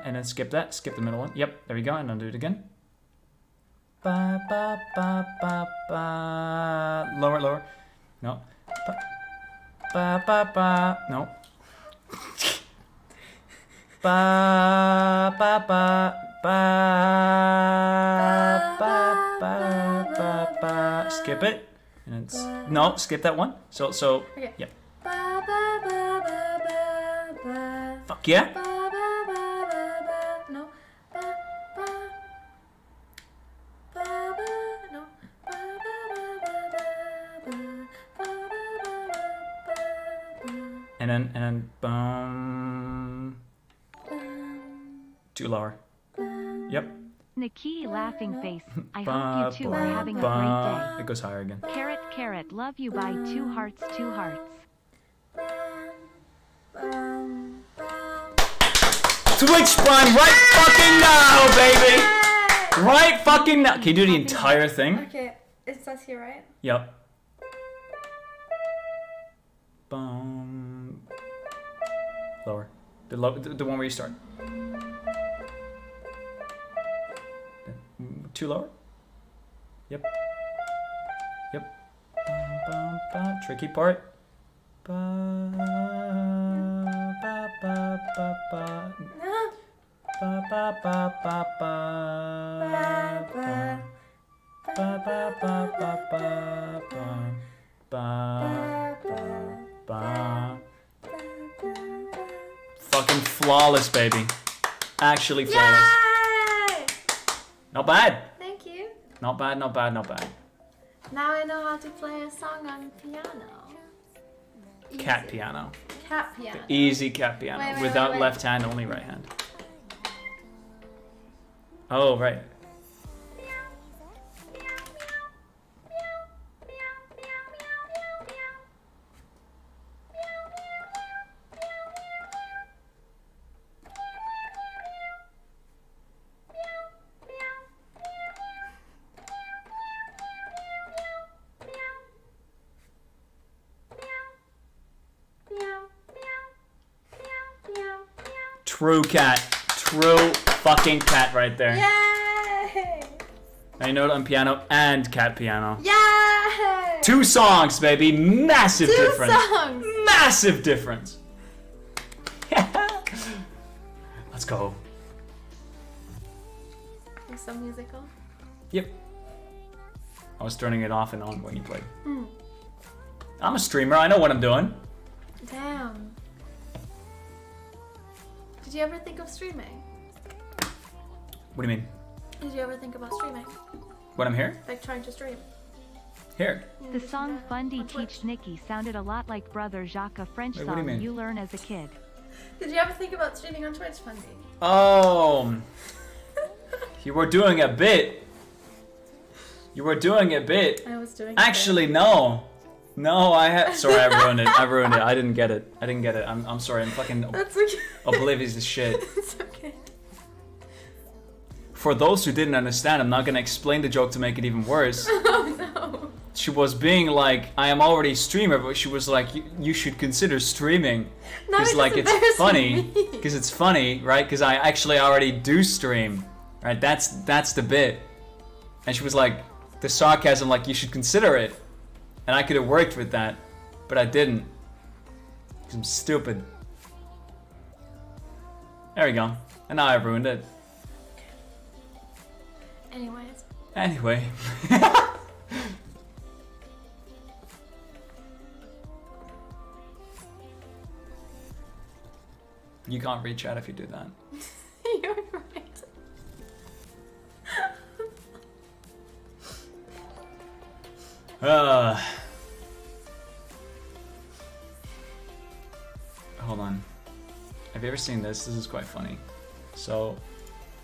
And then skip that. Skip the middle one. Yep. There we go. And then do it again. Ba ba ba ba ba. Lower, lower. No. Ba ba ba. No. Ba ba ba ba ba ba ba ba. Skip it. And it's no. Skip that one. So so. Okay. Yep. Ba, ba, ba, ba, ba, ba. Fuck yeah. Ba, And then and bum. Two lower. Yep. Nikki laughing face. I Ba, hope you two are ba, having a great day. It goes higher again. Carrot, carrot, love you by two hearts, two hearts. Bum, bum. Twitch Prime right fucking now, baby. Right fucking now. Can you do the entire thing? Okay, it says here, right? Yep. Bum. Lower. The, low, the, the one where you start. Two lower? Yep. Yep. Bum, bum, bum. Tricky part. Ba, ba, ba, ba, ba. Ba, ba, ba, ba, ba. Ba, ba, ba, ba, ba, ba. Ba, ba, ba, ba. Fucking flawless, baby. Actually flawless. Yay! Not bad. Thank you. Not bad. Not bad. Not bad. Now I know how to play a song on piano. Cat piano. Cat piano. Easy cat piano. Wait, wait, Without wait. left hand, only right hand. Oh right. True cat. True fucking cat right there. Yay! I note on piano and cat piano. Yay! Two songs, baby. Massive Two difference. songs. Massive difference. Let's go. Is some musical? Yep. I was turning it off and on when you played. Hmm. I'm a streamer. I know what I'm doing. Damn. Did you ever think of streaming? What do you mean? Did you ever think about streaming? When I'm here? Like trying to stream? Here. The mm-hmm. song Fundy Teach Nikki sounded a lot like Brother Jacques, a French Wait, what do you song you learn as a kid. Did you ever think about streaming on Twitch, Fundy? Oh. Um, you were doing a bit. You were doing a bit. I was doing. Actually, no. No, I have. Sorry, I ruined it. I ruined it. I didn't get it. I didn't get it. I'm, I'm sorry. I'm fucking That's okay. oblivious as shit. it's okay. For those who didn't understand, I'm not gonna explain the joke to make it even worse. Oh no. She was being like, I am already a streamer, but she was like, "You- should consider streaming. Now Because you're like it's embarrassing funny. me. Because it's funny, right? Because I actually already do stream, right? That's that's the bit. And she was like, the sarcasm, like you should consider it. And I could have worked with that, but I didn't. Because I'm stupid. There we go. And now I've ruined it. Anyways. Anyway. you can't read chat if you do that. You're right. Uh, hold on. Have you ever seen this? This is quite funny. So,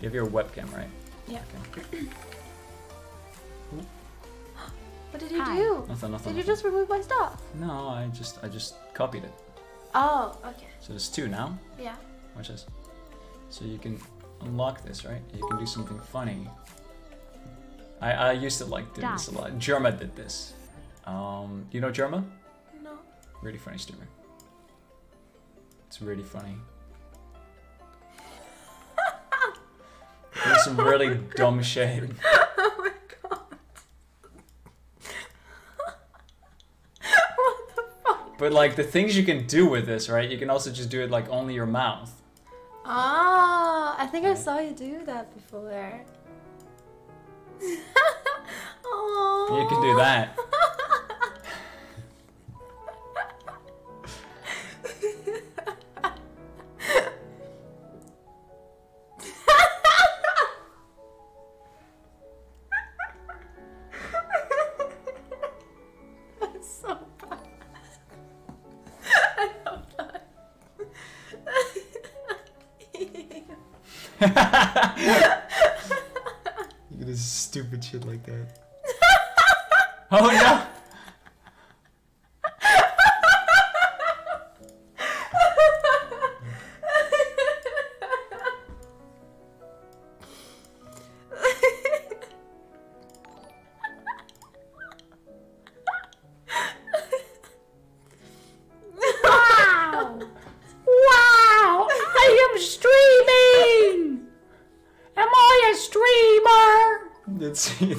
you have your webcam, right? Yeah. Okay. What did you Hi. do? Nothing, nothing. Did you just remove my stuff? No, I just, I just copied it. Oh, okay. So there's two now. Yeah. Watch this. So you can unlock this, right? You can do something funny. I, I used to like doing this a lot. Jerma did this. Um, you know Jerma? No. Really funny streamer. It's really funny. Doing some really dumb shit. oh my god. what the fuck? But like the things you can do with this, right? You can also just do it like only your mouth. Ah, I think I saw you do that before. You can do that. shit like that. oh no!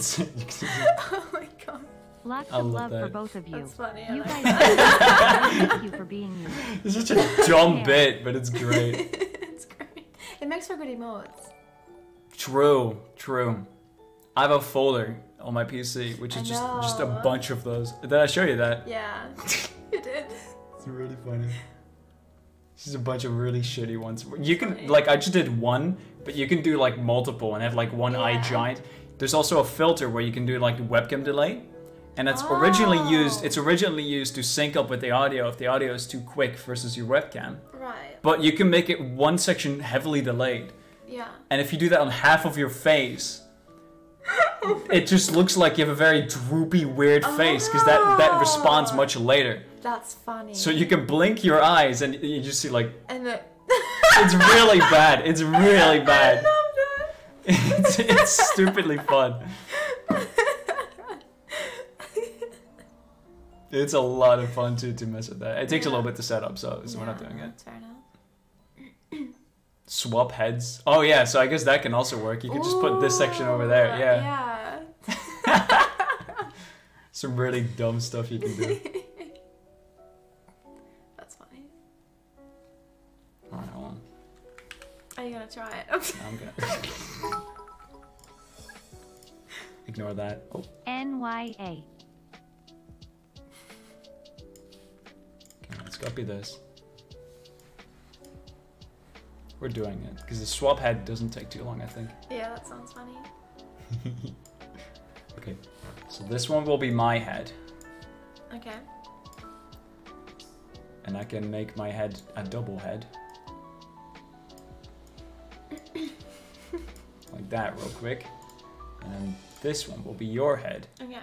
It's it's. you can- Oh my god. Lots I of love love for both of you. That's funny. You like guys, thank you for being you. It's such a dumb bit, but it's great. it's great. It makes for good emotes. True, true. I have a folder on my PC, which is just just a bunch of those. Did I show you that? Yeah, you did. It's really funny. This is a bunch of really shitty ones. You can funny. like I just did one, but you can do like multiple and have like one eye giant. There's also a filter where you can do like webcam delay. And it's originally oh. used Oh. it's originally used to sync up with the audio if the audio is too quick versus your webcam. Right. But you can make it one section heavily delayed. Yeah. And if you do that on half of your face, it just looks like you have a very droopy, weird face because that that responds Oh. much later. That's funny. So you can blink your eyes and you just see like And the. it's really bad. It's really bad. It's, it's stupidly fun. It's a lot of fun to to mess with that. It takes a little bit to set up, so, so we're not doing it. Fair enough. swap heads. Oh yeah, so I guess that can also work. You could just put this section over there. Yeah. Yeah. Some really dumb stuff you can do. Are you gonna try it? I'm gonna ignore that. Oh, NYA. okay, let's copy this. We're doing it because the swap head doesn't take too long, I think. yeah, that sounds funny. Okay, so this one will be my head, Okay. and I can make my head a double head. like that, real quick. And then this one will be your head. Okay.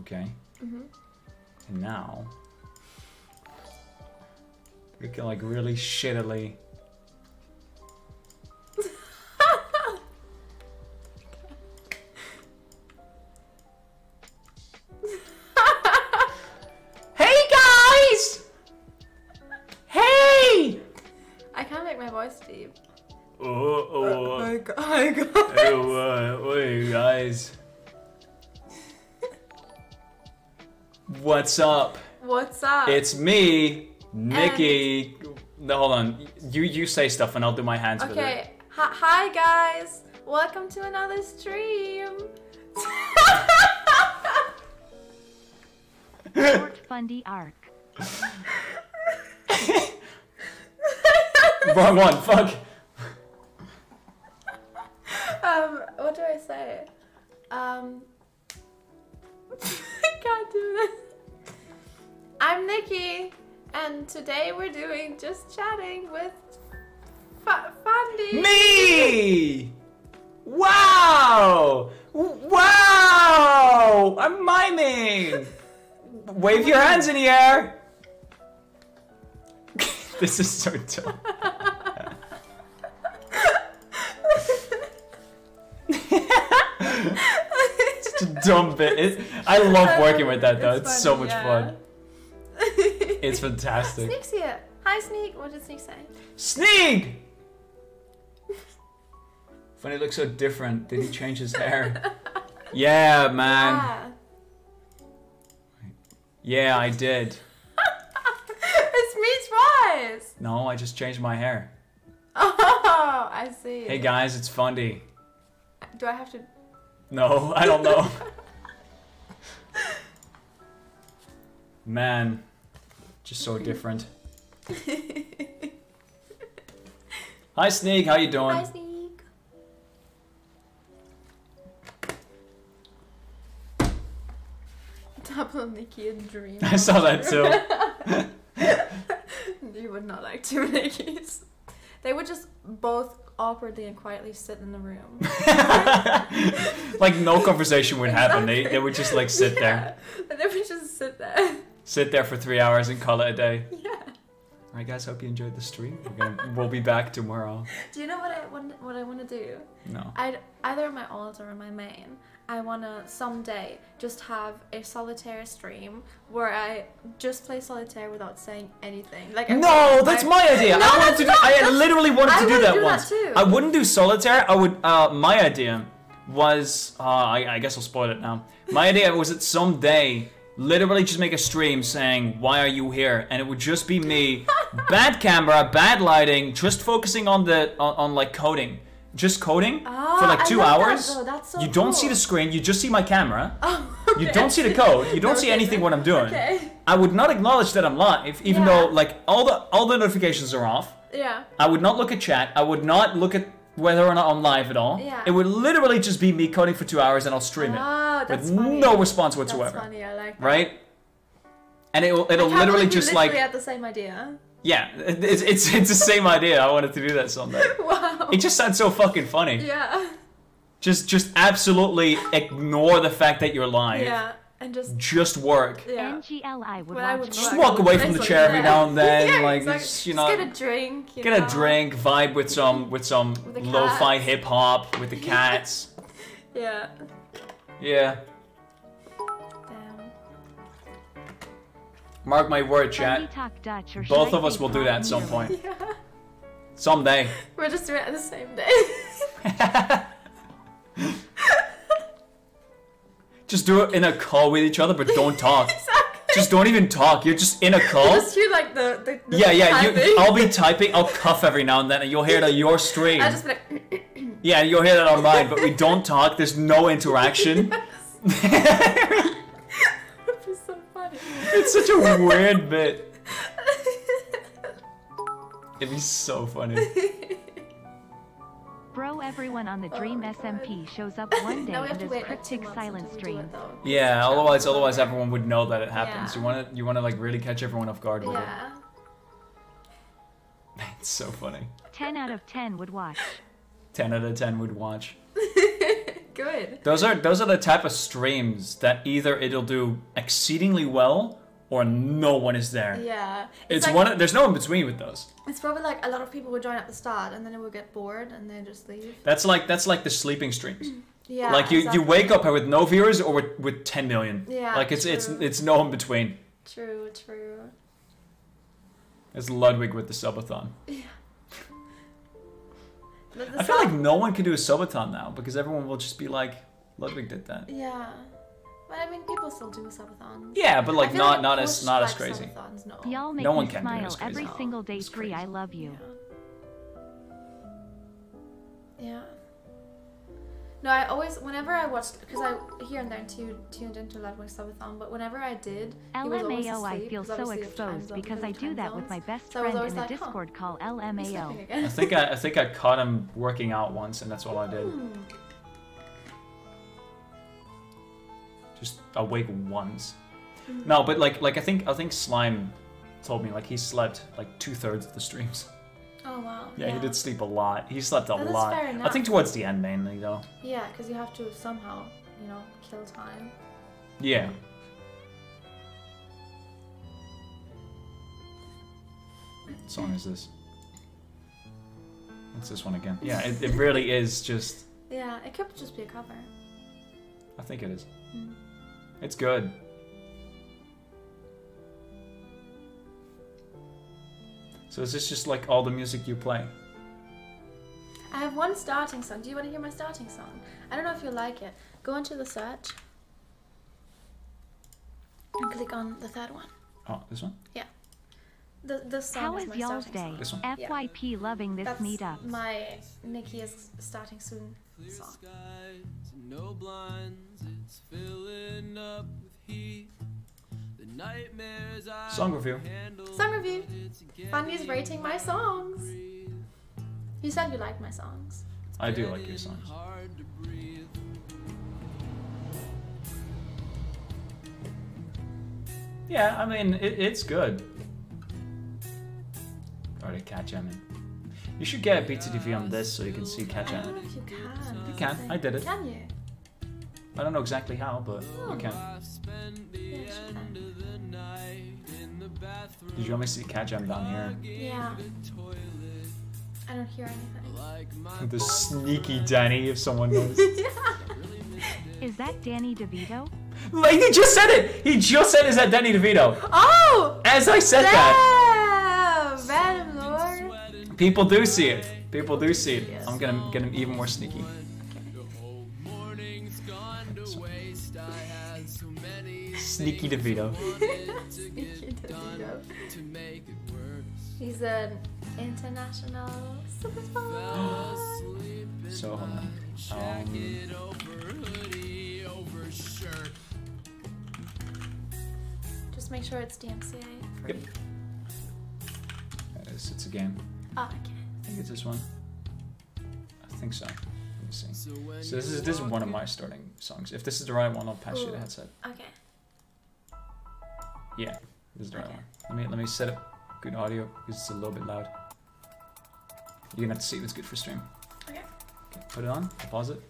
Okay. Mm-hmm. And now we can like really shittily. Deep. Oh, oh, uh, god. Oh god. oh, uh, hey guys. What's up? What's up? It's me, Nikki. No, hold on. You you say stuff and I'll do my hands with it. okay. Hi, guys. Welcome to another stream. Fort Fundy Arc. Wrong one. Fuck. um, what do I say? Um, I can't do this. I'm Nikki, and today we're doing just chatting with F- Fundy. Me. Wow. Wow. I'm miming. Wave your hands in the air. this is so dumb. Such a dumb bit. It, I love working with that though. It's, so funny, much yeah. fun. It's fantastic. Sneak's here. Hi, Sneak. What did Sneak say? Sneak! Fundy looks so different. Did he change his hair? Yeah, man. Ah. Yeah, I did. It's me twice. No, I just changed my hair. Oh, I see. Hey guys, it's Fundy. Do I have to? No, I don't know. Man, just so different. Hi Sneak, how you doing? Hi, Sneak. Double Nikki and Dream. I saw that too. you would not like two Nikkis. They would just both awkwardly and quietly sit in the room. like no conversation would happen. They they would just like sit there, Yeah. And they would just sit there. sit there for three hours and call it a day. Yeah. All right, guys. Hope you enjoyed the stream. We're gonna, we'll be back tomorrow. Do you know what I want? What I want to do? No. I'd either my alt or my main. I wanna someday just have a solitaire stream where I just play solitaire without saying anything. Like I- No, that's my idea. No, I wanted to do. I literally wanted I to do that do that once. too. I wouldn't do solitaire. I would. Uh, my idea was. Uh, I, I guess I'll spoil it now. My idea was that someday, literally, just make a stream saying, "Why are you here?" and it would just be me, bad camera, bad lighting, just focusing on the on, on like coding, just coding for Ah, like two love that, hours. That's so you don't see the screen. You just see my camera. Oh, You don't see the code. You don't see okay, anything okay. what I'm doing. Okay. I would not acknowledge that I'm live, even Yeah. though like all the all the notifications are off. Yeah. I would not look at chat. I would not look at whether or not I'm live at all. Yeah. It would literally just be me coding for two hours and I'll stream it Ah, that's with funny. no response That's whatsoever. funny. I like that. Right? And it'll it'll literally just literally like had the same idea. Yeah, it's, it's it's the same idea. I wanted to do that someday. Wow. It just sounds so fucking funny. yeah. Just just absolutely ignore the fact that you're lying. Yeah. And just Just work. yeah. NGLI would Well, I would Just walk away from the basically chair every now and then, yeah, like, exactly. just, you Just know, get a drink. You Get know? a drink, vibe with some with some With lo-fi hip hop with the cats. Yeah. yeah. Mark my word, Fundy chat. talk Dutch or should Both of us will do that at some Nederlands? point. Someday. We're just doing it the same day. Just do it in a call with each other, but don't talk. Just don't even talk. You're just in a call. just hear like the, the, the Yeah, yeah. You. I'll be typing. I'll cuff every now and then, and you'll hear it on your stream. I'll just be like, Yeah, you'll hear that on mine, but we don't talk. There's no interaction. it'd be so funny. It's such a weird bit. It'd be so funny. Bro, everyone on the Oh Dream my God. SMP shows up one day in we have and to does wait like two cryptic months silent until we do stream. it, though. Yeah, otherwise, otherwise everyone would know that it happens. Yeah. You want to, you want to like really catch everyone off guard with Yeah. it. It's so funny. 10 out of 10 would watch. Ten out of ten would watch. Good. Those are those are the type of streams that either it'll do exceedingly well or no one is there. Yeah. It's like, one. There's no in between with those. It's probably like a lot of people will join at the start and then it will get bored and then just leave. That's like that's like the sleeping streams. Yeah. like you, exactly. you wake up with no viewers or with, with 10 million. Yeah, Like it's it's true. it's no in between. True, true. It's Ludwig with the subathon. The I feel like no one can do a subathon now because everyone will just be like, Ludwig did that. Yeah. But I mean, people still do subathons. Yeah, but like not like not as not as crazy. no. Y'all make No me one can do smile as crazy. every single day it's free. I love you. Yeah. No, I always, whenever I watched, because I here and there too, tuned into Ludwig Subathon, but whenever I did, he was always LMAO, I asleep, feel 'cause so obviously of time exposed because I do time that with my best So friend always in a like, huh, Discord call he's LMAO. I think I, I think I caught him working out once, and that's all I did. Hmm. Just awake once. Hmm. No, but like like I think I think Slime told me like he slept like two thirds of the streams. Oh wow. Yeah, he did sleep a lot. He slept a That is lot. fair I think towards the end mainly though. Yeah, because you have to somehow, you know, kill time. Yeah. What song is this? It's this one again. Yeah, it, it really is just. Yeah, it could just be a cover. I think it is. Mm. It's good. So is this just like all the music you play? I have one starting song. Do you want to hear my starting song? I don't know if you like it. Go into the search and click on the third one. Oh, this one? Yeah. The this song How is is my y'all's starting day? song. This one? Yeah. FYP loving this That's meetup. my Nikki is starting soon song. skies, no blinds, it's filling up with heat. The nightmares Song review. Song review. it's getting rating my songs. breathe. You said you like my songs. I do like your songs. Hard to breathe. Yeah, I mean, it, it's good. Already catch him in. You should get a BTTV on this so you can see catch I him. don't know if you can. You can. I did it. Can you? I don't know exactly how, but you can. I spend the Yeah, you end can. of the night in the bathroom. Did you want me to see catch him down here? Yeah. I don't hear anything. like The sneaky Danny, if someone knows. Is that Danny DeVito? like, he just said it! He just said, is that Danny DeVito? Oh! As I said that! Damn! Random lord. People do see it. People do see it. Yes. I'm gonna get him even more sneaky. Sneaky DeVito. Sneaky DeVito. to make it worse. He's an international superstar. So, hold on. Um, jacket over hoodie over shirt. Just make sure it's DMCA. Yep. Is, it's a game. Oh, okay. I think it's this one. I think so. Let me see. So So this is this is one of my starting songs. If this is the right one, I'll pass you the headset. Okay. Yeah, this is the right Okay. one. Let me let me set up good audio because it's a little bit loud. You're gonna have to see if it's good for stream. Okay. Okay, put it on. Pause it.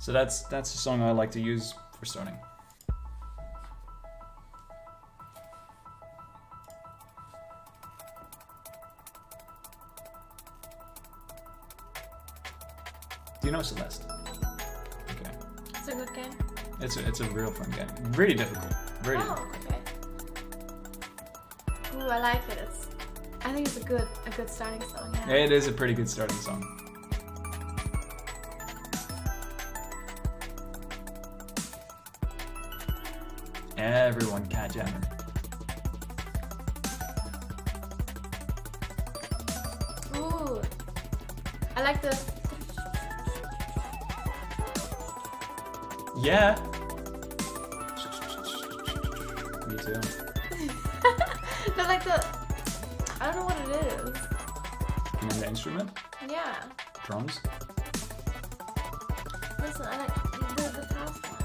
So that's that's the song I like to use for starting. Do you know Celeste? Okay. It's a good game. It's a, it's a real fun game. Really difficult. Really Oh, okay. Ooh, I like it. It's, I think it's a good, a good starting song. Yeah. It is a pretty good starting song. Everyone cat jamming. Ooh, I like the. Yeah. Me too. No, like the. I don't know what it is. And then the instrument, Yeah. drums. Listen, I like the, the past one.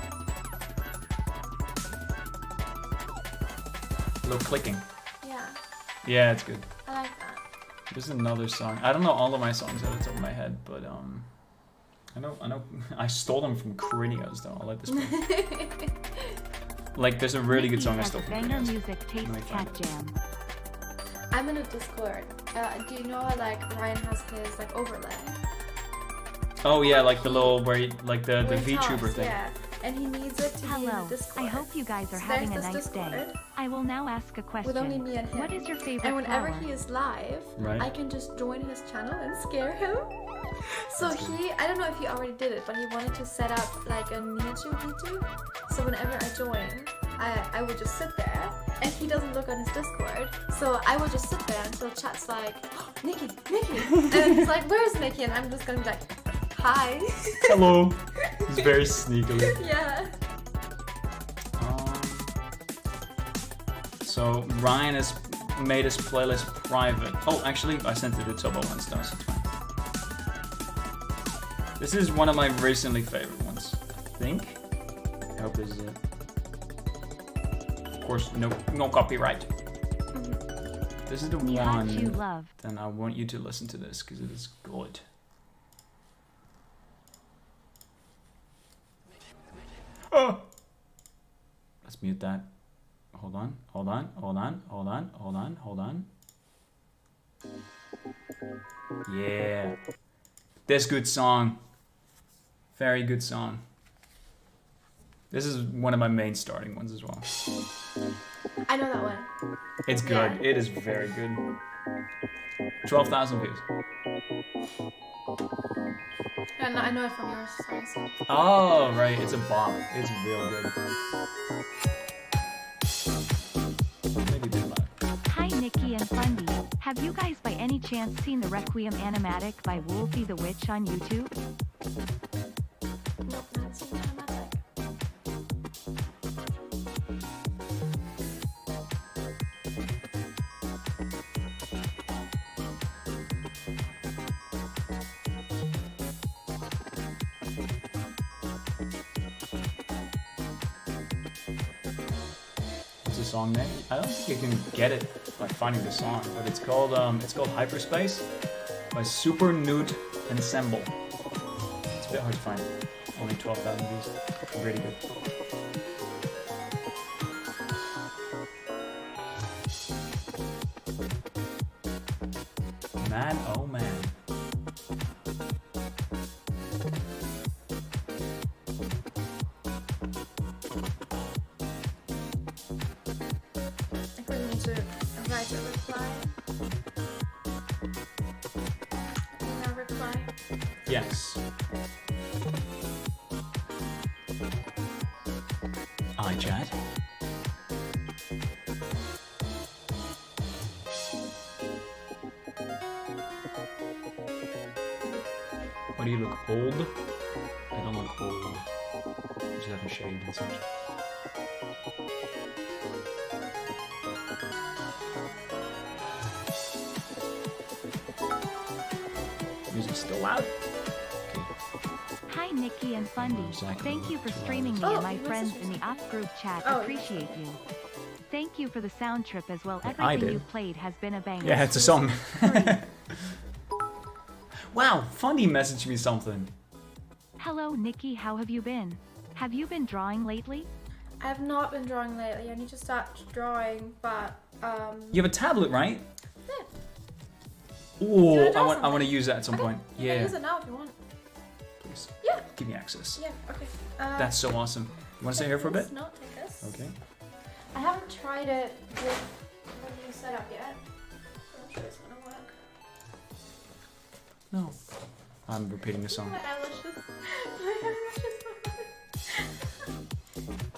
A little clicking. Yeah, Yeah, it's good. I like that. There's another song. I don't know all of my songs at the top of my head, but um, I know I know I stole them from Crinios though. I'll let this play. like, there's a really good song I has stole from banger music taste me find cat jam. I'm in a Discord. Uh, do you know how like Ryan has his like overlay? Oh yeah, like the little where you, like the the Where he VTuber talks, thing. Yeah, and he needs it to be in Hello. Discord. I hope you guys are So having a nice this day. I will now ask a question. With only me and him. What is your favorite And whenever flower? he is live, Right. I can just join his channel and scare him. So he, I don't know if he already did it, but he wanted to set up like a Nihachu YouTube. So whenever I join, I, I would just sit there, and he doesn't look on his Discord. So I would just sit there until chat's like, Nikki, Nikki, and he's like, where's Nikki? And I'm just gonna be like, hi. Hello. He's very sneakily. yeah. Um, so Ryan has made his playlist private. Oh, actually, I sent it to Tubbo once, though, so it's fine. This is one of my recently favorite ones. I think. I hope this is it. Of course, no, no copyright. Mm-hmm. This is the Hot you one. love. Then I want you to listen to this because it is good. Oh. Let's mute that. Hold on, hold on, hold on, hold on, hold on, hold on. Yeah. This good song. Very good song. This is one of my main starting ones as well. I know that one. It's good. Yeah. It is very good. 12,000 views. And I know it from yours. Sorry. So. Oh, right. It's a bop. It's real good. Maybe a bit. Hi Nikki and Fundy. Have you guys by any chance seen the Requiem animatic by Wolfie the Witch on YouTube? Song name? I don't think you can get it by finding the song, but it's called um, it's called Hyperspace by Super Nude Ensemble. It's a bit hard to find. Only 12,000 views. Really good. And Fundy. Exactly. Thank you for streaming me Oh, and my friends in the off group chat. Oh. Appreciate you. Thank you for the sound trip as well. Yeah, Everything you've played has been a banger. Yeah, it's a song. wow, Funny messaged me something. Hello Nikki, how have you been? Have you been drawing lately? I have not been drawing lately. I need to start drawing, but um. You have a tablet, right? Yeah. Ooh, wanna I draw want I want to use that at some Okay, point. You Yeah, can use it now if you want. Please Yeah. give me access. Yeah. Okay. Uh, That's so awesome. You want to stay here for a bit? No, take this. Okay. I haven't tried it with. What do you set up yet. I'm not sure it's gonna work. No. I'm repeating the song.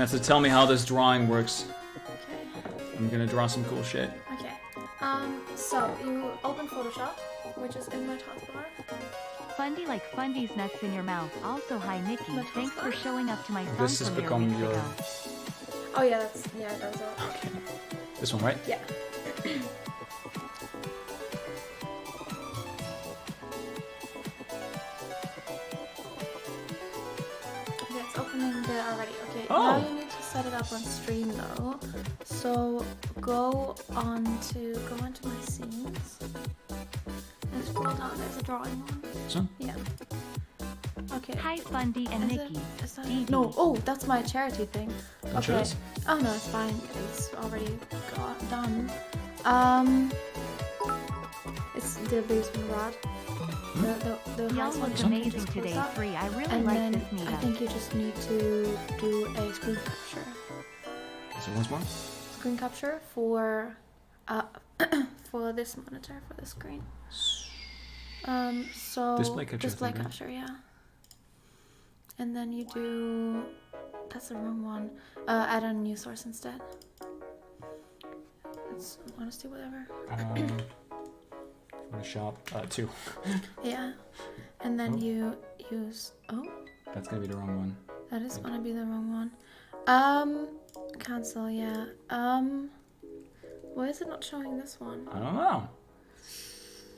gonna have to tell me how this drawing works. Okay. I'm gonna draw some cool shit. Okay. Um, so you open Photoshop, which is in my taskbar. Fundy like Fundy's nuts in your mouth. Also, hi Nikki. But Thanks for showing up to my song This has become your- ago. Oh yeah, that's yeah, those are Okay. This one, right? yeah. Okay. And Is Nikki. it- is that Dee it? No. Oh, that's my charity thing. Don't show Okay. us. Oh no, it's fine. It's already got done. Um, it's the basement rod. The the the Y'all look amazing today, up. free. I really And like then this I think you just need to do a screen capture. So once more. Screen capture for uh for this monitor for the screen. Um, so Display capture, I Display think, right? capture, yeah. And then you do. That's the wrong one. Uh, add a new source instead. Honestly whatever. Um, Photoshop uh, two. Yeah. And then Oh. you use. Oh, That's gonna be the wrong one. that is gonna be the wrong one. Um, cancel. Yeah. Um, why is it not showing this one? I don't know.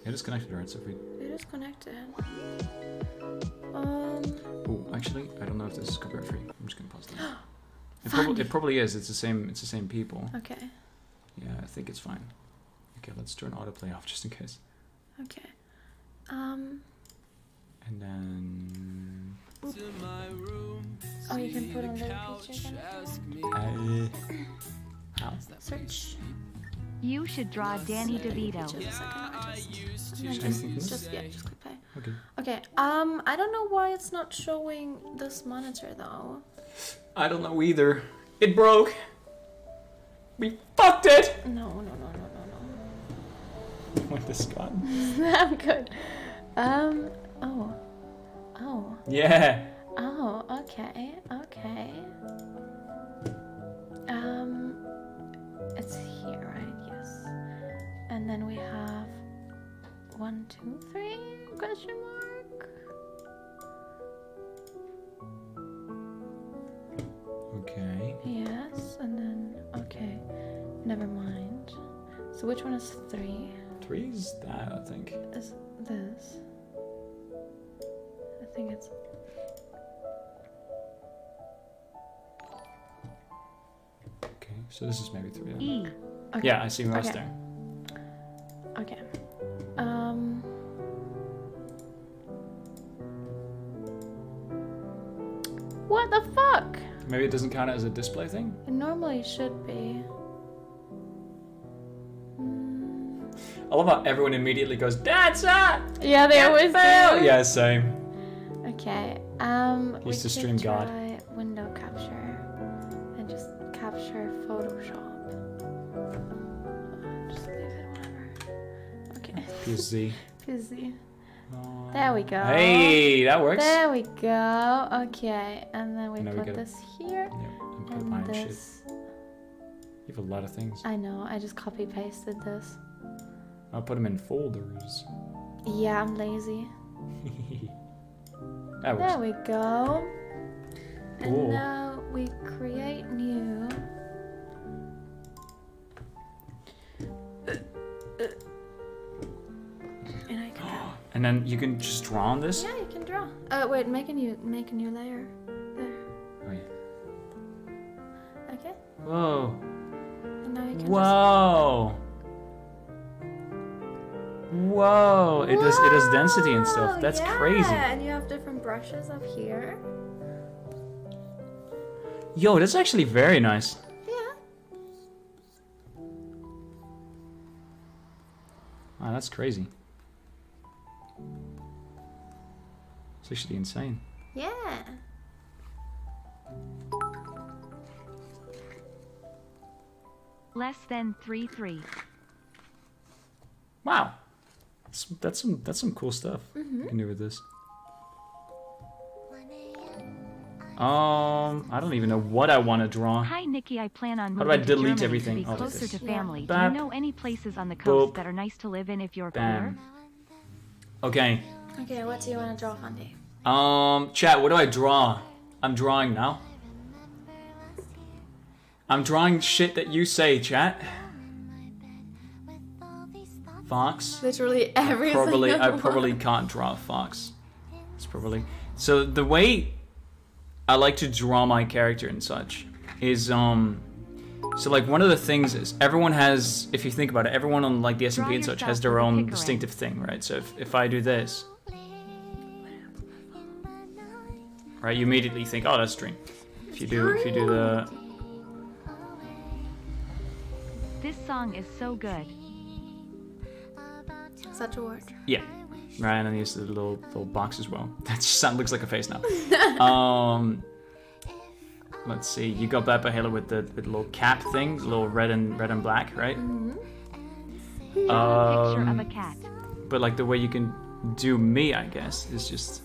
It is connected, right? So if we. It is connected. Um, Oh, actually, I don't know if this is copyright free. I'm just gonna pause that. It, probably, it probably is. It's the same. It's the same people. okay. Yeah, I think it's fine. Okay, let's turn autoplay off just in case. Okay. Um, And then. To my room, oh, you can put on the picture again. Uh, how? Search. You should draw Danny DeVito. Just a second artist. used to just, just yeah, just click play. Okay. Okay. Um, I don't know why it's not showing this monitor though. I don't know either. It broke. We fucked it. No, no, no, no, no, no. With the Scott. no. I'm good. Um. Oh. Oh. Yeah. Oh. Okay. Okay. Um. It's then we have one, two, three? Question mark. Okay. Yes, and then okay, never mind. So which one is three? Three is that, I think. Is this? I think it's Okay, so this is maybe three. E. okay. Yeah, I see who else Okay. there. Okay. Um. What the fuck? Maybe it doesn't count as a display thing. It normally should be. Mm, I love how everyone immediately goes, "That's up." Yeah, they always do. Yeah, same. Okay. Um. He's the stream god. PSZ. Fizzy. Um, there we go. Hey, that works. There we go. Okay, and then we we put gotta- this here Yeah, and put and mine shit. this. You have a lot of things. I know. I just copy pasted this. I'll put them in folders. Yeah, I'm lazy. that works. There we go. And Cool. now we create new. And then you can just draw on this. Yeah, you can draw. Uh, wait, make a new, make a new layer. There. Oh, yeah. Okay. Whoa. And now you can Whoa. Whoa. just. It does it does density and stuff. Whoa, That's yeah, crazy. And you have different brushes up here. Yo, that's actually very nice. Yeah. Wow, that's crazy. It's actually insane. Yeah. Less than 3 3. Wow. That's, that's some that's some cool stuff Mm-hmm. you can do with this. Um, I don't even know what I want to draw. Hi Nikki, I plan on How moving do I delete Germany everything? to be Oh, closer this. to family. Bap. Do you know any places on the coast Boop. that are nice to live in if you're poor? Bam. Okay. Okay, what do you want to draw, Fundy? Um, chat, what do I draw? I'm drawing now. I'm drawing shit that you say, chat. Fox. Literally every Probably, I probably can't draw a fox. It's probably so. The way I like to draw my character and such is um. So like one of the things is everyone has, if you think about it, everyone on like the Draw and such has their own distinctive thing, right? So if, if I do this, right, you immediately think, oh, that's Dream. If you do, if you do the, This song is so good. Such a word. yeah, right, and then use the little little box as well. That just sound, looks like a face now. um, let's see, you got that Halo with the, with the little cap thing, the little red and red and black, right? Picture Um, of a cat. but like the way you can do me, I guess, is just,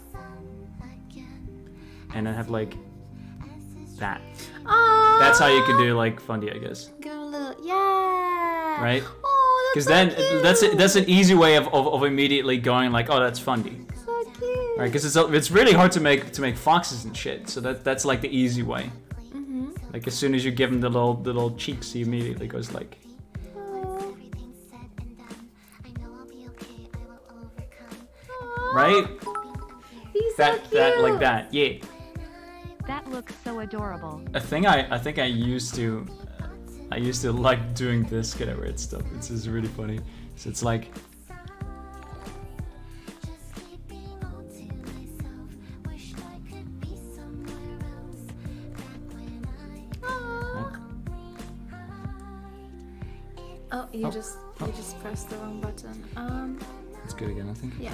and I have like that. Oh, That's how you can do like Fundy, I guess. Give him a little, yeah. Right? Oh, Because that's then so cute. that's a, that's an easy way of, of, of immediately going like, oh, that's Fundy, so cute. right? Because it's it's really hard to make to make foxes and shit. So that that's like the easy way. Mm-hmm. Like as soon as you give him the little the little cheeks, he immediately goes like, Oh. right? He's That so cute. that like that, yeah. That looks so adorable. A thing I I think I used to I used to like doing this kind of weird stuff. It's just really funny. So it's like Oh, you Oh. just you just pressed the wrong button. Um, it's good again, I think. yeah.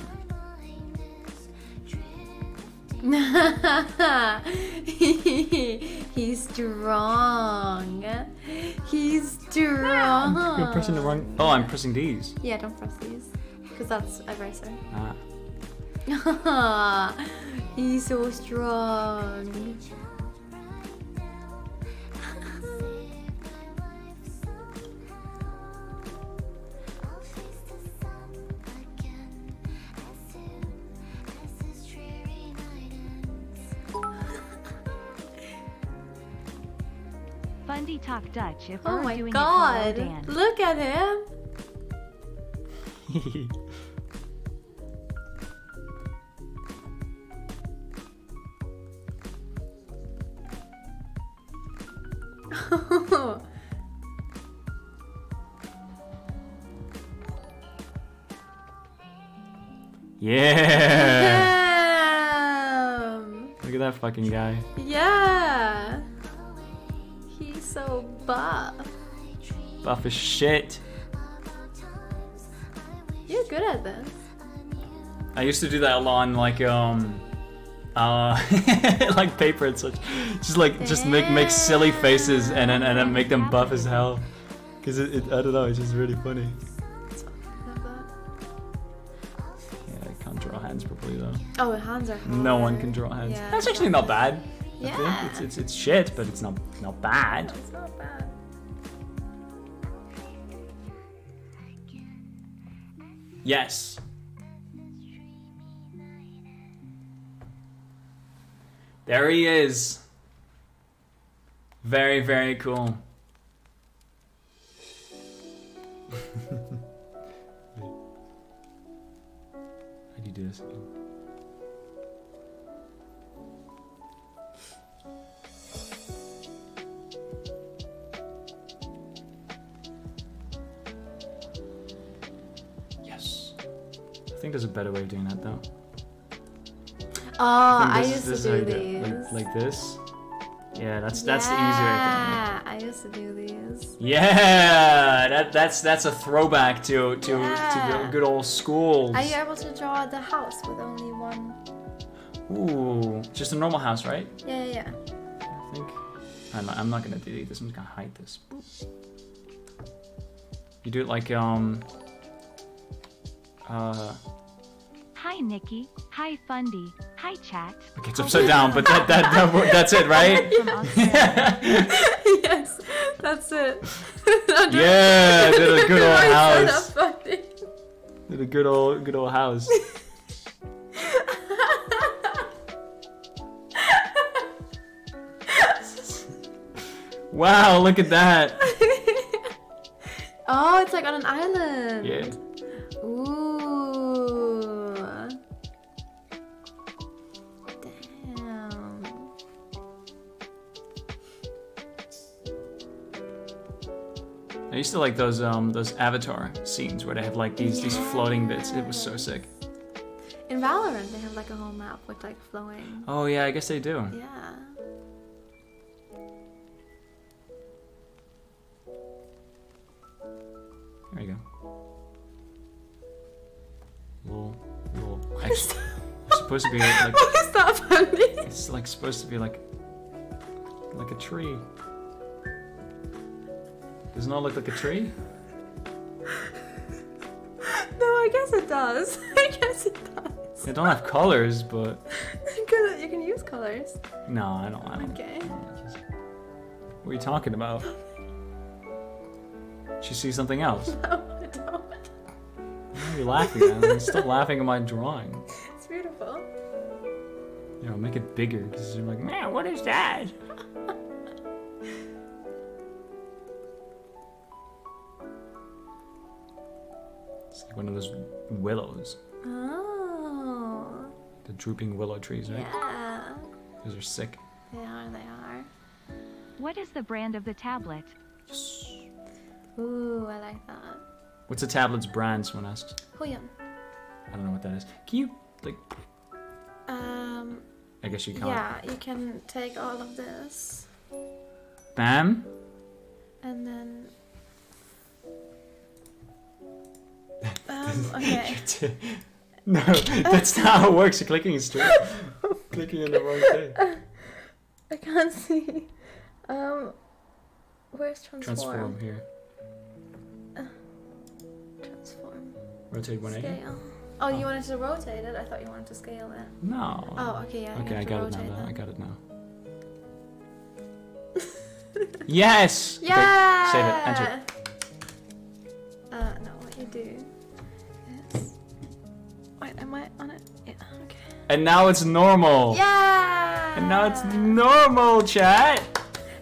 He's strong. He's strong. You're pressing the wrong. Oh, I'm pressing these. Yeah, don't press these, because that's eraser. Ah. He's so strong. Fundy talk Dutch if Oh we're my doing god! it. Look at him. yeah. Damn. Look at that fucking guy. Yeah. He's so buff. Buff as shit. You're good at this. I used to do that a lot on like um uh like paper and such. Just like just make make silly faces and then and then make them buff as hell. Cause it, it I don't know, it's just really funny. Yeah, I can't draw hands properly though. Oh, hands are hard. No one can draw hands. Yeah, That's actually not bad. I Yeah. think it's, it's it's shit, but it's not not bad. It's not bad. Yes. There he is. Very, very cool. How do you do this think there's a better way of doing that though. Oh, I, think used this to do these. Like, like this. Yeah, that's that's the easier. I. Yeah, I used to do these. Yeah, that that's that's a throwback to to to Yeah. the good old schools. Are you able to draw the house with only one? Ooh, just a normal house, right? Yeah, yeah, yeah. I think. I'm not, I'm not gonna delete this. I'm just gonna hide this. You do it like um. Uh, Hi Nikki. Hi Fundy. Hi chat. okay, it's upside down, but that, that, that wo- that's it, right? Yes, that's it. yeah, did a good old Why is that house. Did a good old good old house. Wow, look at that. oh, it's like on an island. Yeah. To like those um those Avatar scenes where they have like these these floating bits. It was so sick. In Valorant, they have like a whole map with like flowing. Oh yeah, I guess they do. Yeah. There you go. Little, little. Extra. It's supposed to be like What is that funny? it's like supposed to be like like a tree. Doesn't it look like a tree? No, I guess it does. I guess it does. They don't have colors, but You can, you can use colors. no, I don't. I don't. Okay. What are you talking about? Did you see something else? No, I don't. Why are you laughing at? Stop laughing at my drawing. It's beautiful. You know, make it bigger because you're like, man, what is that? It's like one of those willows, Oh. the drooping willow trees, right? Yeah. Those are sick. They are, they are. What is the brand of the tablet? Ooh, I like that. What's the tablet's brand? Someone asks. Huion. I don't know what that is. Can you like? Um, I guess you can't. yeah, you can take all of this Bam. and then. Um, okay. no, that's not how it works. You're clicking straight. clicking in the wrong thing. I can't see. Um, where's transform? Transform here. Transform. Rotate 180. Scale. Oh, you wanted to rotate it? I thought you wanted to scale it. No. Oh, okay, yeah. Okay, I got it now. Though. I got it now. yes. Okay, Yeah. save it. Enter. Uh, no, what you do am I on it? Yeah. Okay. And now it's normal. Yeah. And now it's normal, chat.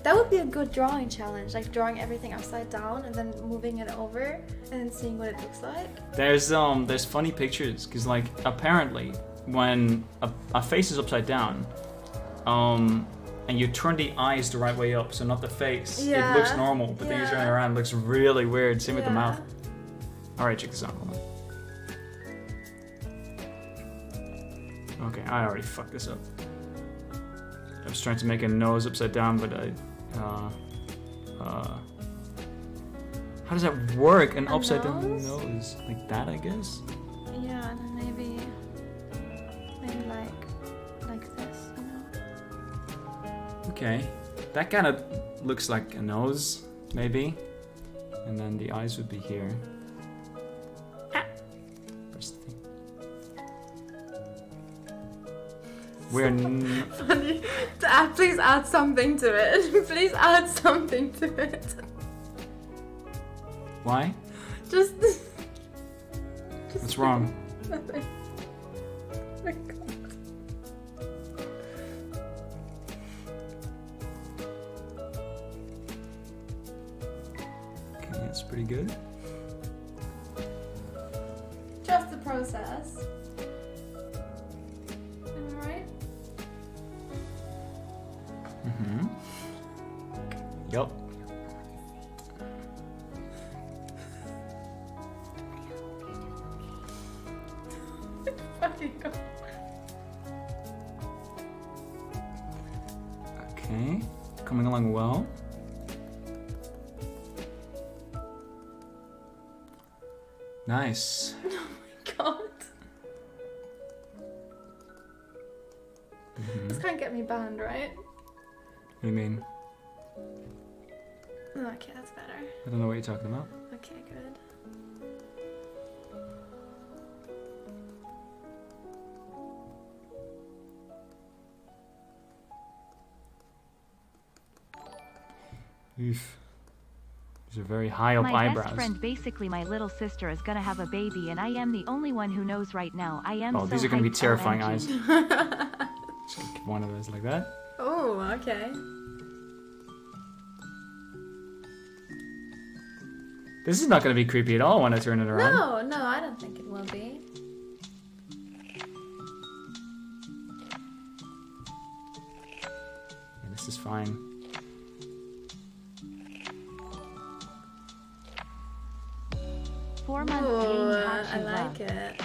That would be a good drawing challenge, like drawing everything upside down and then moving it over and then seeing what it looks like. There's um there's funny pictures because like apparently when a, a face is upside down, um, and you turn the eyes the right way up, so not the face, it looks normal, but then you turn it around, it looks really weird. Same with the mouth. All right, check this out. Okay, I already fucked this up. I was trying to make a nose upside down, but I, uh, uh, how does that work? An A upside down nose? nose, like that, I guess. Yeah, and then maybe, maybe like, like this, you know? Okay, that kind of looks like a nose, maybe, and then the eyes would be here. We're n- Funny. Add, please add something to it. please add something to it. why? Just. What's wrong? Nothing. Oh my God. Okay, that's pretty good. Just the process. Mm-hmm. God. Okay, coming along well. Nice. Oh my god. This can't get me banned, right? What do you mean? Oh, okay, that's better. I don't know what you're talking about. Okay, good. Oof. These are very high up My eyebrows. best friend, basically my little sister, is gonna have a baby, and I am the only one who knows right now. I am Oh, so these are gonna be terrifying eyes. Just like one of those like that. Oh, okay. This is not gonna be creepy at all when I turn it around. No, no, I don't think it will be. Yeah, this is fine. Four months Ooh, I like it.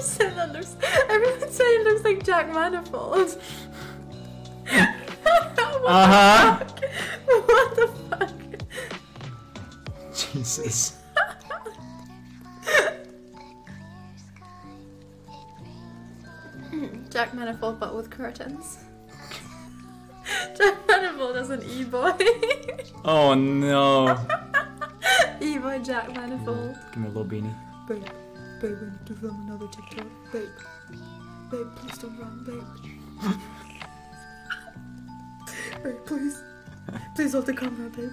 Someone said that looks. Everyone's saying it looks like Jack Manifold. what. The uh-huh. fuck? What the fuck? Jesus. Jack Manifold, but with curtains. Jack Manifold as an e-boy. Oh no. e-boy Jack Manifold. Give me a little beanie. Babe, babe, we need to film another TikTok. Babe, babe, please don't run, babe. babe, please. Please hold the camera, babe.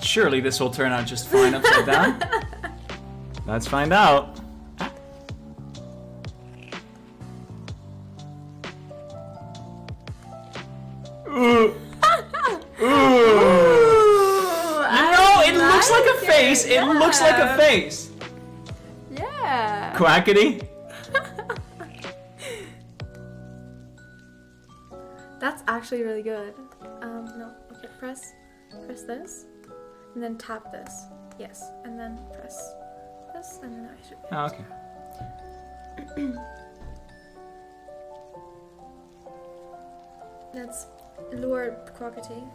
Surely this will turn out just fine upside down. Let's find out. Looks like a face. Yeah. Quackity. That's actually really good. Um, no, okay, press, press this, and then tap this. Yes, and then press this, and then I should. Oh, okay. That's Lure Crockety.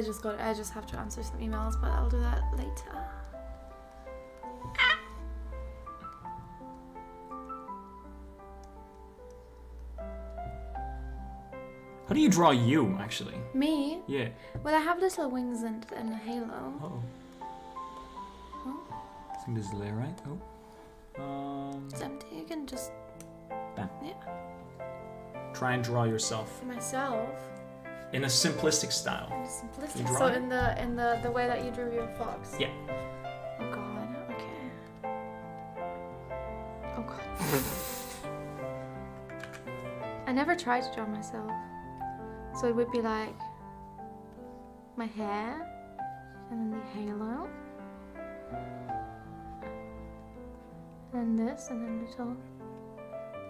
I just got. I just have to answer some emails, but I'll do that later. How do you draw you, actually? Me? Yeah. Well, I have little wings and, and a halo. Oh. Huh? I think there's a layer, right? Oh. Um. It's empty. You can just. Bam. Yeah. Try and draw yourself. Myself in a simplistic style. Simplistic. So in the in the the way that you drew your fox. Yeah. Oh god. Okay. Oh god. I never tried to draw myself. So it would be like my hair and then the halo. And this and then little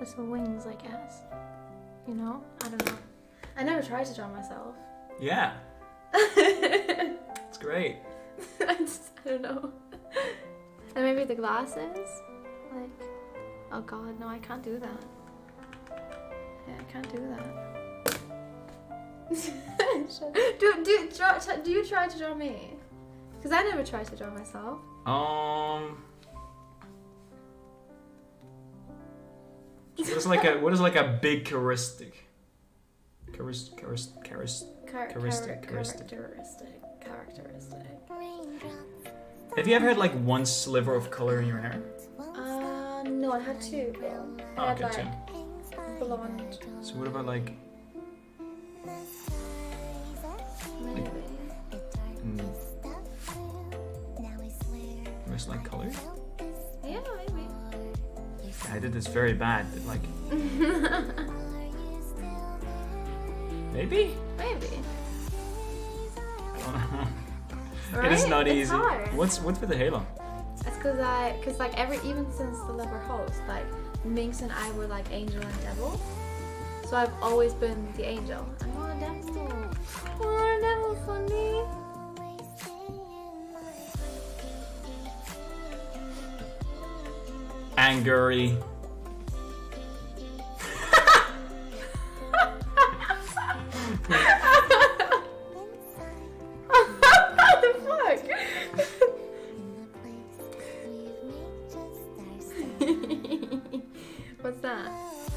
little wings I guess. You know? I don't know. I never tried to draw myself. Yeah. It's great. I just, I don't know. And maybe the glasses? Like, oh god, no, I can't do that. Yeah, I can't do that. do, do, draw, do you try to draw me? Because I never tried to draw myself. Um. What is like a what is like a big charistic? Charis, charis, charis. Char- Charistic, charistic. Characteristic. Characteristic. Have you ever had like one sliver of color in your hair? Uh, no, I had two. I Oh, had okay, like blonde, So what about like maybe. mm, rest like color? Yeah, maybe. I did this very bad. but, Like maybe. Maybe. I don't know. Right? It is not It's easy. hard. What's what's with the halo? It's cause I, cause like every even since the Lover host, like Minx and I were like angel and devil. So I've always been the angel. I'm not a devil. I'm not a devil, funny. Angry. The fuck? What's that?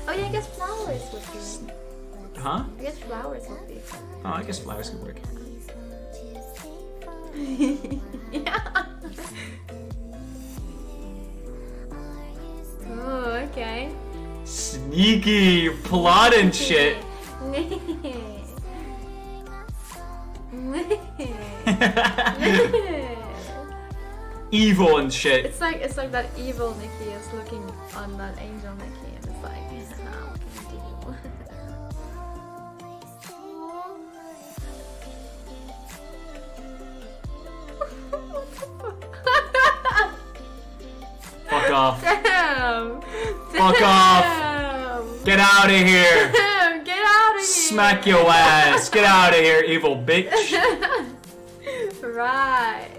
Oh yeah, I guess flowers would be. Huh? I guess flowers would be. Oh, I guess flowers could work. yeah. Oh, okay. Sneaky plotting shit. Evil and shit. it's like it's like that evil Nikki is looking on that angel Nikki, and it's like, "Ah, what can do? Fuck off. Damn! Fuck off. Get out of here. Damn! Get out of here! Smack your ass. Get out of here, evil bitch. right.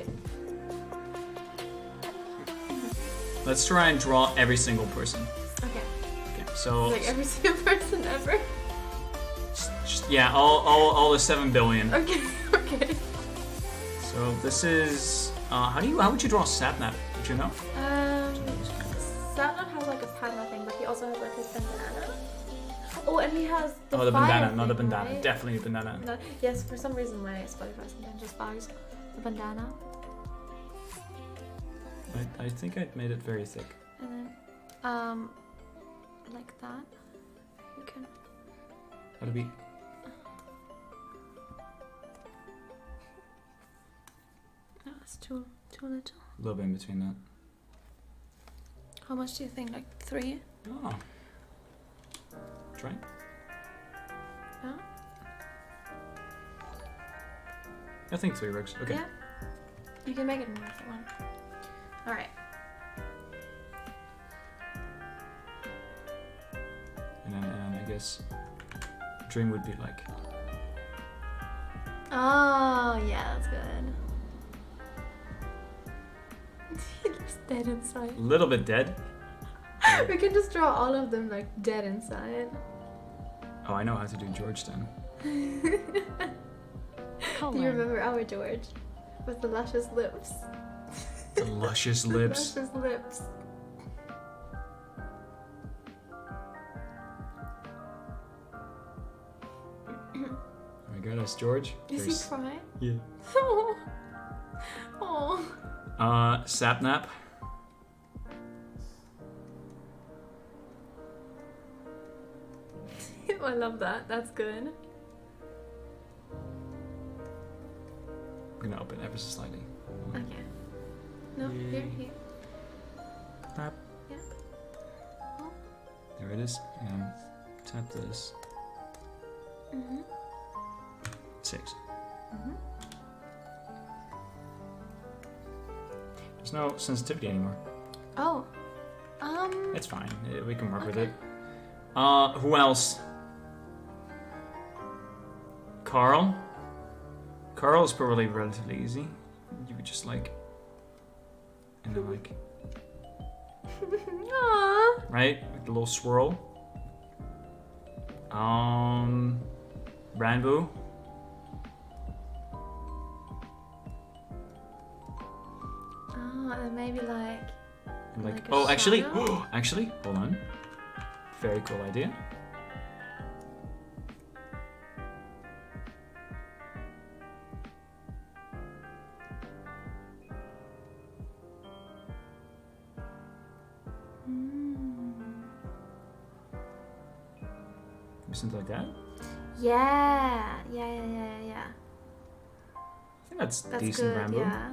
Let's try and draw every single person. Okay. Okay, so Like every single person ever. just, yeah, all, all all the seven billion. Okay. Okay. So this is uh, how do you how would you draw Sapnap? Did you know? Um, Sapnap has like a panda thing, but he also has like his bandana. Oh, and he has the Oh, the bandana, not the thing, bandana. right? Definitely the bandana. No, yes, for some reason my Spotify sometimes just bugs the bandana, I, I think I made it very thick. and then um, like that. You can. That'll be No, it's too too little. a little bit in between that. How much do you think? Like three? Oh. Try. I think three works. Okay. Yeah. You can make it more if want. All right. And then, then I guess dream would be like Oh yeah, that's good. he looks dead inside. a little bit dead. We can just draw all of them like dead inside. Oh, I know how to do George then. Do you remember our George? With the luscious lips. The luscious lips. luscious lips. Yes, George. Is There's- he crying? Yeah. Oh. oh. Uh, Sapnap. I love that. That's good. I'm gonna open ever so slightly. Okay. No, here, here. Tap. Yep. There it is. And tap this. Mm-hmm. Six. Mm-hmm. There's no sensitivity anymore. Oh. Um. It's fine. We can work with it. Uh, who else? Carl. Carl's probably relatively easy. You would just like, you know, like Aww. right, like the little swirl. Um, Ranboo. Oh, and maybe like. And like, Like a oh, actually, actually, hold on. Very cool idea. That's, That's decent, good. Ranboo. Yeah.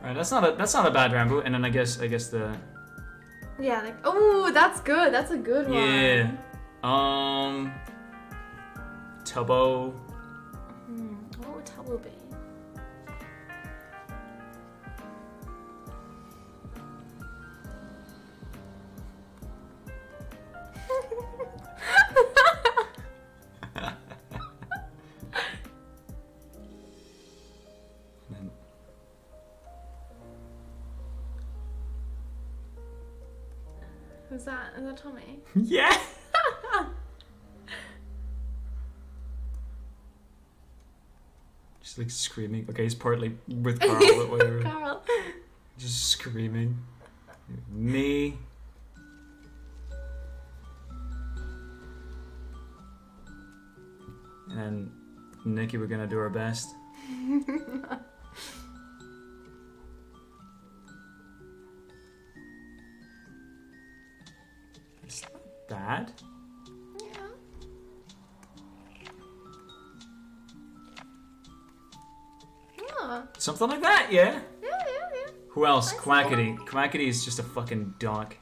Alright, that's not a that's not a bad Ranboo. And then I guess I guess the Yeah. Like. Oh, that's good. That's a good one. yeah, um, Tubbo. Hmm. What would Tubbo be? Yeah. Just like screaming. Okay, he's partly with Carl, but whatever. Carl. Just screaming. Me. And Nikki, we're gonna do our best. bad. Yeah. Yeah. Something like that, yeah. Yeah. Yeah. yeah. Who else? I see Quackity. Quackity is just a fucking dog.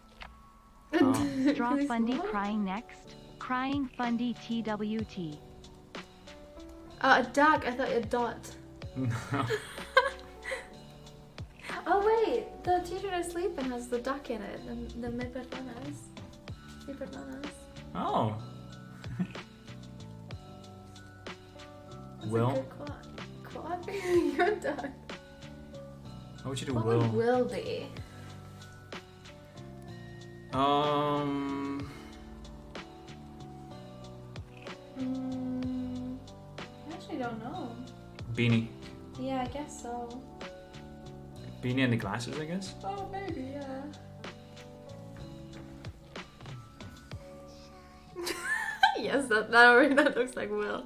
Oh. Draw Fundy crying next. Crying Fundy TWT. Uh, a duck. I thought a dot. Oh wait, the teacher is sleeping has the duck in it, and the mid bananas. Mid bananas. oh. That's Will? quad. Quad? good duck. How would you do What Will? Will be? Um. Mm, I actually don't know. Beanie. Yeah, I guess so. Beanie and the glasses, I guess. Oh, maybe, yeah. Yes, that, that already that looks like Will.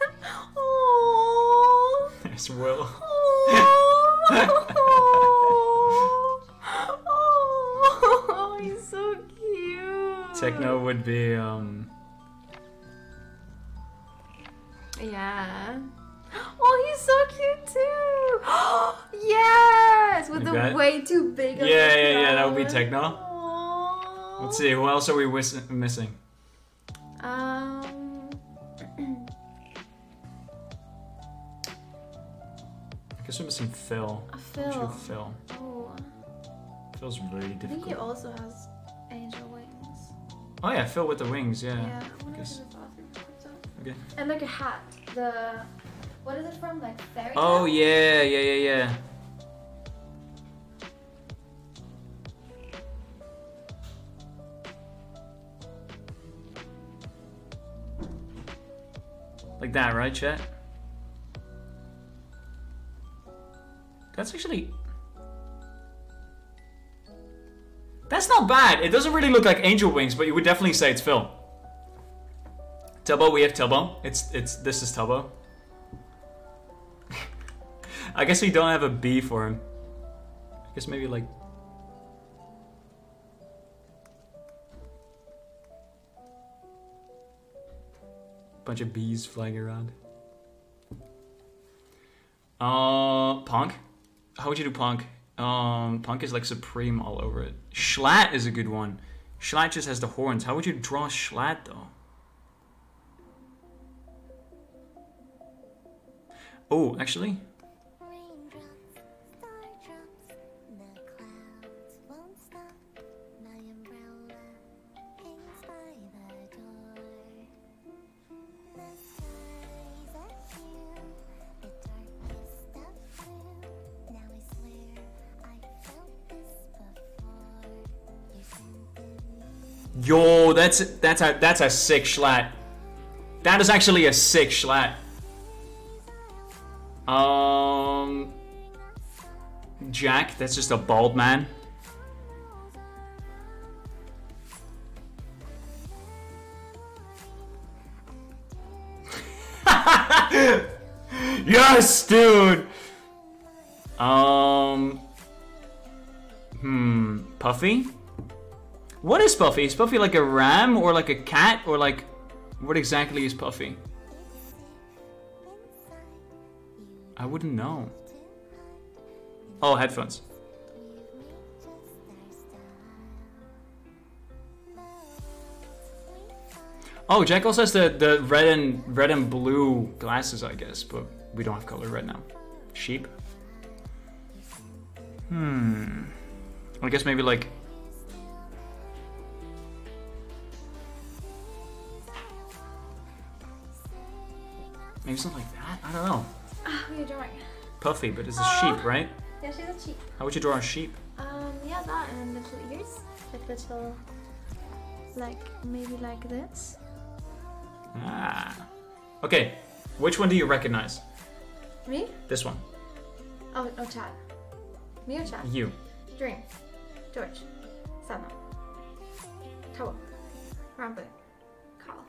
oh, There's Will. oh, he's so cute. Techno would be um. Yeah. Oh, he's so cute too. yes, with Like the that? way too big. Yeah, yeah, yeah. That would be flower. Techno. Let's see. Who else are we wis- missing? Um. I guess we're missing Phil. A Who'd you Phil. Phil. Oh, Phil's really difficult. I think he also has angel wings. Oh yeah, Phil with the wings. Yeah. Yeah. I guess- if the bathroom puts up. Okay. And like a hat. The what is it from? Like fairy. Oh tale? yeah, yeah, yeah, yeah. Like that, right, Chet? That's actually. That's not bad. It doesn't really look like angel wings, but you would definitely say it's Phil. Tubbo, we have Tubbo. It's it's this is Tubbo. I guess we don't have a B for him. I guess maybe like bunch of bees flying around. Uh, Punk. How would you do Punk? Um, Punk is like supreme all over it. Schlatt is a good one. Schlatt just has the horns. How would you draw Schlatt though? Oh, actually, that's that's a that's a sick Schlatt. That is actually a sick Schlatt. Um, Jack, that's just a bald man. yes, dude. Um. Hmm. Puffy. What is Puffy? Is Puffy like a ram or like a cat or like what exactly is Puffy? I wouldn't know. Oh, headphones. Oh, Jack also has the, the red and red and blue glasses, I guess, but we don't have color right now. Sheep. Hmm. I guess maybe like maybe something like that. I don't know. Ah, what are you drawing? Puffy, but it's a Aw. sheep, right? Yeah, she's a sheep. How would you draw a sheep? Um, yeah, that and little ears, like little, like maybe like this. Ah. Okay. Which one do you recognize? Me? This one. Oh, oh, Chad. Me or Chad? You. Dream. George. Sana. Toa. Ranboo. Carl.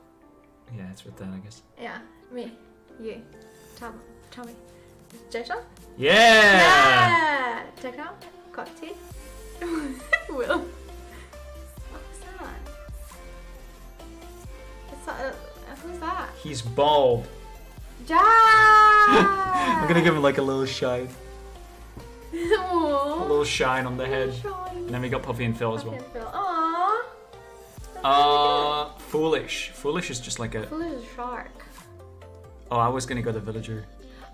Yeah, it's with that, I guess. Yeah, me. You. Tom. Tommy. Jason? Yeah. Yeah! Check out. Cocktail. Will. What's that? It's uh, who's that? He's bald. Jack! I'm gonna give him like a little shine, a little shine on the head, and then we got Puffy and Phil as well. Phil. Aww. That's Uh, foolish. Foolish is just like a. really good. Foolish shark. Oh, I was gonna go the villager.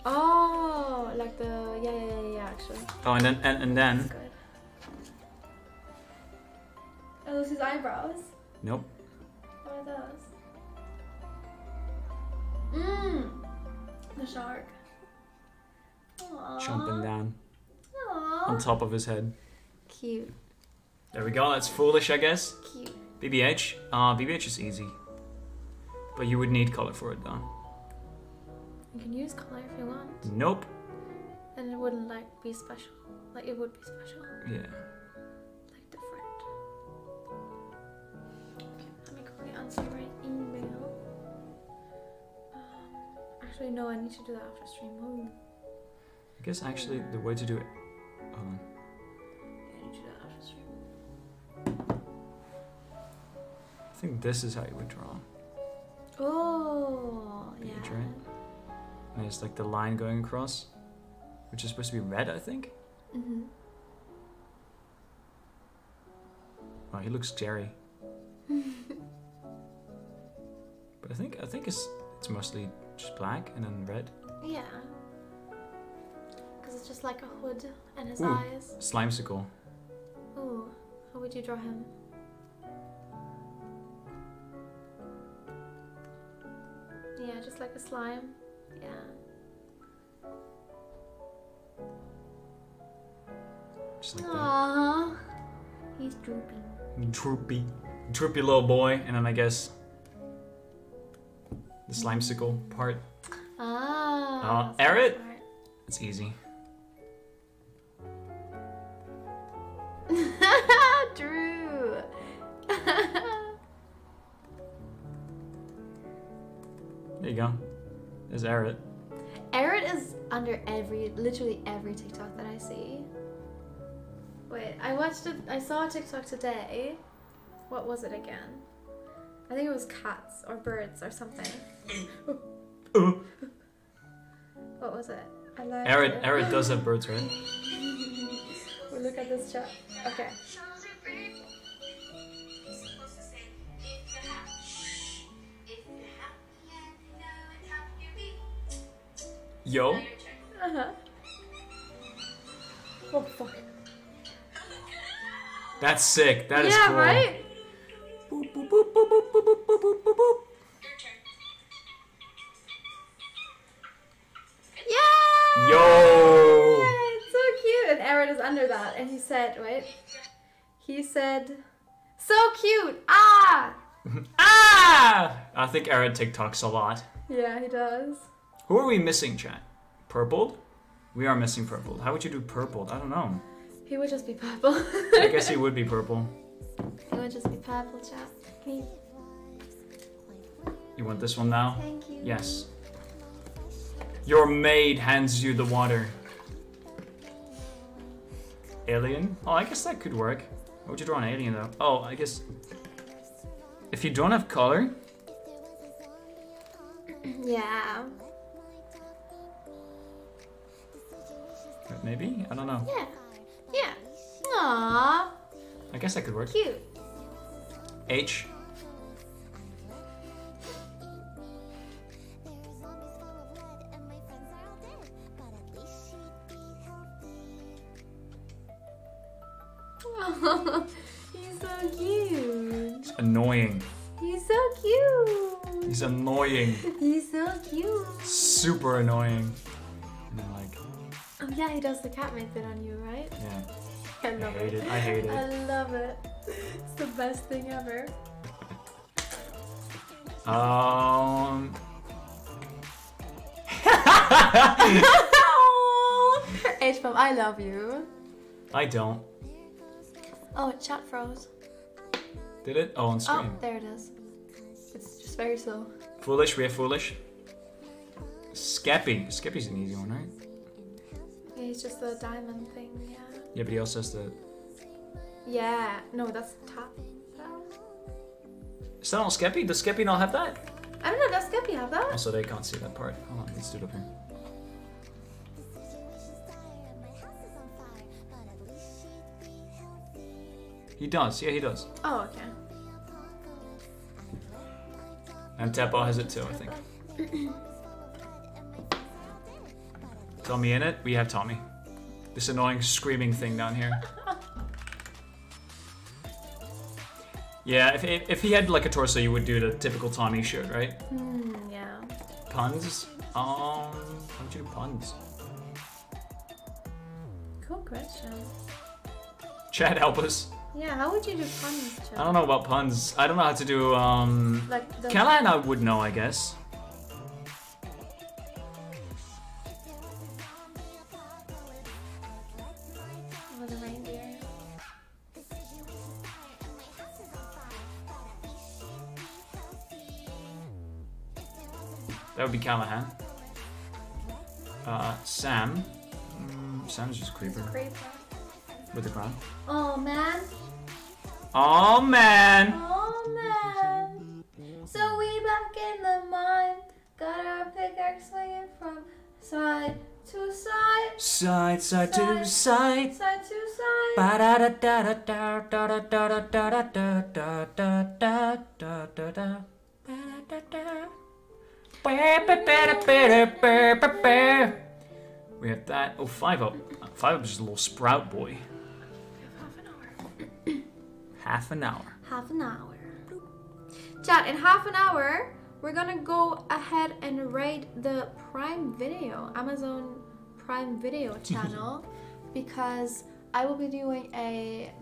Oh, like the yeah yeah yeah, yeah actually. Oh, and then and, and then. Are those his eyebrows? nope. What are those? Mmm. The shark. Aww. Jumping down Aww. on top of his head. Cute. There we go. That's foolish, I guess. Cute. BBH. Uh, BBH is easy, but you would need color for it though. You can use color if you want, Nope. and it wouldn't like be special. Like it would be special, Yeah. like different. Okay, let me quickly answer my email. Um, actually, no, I need to do that after stream. Oh, I guess actually the way to do it. Hold on. I need to do that after stream. I think this is how you would draw. Oh, yeah. Right? There's like the line going across, which is supposed to be red, I think. Mm-hmm. Oh, he looks Jerry. but I think I think it's it's mostly just black and then red. Yeah. Because it's just like a hood and his Ooh. eyes. Slimecicle. Ooh, how would you draw him? Yeah, just like a slime. Yeah. Just like that. He's droopy. Droopy. Droopy little boy, and then I guess the slimecicle part. Ah. Uh, that's Eret? It's easy. There's Eret. Eret is under every, literally every TikTok that I see. Wait, I watched it. I saw a TikTok today. What was it again? I think it was cats or birds or something. What was it? I Eret. Eret does have birds, right? We look at this chat. Okay. Yo. Uh huh. Oh fuck. That's sick. That is yeah, cool. right? Boop, boop, boop, boop, boop, boop, boop, boop, boop, boop, boop. Yeah! Yo! It's so cute. And Aaron is under that. And he said, wait. He said, so cute. Ah! Ah! I think Eret TikToks a lot. Yeah, he does. Who are we missing, chat? Purpled? We are missing purpled. How would you do purpled? I don't know. He would just be purple. I guess he would be purple. he would just be purple, chat. Can you? Want this one now? Thank you. Yes. Your maid hands you the water. Alien? Oh, I guess that could work. How would you draw an alien though? Oh, I guess. If you don't have color, Yeah. Maybe? I don't know. Yeah. Yeah. Aww. I guess that could work. Cute. H. He's so cute. Annoying. He's so cute. He's annoying. He's so cute. Super annoying. And then like, Oh yeah, he does the cat method on you, right? yeah. I I love hate it. it. I hate it. I love it. It's the best thing ever. Um. H pop, I love you. I don't. Oh, chat froze. Did it? Oh, on Oh, there it is. It's just very slow. Foolish, we're foolish. Skeppy. Skeppy's an easy one, right? Yeah, he's just the diamond thing. Yeah. Yeah, but he also has the. Yeah. No, that's the top. Is that not Skeppy? Does Skeppy not have that? I don't know. Does Skeppy have that? Also, they can't see that part. Hold on, let's do it up here. He does. Yeah, he does. Oh, okay. And Teppo has it too, I think. Tommy in it? We have Tommy. This annoying screaming thing down here. Yeah, if, if, if he had like a torso, you would do the typical Tommy shirt, right? Hmm. Yeah. Punz? Um, how would you do Punz? Cool question. Chad, help us. Yeah. How would you do Punz, chat? I don't know about Punz. I don't know how to do, um... Like the. Callahan I would know, I guess. That would be Callahan. Uh, Sam. Mm, Sam's just a creeper Creeper. with the crown. Oh man. Oh man! Oh man. So we back in the mine. Got our pickaxe swinging from side to side. Side, side to side. Side to side. Ba da da da da da da da da da da da da da da da da da. Da da da. We have that. Oh, five up. Five up is just a little sprout boy. Half an hour. Half an hour. Half an hour. Chat, in half an hour, we're gonna go ahead and rate the Prime Video, Amazon Prime Video channel, because I will be doing a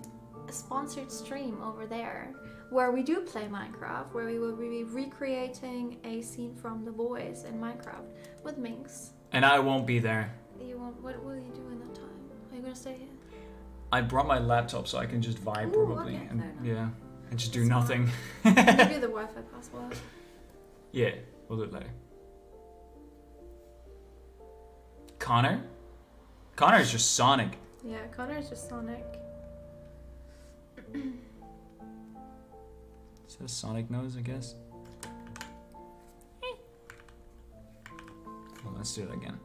sponsored stream over there where we do play Minecraft, where we will be recreating a scene from The Boys in Minecraft with Minx. And I won't be there. You won't. What will you do in that time? Are you gonna stay here? I brought my laptop so I can just vibe Ooh, probably, okay, and yeah, and just do Smart. nothing. Give you the Wi-Fi password. Yeah, we'll do it later. Connor. Connor is just Sonic. Yeah, Connor is just Sonic. Says Sonic nose, I guess. Well, let's do it again.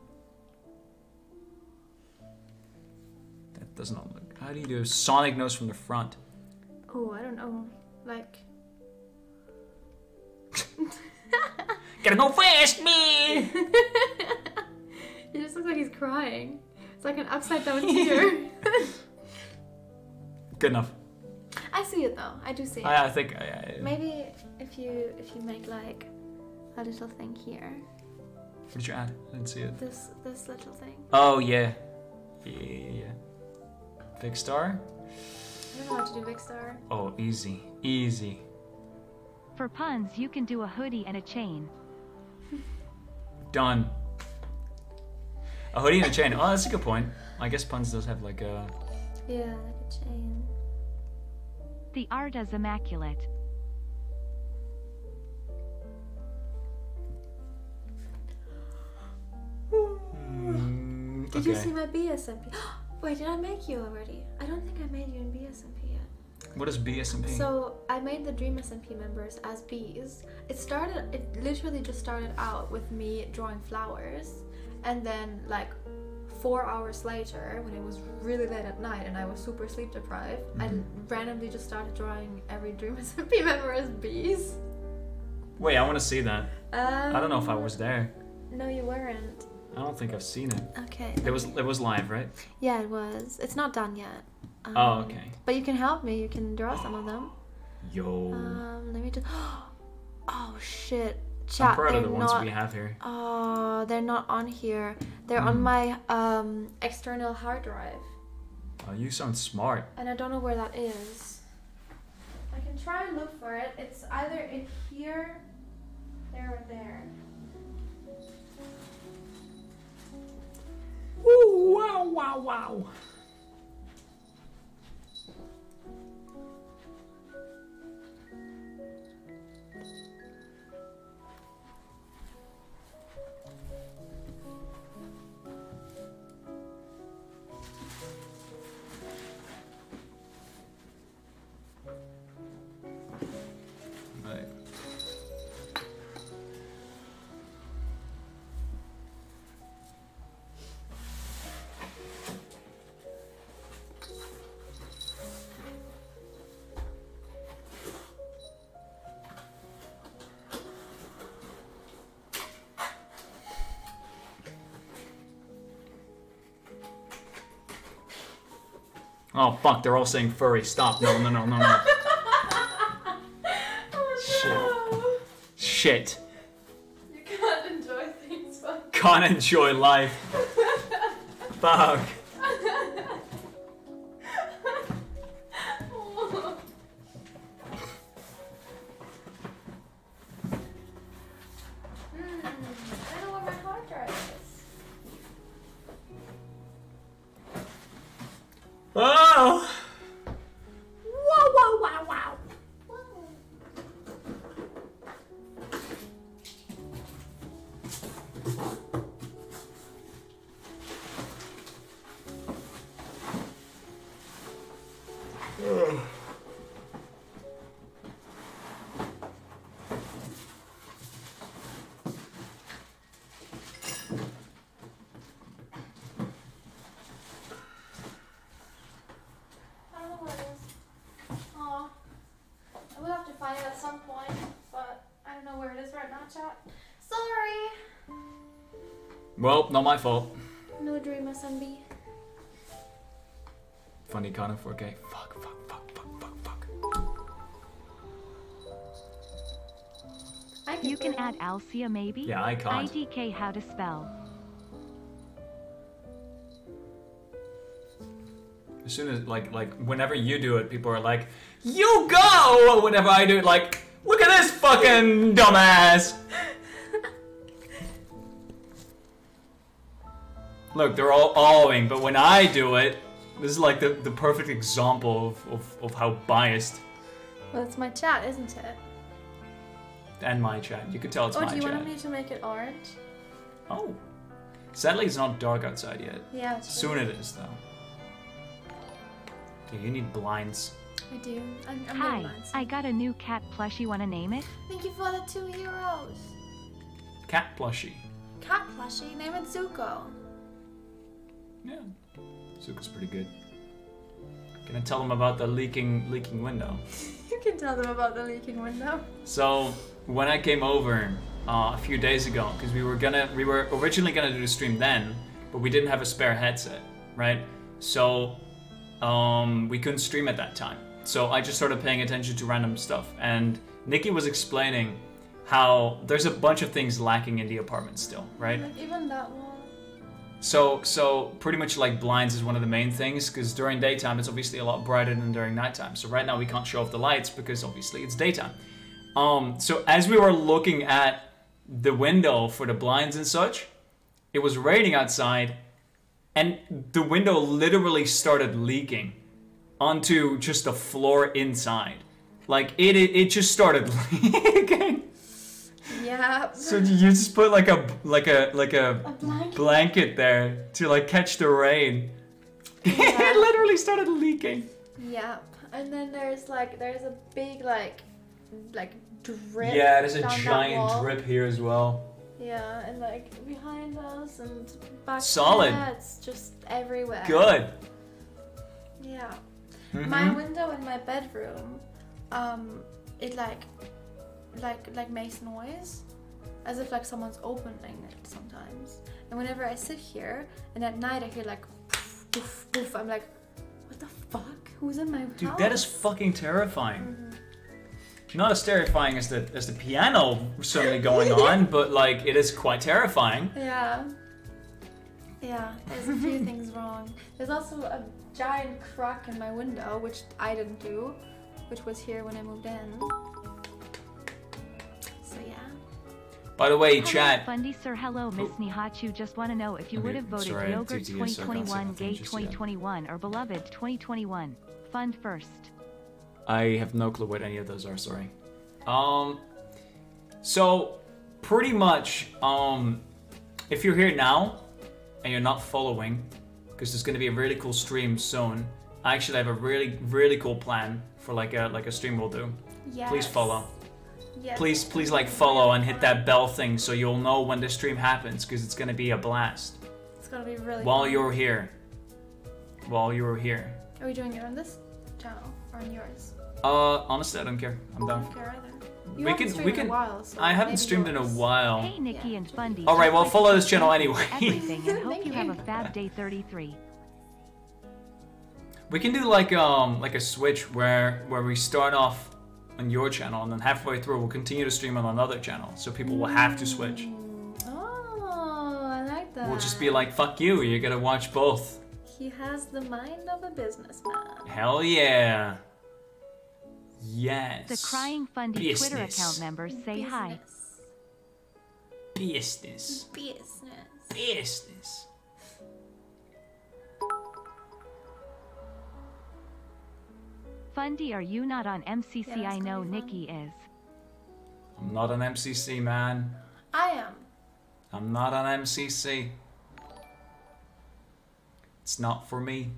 That does not look. How do you do a Sonic nose from the front? Oh, I don't know. Like, Gotta go fast, me! he just looks like he's crying. It's like an upside down tear. Good enough. I see it though. I do see oh, it. I, I think. Uh, I, I, Maybe if you if you make like a little thing here, what did you add? I didn't see it. this this little thing. Oh yeah, yeah, yeah. yeah. Big star. I don't know how to do big star. Oh, easy, easy. For Punz, you can do a hoodie and a chain. Done. A hoodie and a chain. Oh, that's a good point. I guess Punz does have like a. Yeah, like a chain. The art is immaculate. Mm, did you see my BSMP? Wait, did I make you already? I don't think I made you in BSMP yet. What is BSMP? So I made the Dream SMP members as bees. It started. It literally just started out with me drawing flowers, and then like four hours later, when it was really late at night and I was super sleep deprived, I randomly just started drawing every Dream SMP member as bees. Wait, I want to see that. Um, I don't know if I was there. No, you weren't. I don't think I've seen it. Okay. It was it was live, right? Yeah, it was. It's not done yet. Um, Oh, okay. But you can help me. You can draw some of them. Yo, Um, let me just. Oh shit! I'm proud they're of the ones not. we have here. Oh, they're not on here. They're on Hmm. my um external hard drive, Oh, you sound smart. and I don't know where that is. I can try and look for it. It's either in here, there, or there. Ooh, wow, wow, wow. Oh fuck, they're all saying furry. Stop. No, no, no, no, no. Oh Shit. You can't enjoy things, but. Can't enjoy life. Fuck. Funny Connor 4K. Fuck, fuck, fuck, fuck, fuck, fuck. I You can add it. Alcia maybe? Yeah, I can't. IDK how to spell. As soon as like like whenever you do it, people are like, "You go!" Whenever I do it, like, "Look at this fucking dumbass." Look, they're all awing, but when I do it, this is like the, the perfect example of, of, of how biased Well, it's my chat, isn't it? and my chat. You could tell it's or my Oh, do you chat. want me to make it orange? Oh, Sadly, it's not dark outside yet. Yeah. it's Soon true. it is, though. Okay, you need blinds. I do. I'm, I'm Hi, getting. I got a new cat plushie. Wanna name it? Thank you for the two euros. Cat plushie. Cat plushie. Name it Zuko. Yeah. Zuko's pretty good. Can I tell them about the leaking leaking window? You can tell them about the leaking window. So when I came over uh, a few days ago, because we were gonna, we were originally gonna do the stream then, but we didn't have a spare headset, right? So um, we couldn't stream at that time. So I just started paying attention to random stuff, and Nikki was explaining how there's a bunch of things lacking in the apartment still, right? Like even that one. So, so pretty much like blinds is one of the main things because during daytime it's obviously a lot brighter than during nighttime. So right now we can't show off the lights because obviously it's daytime. Um, so as we were looking at the window for the blinds and such, it was raining outside, and the window literally started leaking onto just the floor inside. Like it, it, it just started leaking. Yeah. So you just put like a like a like a, A blanket. blanket there to like catch the rain. Yeah. it literally started leaking. Yeah. And then there's like there's a big like like drip. Yeah, there's a giant drip here as well. Yeah, and like behind us and back Solid. Yeah, it's just everywhere. Good. Yeah. Mhm. My window in my bedroom, um, it like, like like makes noise, as if like someone's opening it sometimes. And whenever I sit here, and at night I hear like, poof, poof, poof, I'm like, what the fuck? Who's in my Dude, house? that is fucking terrifying. Mhm. Not as terrifying as the as the piano certainly going on, but like it is quite terrifying. Yeah. Yeah, there's a few things wrong. There's also a giant crack in my window, which I didn't do, which was here when I moved in. By the way, Hello, chat. Fundy sir, hello, Miss Nihachu. Just want to know if you Okay, would have voted sorry, Yogurt TTS, I can't say 2021, Gay just yet. 2021, or Beloved 2021. Fund first. I have no clue what any of those are. Sorry. Um. So, pretty much, um, if you're here now and you're not following, because there's gonna be a really cool stream soon. I actually have a really, really cool plan for like a like a stream we'll do. Yes. Please follow. Yes. Please, please like follow and hit that bell thing so you'll know when the stream happens, because it's gonna be a blast. It's gonna be really. While fun. you're here. While you're here. Are we doing it on this channel or on yours? Uh, honestly, I don't care. I'm done. I don't care either. You We haven't can, we in can. a while, so I haven't maybe streamed in a while. Hey, Nikki and Fundy. All right, well, follow this channel anyway. Everything, and hope Thank you have a fab day 33. We can do like um like a switch where where we start off on your channel and then halfway through we'll continue to stream on another channel, so people will have to switch. Mm, Oh, I like that. We'll just be like, fuck you, you gotta watch both. He has the mind of a businessman. Hell yeah. Yes. The Crying Fundy Twitter account members say hi. business. Business. Business. Fundy, are you not on MCC? Yeah, I know. Nikki is. I'm not on MCC, man. I am. I'm not on MCC. It's not for me.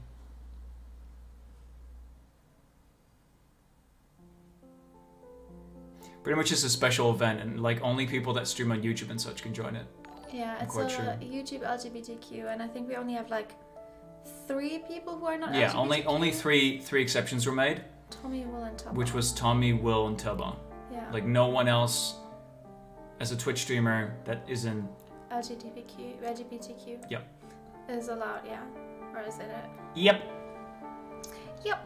Pretty much it's a special event, and like only people that stream on YouTube and such can join it. Yeah, it's quite a sure. YouTube LGBTQ, and I think we only have like three people who are not Yeah, LGBTQ. only only three three exceptions were made, Tommy, Will, and Tubbo. which was Tommy, Will, and Tubbo. yeah, Like no one else as a Twitch streamer that isn't. LGBTQ, LGBTQ. Yep. Is allowed, yeah, or is it? A... Yep. Yep.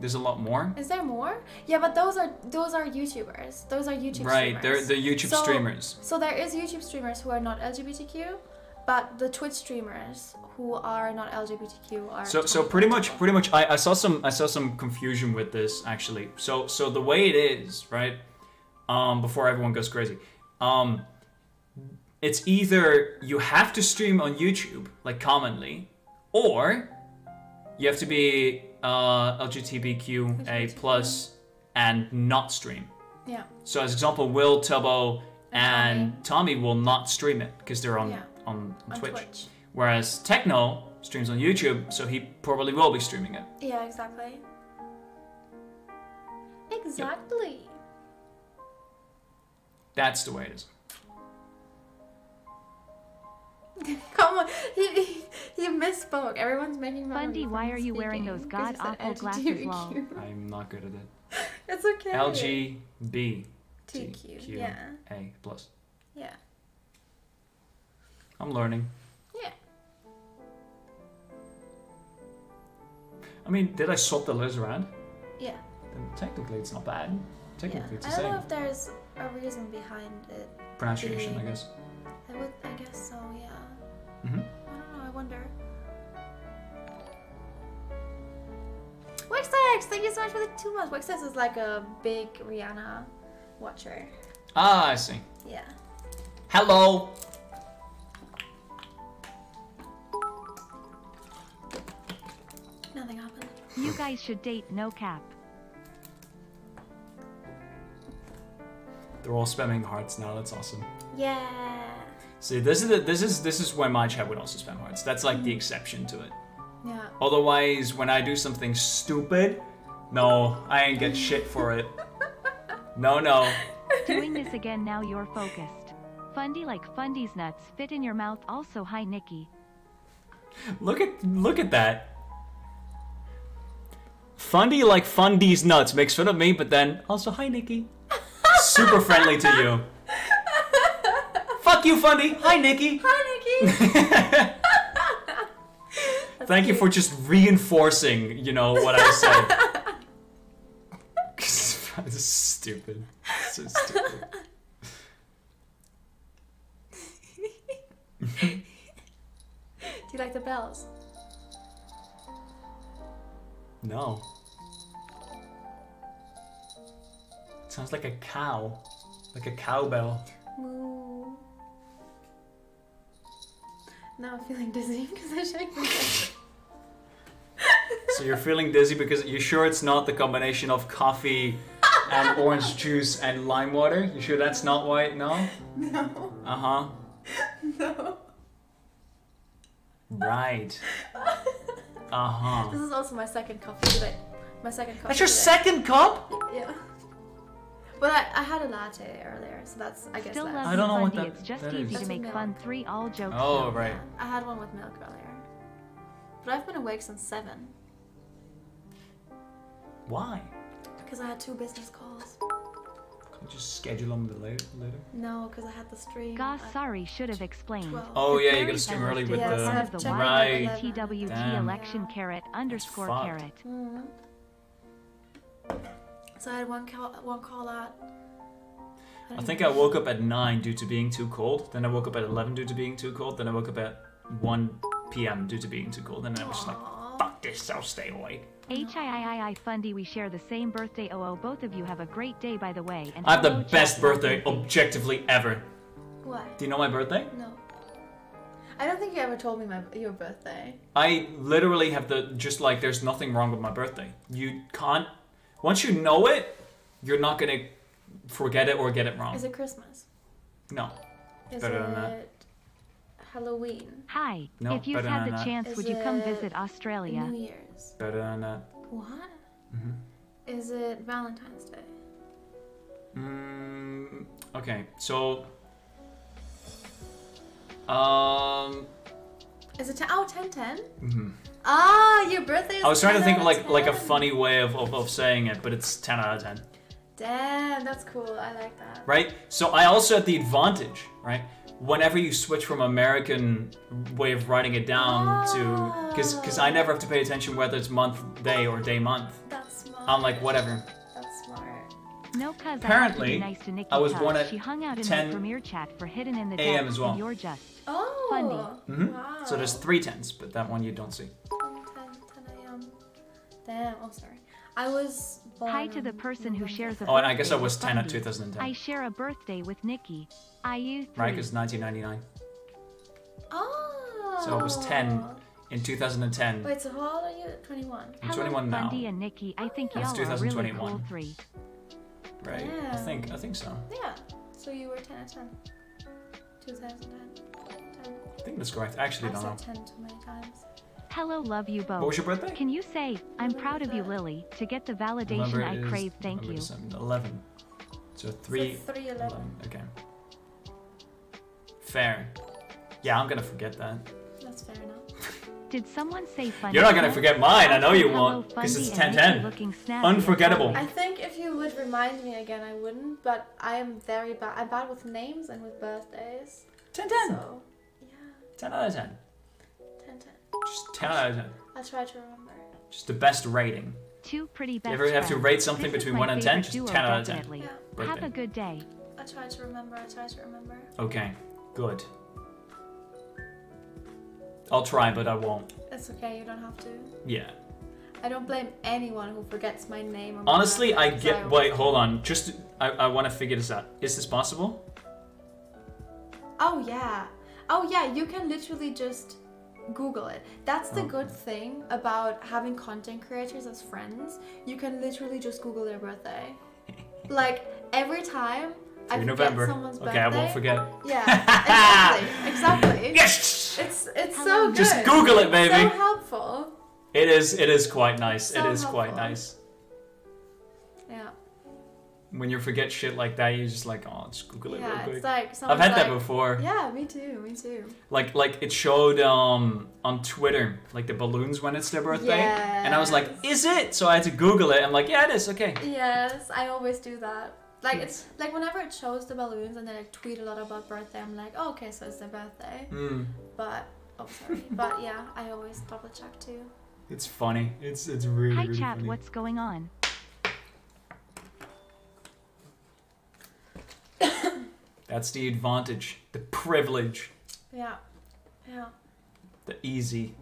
There's a lot more. Is there more? Yeah, but those are those are YouTubers. Those are YouTube streamers. Right, they're streamers. the YouTube So- streamers. So there is YouTube streamers who are not LGBTQ, but the Twitch streamers who are not LGBTQ are. So so pretty much pretty much I, I saw some I saw some confusion with this actually. So so the way it is, right? Um before everyone goes crazy. Um it's either you have to stream on YouTube like commonly or you have to be uh LGBTQA plus and not stream. Yeah. So as example, Will, Tubbo, and Tommy will not stream it because they're on Yeah. on, on On Twitch. Twitch. Whereas Techno streams on YouTube, so he probably will be streaming it. Yeah, exactly. Exactly. That's the way it is. Come on, he, he, he misspoke. Everyone's making fun of Fundy, you for why are you wearing misspeaking those 'cause you said god-awful glasses, LGBTQ. lol? I'm not good at it. It's okay. LGB TQ. Yeah. A plus. Yeah. I'm learning. Yeah. I mean, did I swap the letters around? Yeah. Then technically it's not bad. Yeah. Technically it's I don't same. know if there's a reason behind it. Pronunciation, I guess. I would. I guess so. Yeah. Hmm I don't know. I wonder. Wixtex, thank you so much for the two months. Wixtex is like a big Rihanna watcher. Ah, I see. Yeah. Hello. Nothing happened. You guys should date no cap. They're all spamming hearts now. That's awesome. Yeah. See, this is the, this is this is when my chat would also spam hearts. That's like the mm. exception to it. Yeah. Otherwise, when I do something stupid, no, I ain't get shit for it. No, no. Doing this again now you're focused. Fundy like Fundy's nuts fit in your mouth also hi Nikki. Look at look at that. Fundy like Fundy's nuts makes fun of me, but then also hi Nikki. Super friendly to you. Fuck you, Fundy. Hi, Nikki. Hi, Nikki. Thank you for just reinforcing, you know, what I said. this is stupid. So stupid. Do you like the bells? No. sounds like a cow. Like a cowbell. Moo. Now I'm feeling dizzy because I shake my head. So you're feeling dizzy because you're sure it's not the combination of coffee and orange juice and lime water? You sure that's not why? No? No. Uh huh. No. Right. Uh huh. This is also my second coffee today. My second coffee. That's your today. second cup? Yeah. But I, I had a latte earlier, so that's I guess Still that's. love I don't know what Fundy, that- it's just that easy is. to make with fun three all jokes. Oh, no. right. I had one with milk earlier. But I've been awake since seven Why? because I had two business calls. Can you just schedule them later? later? No, because I had the stream. Gosh, sorry, should have explained. 12. Oh yeah, you Very gotta stream early was with Yes, dated I the have the right. TWT Damn. election carrot underscore fucked. carrot. Mhm. So I had one call, one call out. I think I woke up at 9 due to being too cold. Then I woke up at 11 due to being too cold. Then I woke up at 1 p.m. due to being too cold. And then I was just like, fuck this, I'll stay awake. HIII Fundy, we share the same birthday. Oh, oh, both of you have a great day, by the way. And I have the hello, best birthday Fundy. objectively ever. What? Do you know my birthday? No. I don't think you ever told me my your birthday. I literally have the just like there's nothing wrong with my birthday. You can't once you know it, you're not gonna forget it or get it wrong. Is it Christmas? No. Is Better it than that. Halloween. Hi. No, if you better had than the that. chance, Is would you come it visit Australia? New Year's. Better than that. What? Mhm. Is it Valentine's Day? Mm, okay, so um Is it 10? Oh, 10 10? mhm. Ah, your birthday is I was trying to think of out like like a funny way of, of, of saying it, but it's 10 out of 10. Damn, that's cool. I like that. right? So I also had the advantage, right? Whenever you switch from American way of writing it down to because because I never have to pay attention whether it's month day or day month. That's smart. I'm like whatever. That's smart. No, cuz I have to Apparently, be nice to Nikki I was 'cause born at she hung out in 10 the premiere chat for Hidden in the AM Depths, as well. and you're just Oh. Funny. hmm Wow. So there's three tens, but that one you don't see. 10, 10, 10 a.m. Damn. Oh, sorry. I was born. hi to the person who shares a Oh, and I guess I was 10 at Fundy. 2010, I share a birthday with Nikki. IU three. right? Because 1999. Oh. So I was 10 in 2010. Wait, so how old are you? 21. I'm Hello, 21 now. Fundy and Nikki. I think That's y'all are a really 2021. cool three. Right? I think I think so. Yeah. So you were 10 out of 10. 2010. 10. I think that's correct. Actually I don't know. said 10 too many times. Hello, love you both. What was your birthday? Can you say, I'm proud of you, Lily, to get the validation I crave, thank you. December, 11. So 3. So 311. Okay. Fair. Yeah, I'm gonna forget that. That's fair enough. Did someone say funny? You're not gonna forget mine. I know you Hello, won't, because Fundy it's and 10 Nikki snappy Unforgettable. I think if you would remind me again, I wouldn't, but I am very bad. I'm bad with names and with birthdays. 10 10. So, yeah, 10 out of 10. 10 10. Just 10 out of 10. I'll try to remember. Just the best rating. Two pretty best You ever have to rate something between 1 and 10? Just 10 out of 10. definitely. Yeah. Have Birthday. a good day. I try to remember. I try to remember. Okay, good. I'll try, but I won't. It's okay. You don't have to. Yeah. I don't blame anyone who forgets my name. Or my Honestly, I get. always Wait, hold on. Just. I, I want to figure this out. Is this possible? Oh yeah. Oh yeah. You can literally just Google it. That's the Okay. good thing about having content creators as friends. You can literally just Google their birthday. like every time I 3 forget November. someone's Okay, birthday. I won't forget. Yeah. Exactly. exactly. Yes! It's it's so good. Just Google it, baby. So helpful. It is. It is quite nice. So it is quite nice. Yeah. When you forget shit like that, you're just like, oh, just Google it Yeah. real It's quick. like I've someone's had that before. Yeah, me too. Me too. Like, like it showed um on Twitter, like the balloons when it's their birthday, and I was like, is it? So I had to Google it. I'm like, yeah, it is. Okay. Yes, I always do that. Like it's like whenever it shows the balloons and then I tweet a lot about birthday, I'm like, oh, okay, so it's their birthday. Hmm. But oh, sorry. but yeah, I always double check too. It's funny. It's it's really Hi really chat, funny. what's going on? That's the advantage, the privilege, Yeah, yeah. the easy.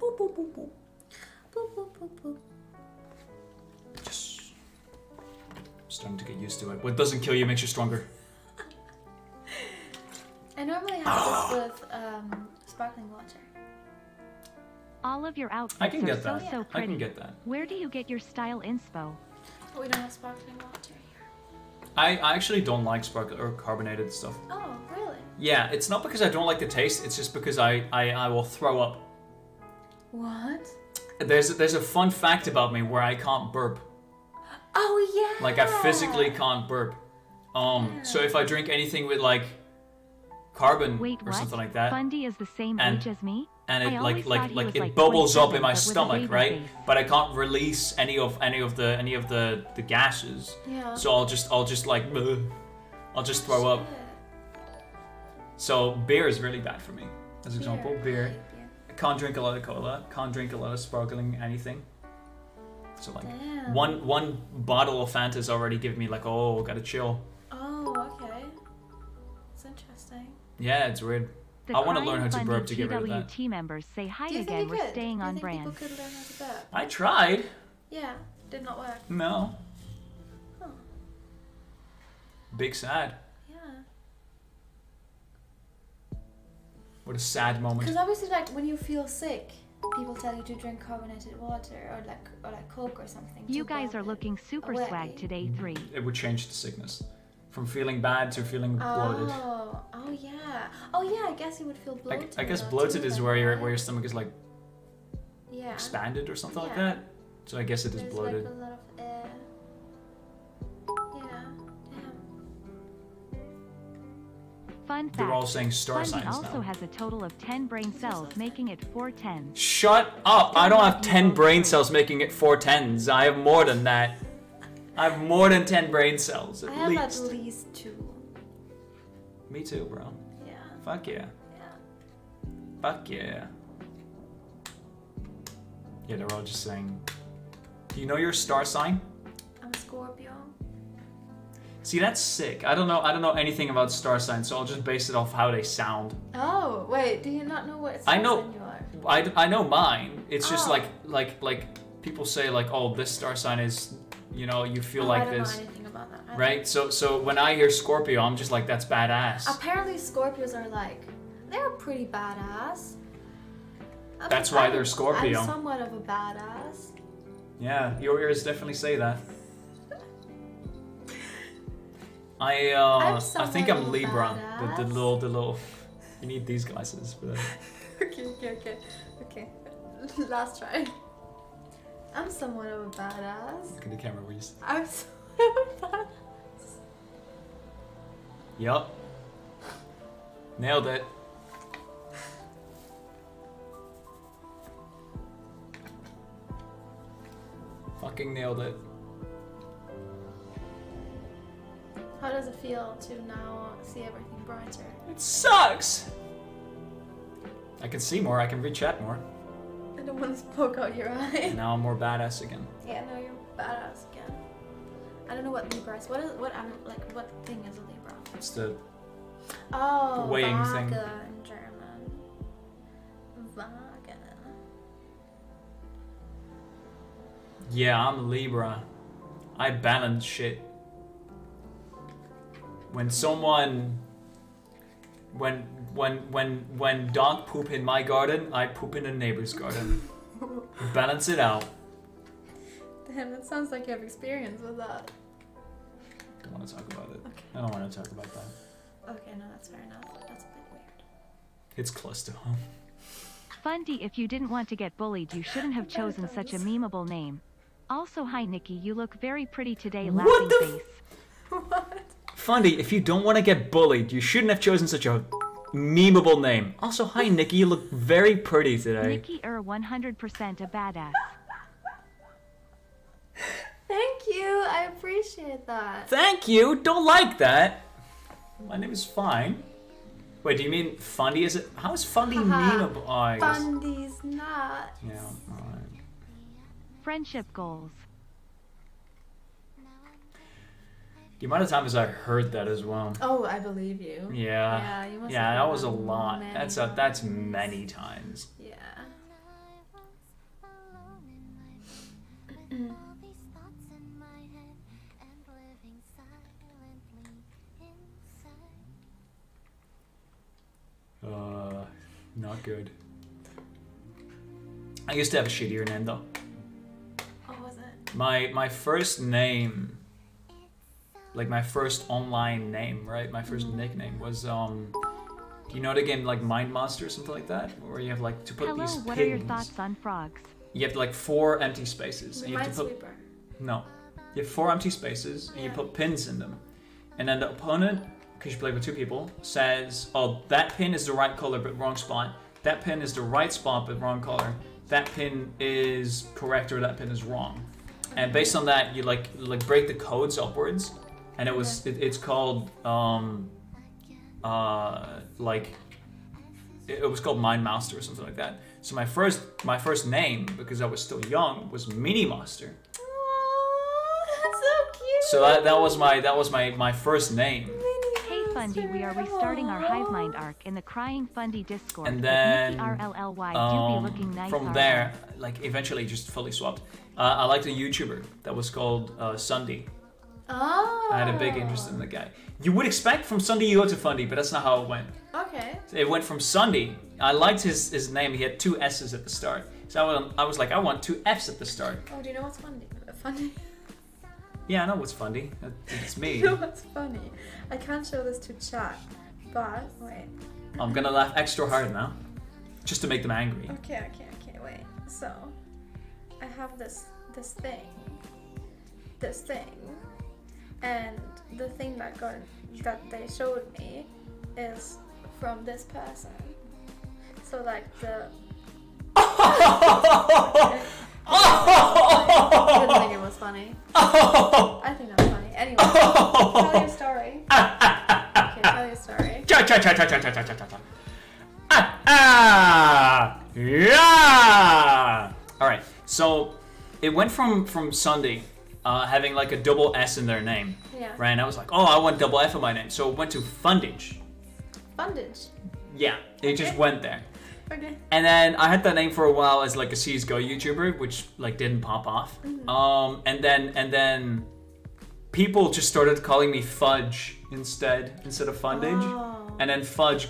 Boop, boop, boop, boop. Boop, boop, boop, boop. I'm starting to get used to it. What doesn't kill you makes you stronger. I normally have this with um, sparkling water. All of your outfits I can are get so that. so I pretty. can get that. Where do you get your style inspo? But we don't have sparkling water here. I, I actually don't like sparkle or carbonated stuff. Oh, really? Yeah, it's not because I don't like the taste. It's just because I, I, I will throw up. What? There's there's a fun fact about me where I can't burp. Oh yeah. Like I physically can't burp. Um, so if I drink anything with like carbon Wait, or what? something like that, Fundy is the same age as me? And it like like like it like bubbles up in my but with a stomach, right? face. But I can't release any of any of the any of the the gases. Yeah. So I'll just I'll just like "Ugh." I'll just throw up. So beer is really bad for me. As example, Beer. I can't drink a lot of cola. Can't drink a lot of sparkling anything. So like Damn. one one bottle of Fanta is already giving me like oh gotta chill. Oh, okay. It's interesting. Yeah, it's weird. The I wanna learn how to Fundy burp to get rid of that. TWT members say hi Do you again. think you We're could? staying Do you on think brand. People could learn how to burp. I tried. Yeah, did not work. No. Huh. Big sad. Yeah. What a sad moment. Because obviously, like when you feel sick, people tell you to drink carbonated water or like or like Coke or something. You guys are looking super away. swag today, three. It would change the sickness. From feeling bad to feeling oh, bloated. Oh, oh yeah. Oh yeah. I guess you would feel bloated. I guess bloated is where your where your stomach is like yeah. expanded or something like that. So I guess it is There's bloated. like a lot of air. Yeah. Damn. Fun They're all fact. saying star Fundy signs also now. has a total of 10 brain cells, making it 410. Shut up! I don't have 10 brain cells making it four tens. I have more than that. I have more than 10 brain cells, at I have least. at least two. Me too, bro. Yeah. Fuck yeah. Yeah. Fuck yeah. Yeah, they're all just saying. Do you know your star sign? I'm a Scorpio. See, that's sick. I don't know. I don't know anything about star signs, so I'll just base it off how they sound. Oh wait, do you not know what I know- sign you are? I, I know mine. It's just Oh. like like like people say like, oh, this star sign is, you know, you feel oh, like I don't this, know anything about that. I right? So so when I hear Scorpio, I'm just like, that's badass. Apparently, Scorpios are like they're pretty badass. I That's why I'm- they're Scorpio. I'm somewhat of a badass. Yeah, your ears definitely say that. I uh, I'm I think I'm Libra. The, the little the little. You need these glasses for that. okay, okay, okay, okay. Last try. I'm somewhat of a badass. Look at the camera, Reese. I'm somewhat of a badass. Yup. Nailed it. Fucking nailed it. How does it feel to now see everything brighter? It sucks! I can see more, I can read chat more. I don't want to poke out your eye. And now I'm more badass again. Yeah, no, you're badass again. I don't know what Libra is. What is what? I'm like, what thing is a Libra? It's the Oh, weighing Waage thing. in German. Waage. Yeah, I'm Libra. I balance shit. When someone when when when when dog poop in my garden, I poop in a neighbor's garden. balance it out. Damn, that sounds like you have experience with that. Don't want to talk about it. Okay. I don't want to talk about that. Okay, no, that's fair enough. That's a bit weird. It's close to home. Fundy, if you didn't want to get bullied, you shouldn't have chosen such a memeable name. Also, hi Nikki, you look very pretty today, What laughing the f- face. what? Fundy, if you don't want to get bullied, you shouldn't have chosen such a memeable name. Also, hi Nikki, you look very pretty today. Nikki er 100% a badass. Thank you. I appreciate that. Thank you. Don't like that. My name is fine. Wait, do you mean Fundy? Is it? How is Fundy Haha. memeable? Oh, I. Fundy's not. Yeah. alright. Friendship goals. The amount of times I heard that as well. Oh, I believe you. Yeah. Yeah, you must Yeah, that was a lot. That's a that's many times. Yeah. All these thoughts in my head and living silently inside. Uh, not good. I used to have a shittier name though. What was it? My my first name, like my first online name, right? My 1st nickname was um. You know the game like Mind Master or something like that, where you have like to put Hello, these what pins? are your thoughts on frogs? You have like four empty spaces, and you have to put Minesweeper. no. You have four empty spaces, and you put pins in them, and then the opponent, because you play with two people, says, "Oh, that pin is the right color but wrong spot. That pin is the right spot but wrong color. That pin is correct or that pin is wrong." And based on that, you like like break the codes upwards, and it was it, it's called um uh like it, it was called Mind Master or something like that. So my first my first name because I was still young was Mini Master. Aw, that's so cute. So that, that was my that was my my first name. Hey Fundy, we are restarting our Hive Mind arc in the Crying Fundy Discord. And with then, Nikki do Um, be looking nice. from RL. there, like eventually just fully swapped. Uh, I liked a YouTuber that was called uh, Sunday. Oh. I had a big interest in the oh. guy. You would expect from Sunday you go to Fundy, but that's not how it went. Okay. It went from Sunday. I liked his, his name. He had two S's at the start. So I was, I was like, I want two F's at the start. Oh, do you know what's Fundy? Funny. Yeah, I know what's Fundy. It's me. you know what's funny? I can't show this to chat, but wait. I'm gonna laugh extra hard now, just to make them angry. Okay, okay, okay. Wait. So, I have this this thing, this thing, and the thing that got that they showed me is from this person. So like the. I didn't think it was funny. I think that's funny. Anyway, tell your story. Okay, tell your story. Cha cha cha cha cha cha cha cha cha. Ah ah yeah. All right. So it went from from Sunday uh, having like a double S in their name, Yeah. right? And I was like, oh, I want double F in my name. So it went to Fundage. Fundage. Yeah, it just went there. Okay. And then I had that name for a while as like a CS:GO YouTuber, which like didn't pop off. Um, and then and then people just started calling me Fudge instead instead of Fundage. Oh. And then Fudge,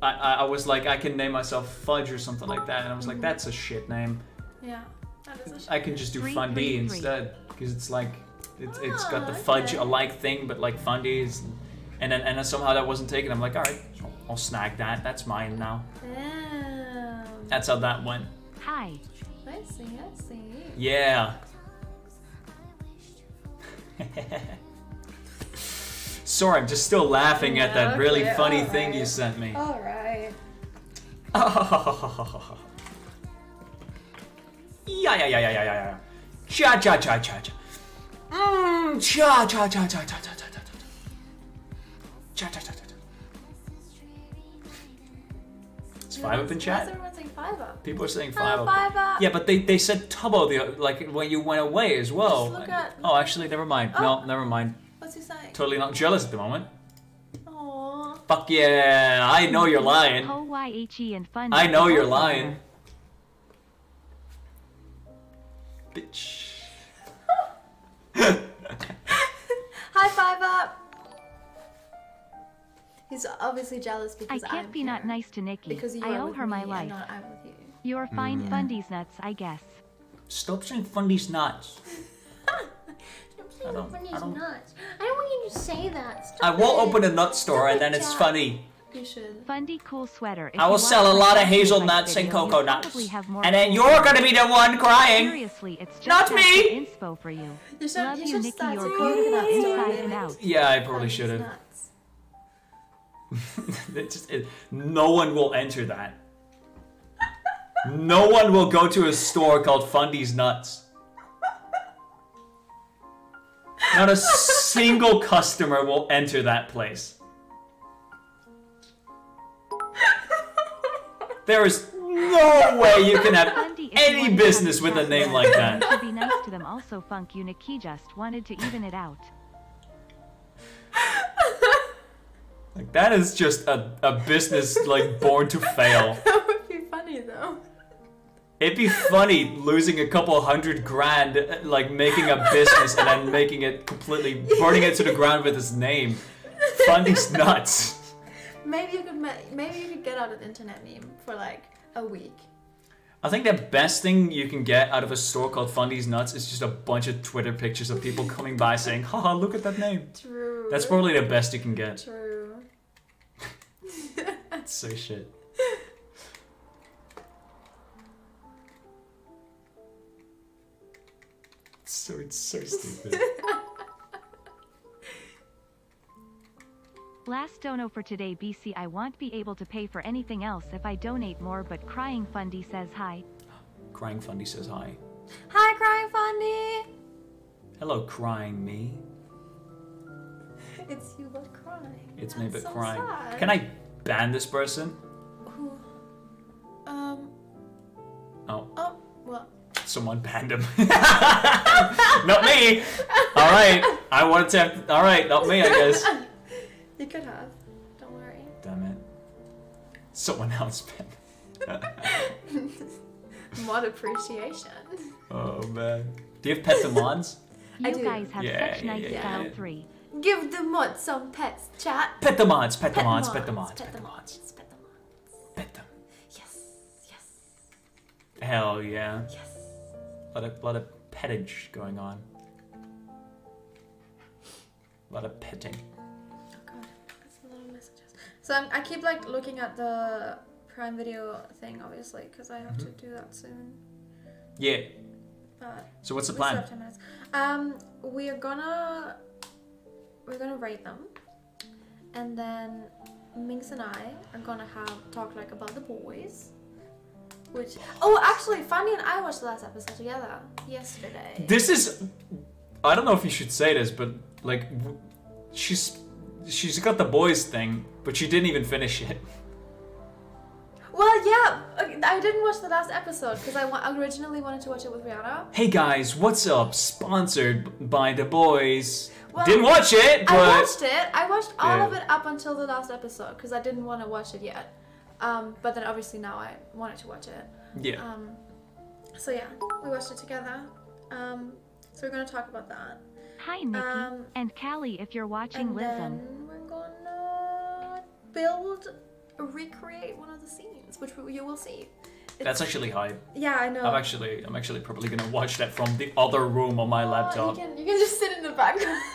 I, I I was like I can name myself Fudge or something like that, and I was like that's a shit name. Yeah. That position. I can just do Three, Fundy three, three. instead because it's like it's, it's got the Ah, fudge alike thing, but like Fundy is, and then and then somehow that wasn't taken. I'm like, all right, I'll, I'll snag that. That's mine now. Damn. That's how that went. Hi. I see, I see. Yeah. Sorry, I'm just still laughing at that Yeah, really okay, funny thing you sent me. Alright. Yeah, yeah, yeah, yeah, yeah, yeah, yeah. Cha, cha, cha, cha, cha. Mmm, cha, cha, cha, cha, cha, cha, cha, cha, cha. Cha, cha, cha, cha, cha. Is five up in Why is chat? everyone saying five up? People are saying Oh, five up. five up. Yeah, but they, they said Tubbo the like when you went away as well. Just look at- Oh, actually, never mind. No, Oh. never mind. What's he saying? Totally not jealous at the moment. Aww. Fuck yeah! I know you're lying. Ho YHE and Fundy. I know are you're both lying. there. Bitch. High five up. He's obviously jealous because I because can't I'm be not nice to Nikki. Because you I are owe with her my me life. and not I'm with you. You're fine Mm. Fundy's nuts, I guess. Stop saying Fundy's nuts. I don't- don't, I don't- nuts. I don't want you to say that. Stop I will it. open a nut store and then it's Jack. funny. You should. Fundy cool sweater. If I will sell a lot of hazelnuts and video, cocoa nuts. probably have more And then you're gonna be the one crying. Seriously, it's just Not me. good inspo for you. You should, Love you you, Nikki. You're a beautiful coconut store inside and out. Yeah, I probably should have. It just, it, no one will enter that. No one will go to a store called Fundy's Nuts. Not a single customer will enter that place. There is no way you can have Fundy, if you any business with a name like them, that. you should be nice to them. Also, Funk you, Nikki just wanted to even it out. Like that is just a, a business like born to fail. That would be funny though. It'd be funny losing a couple hundred grand, uh, like making a business and then making it completely, burning it to the ground with his name. Fundy's nuts. Maybe you could maybe you could get out an internet meme for like a week. I think the best thing you can get out of a store called Fundy's Nuts is just a bunch of Twitter pictures of people coming by saying, haha, look at that name. True. That's probably the best you can get. true. It's so shit. So it's so stupid. Last dono for today, BC. I won't be able to pay for anything else if I donate more, but Crying Fundy says hi. Crying Fundy says hi. Hi, crying Fundy. Hello, crying me. It's you but crying. It's me That's but so crying. sad. Can I ban this person? Who? Um. Oh, Oh. Well. someone banned him. not me. All right, I wanted to. Have, all right, not me. I guess. You could have. Don't worry. Damn it. Someone else banned. Mod appreciation. oh man. Do you have pet demands? I You do. guys have Yeah, such yeah, nice yeah, style yeah. three. Give the mod some pets, chat. Pet the mods, pet the Pet mods, pet the mods, mods, pet pet the the mods, mods. pet the mods. Pet them. Yes, yes, Hell yeah. yes. lot of lot of pettage going on. A lot of petting. So I'm, I keep like looking at the Prime Video thing, obviously, because I have to Mm-hmm. do that soon. Yeah. But So what's the plan? have 10 minutes. Um, we are gonna we're gonna rate them, and then Minx and I are gonna have talk like about the boys. Which oh, actually, Fanny and I watched the last episode together yesterday. This is. I don't know if you should say this, but like, w- she's she's got the boys thing, but she didn't even finish it. Well, yeah, I didn't watch the last episode because I wa- originally wanted to watch it with Rihanna. Hey guys, what's up? Sponsored by the boys. Well, didn't watch it, but I watched it. I watched all Yeah. of it up until the last episode because I didn't want to watch it yet. Um, but then obviously now I wanted to watch it. yeah. Um, so yeah, we watched it together. Um, so we're gonna talk about that. Hi, Nikki. Um, and Callie, if you're watching, and listen. then we're gonna build, recreate one of the scenes, which you will see. That's actually hype. Yeah, I know. I'm actually, I'm actually probably gonna watch that from the other room on my Oh, laptop. You can, you can just sit in the background.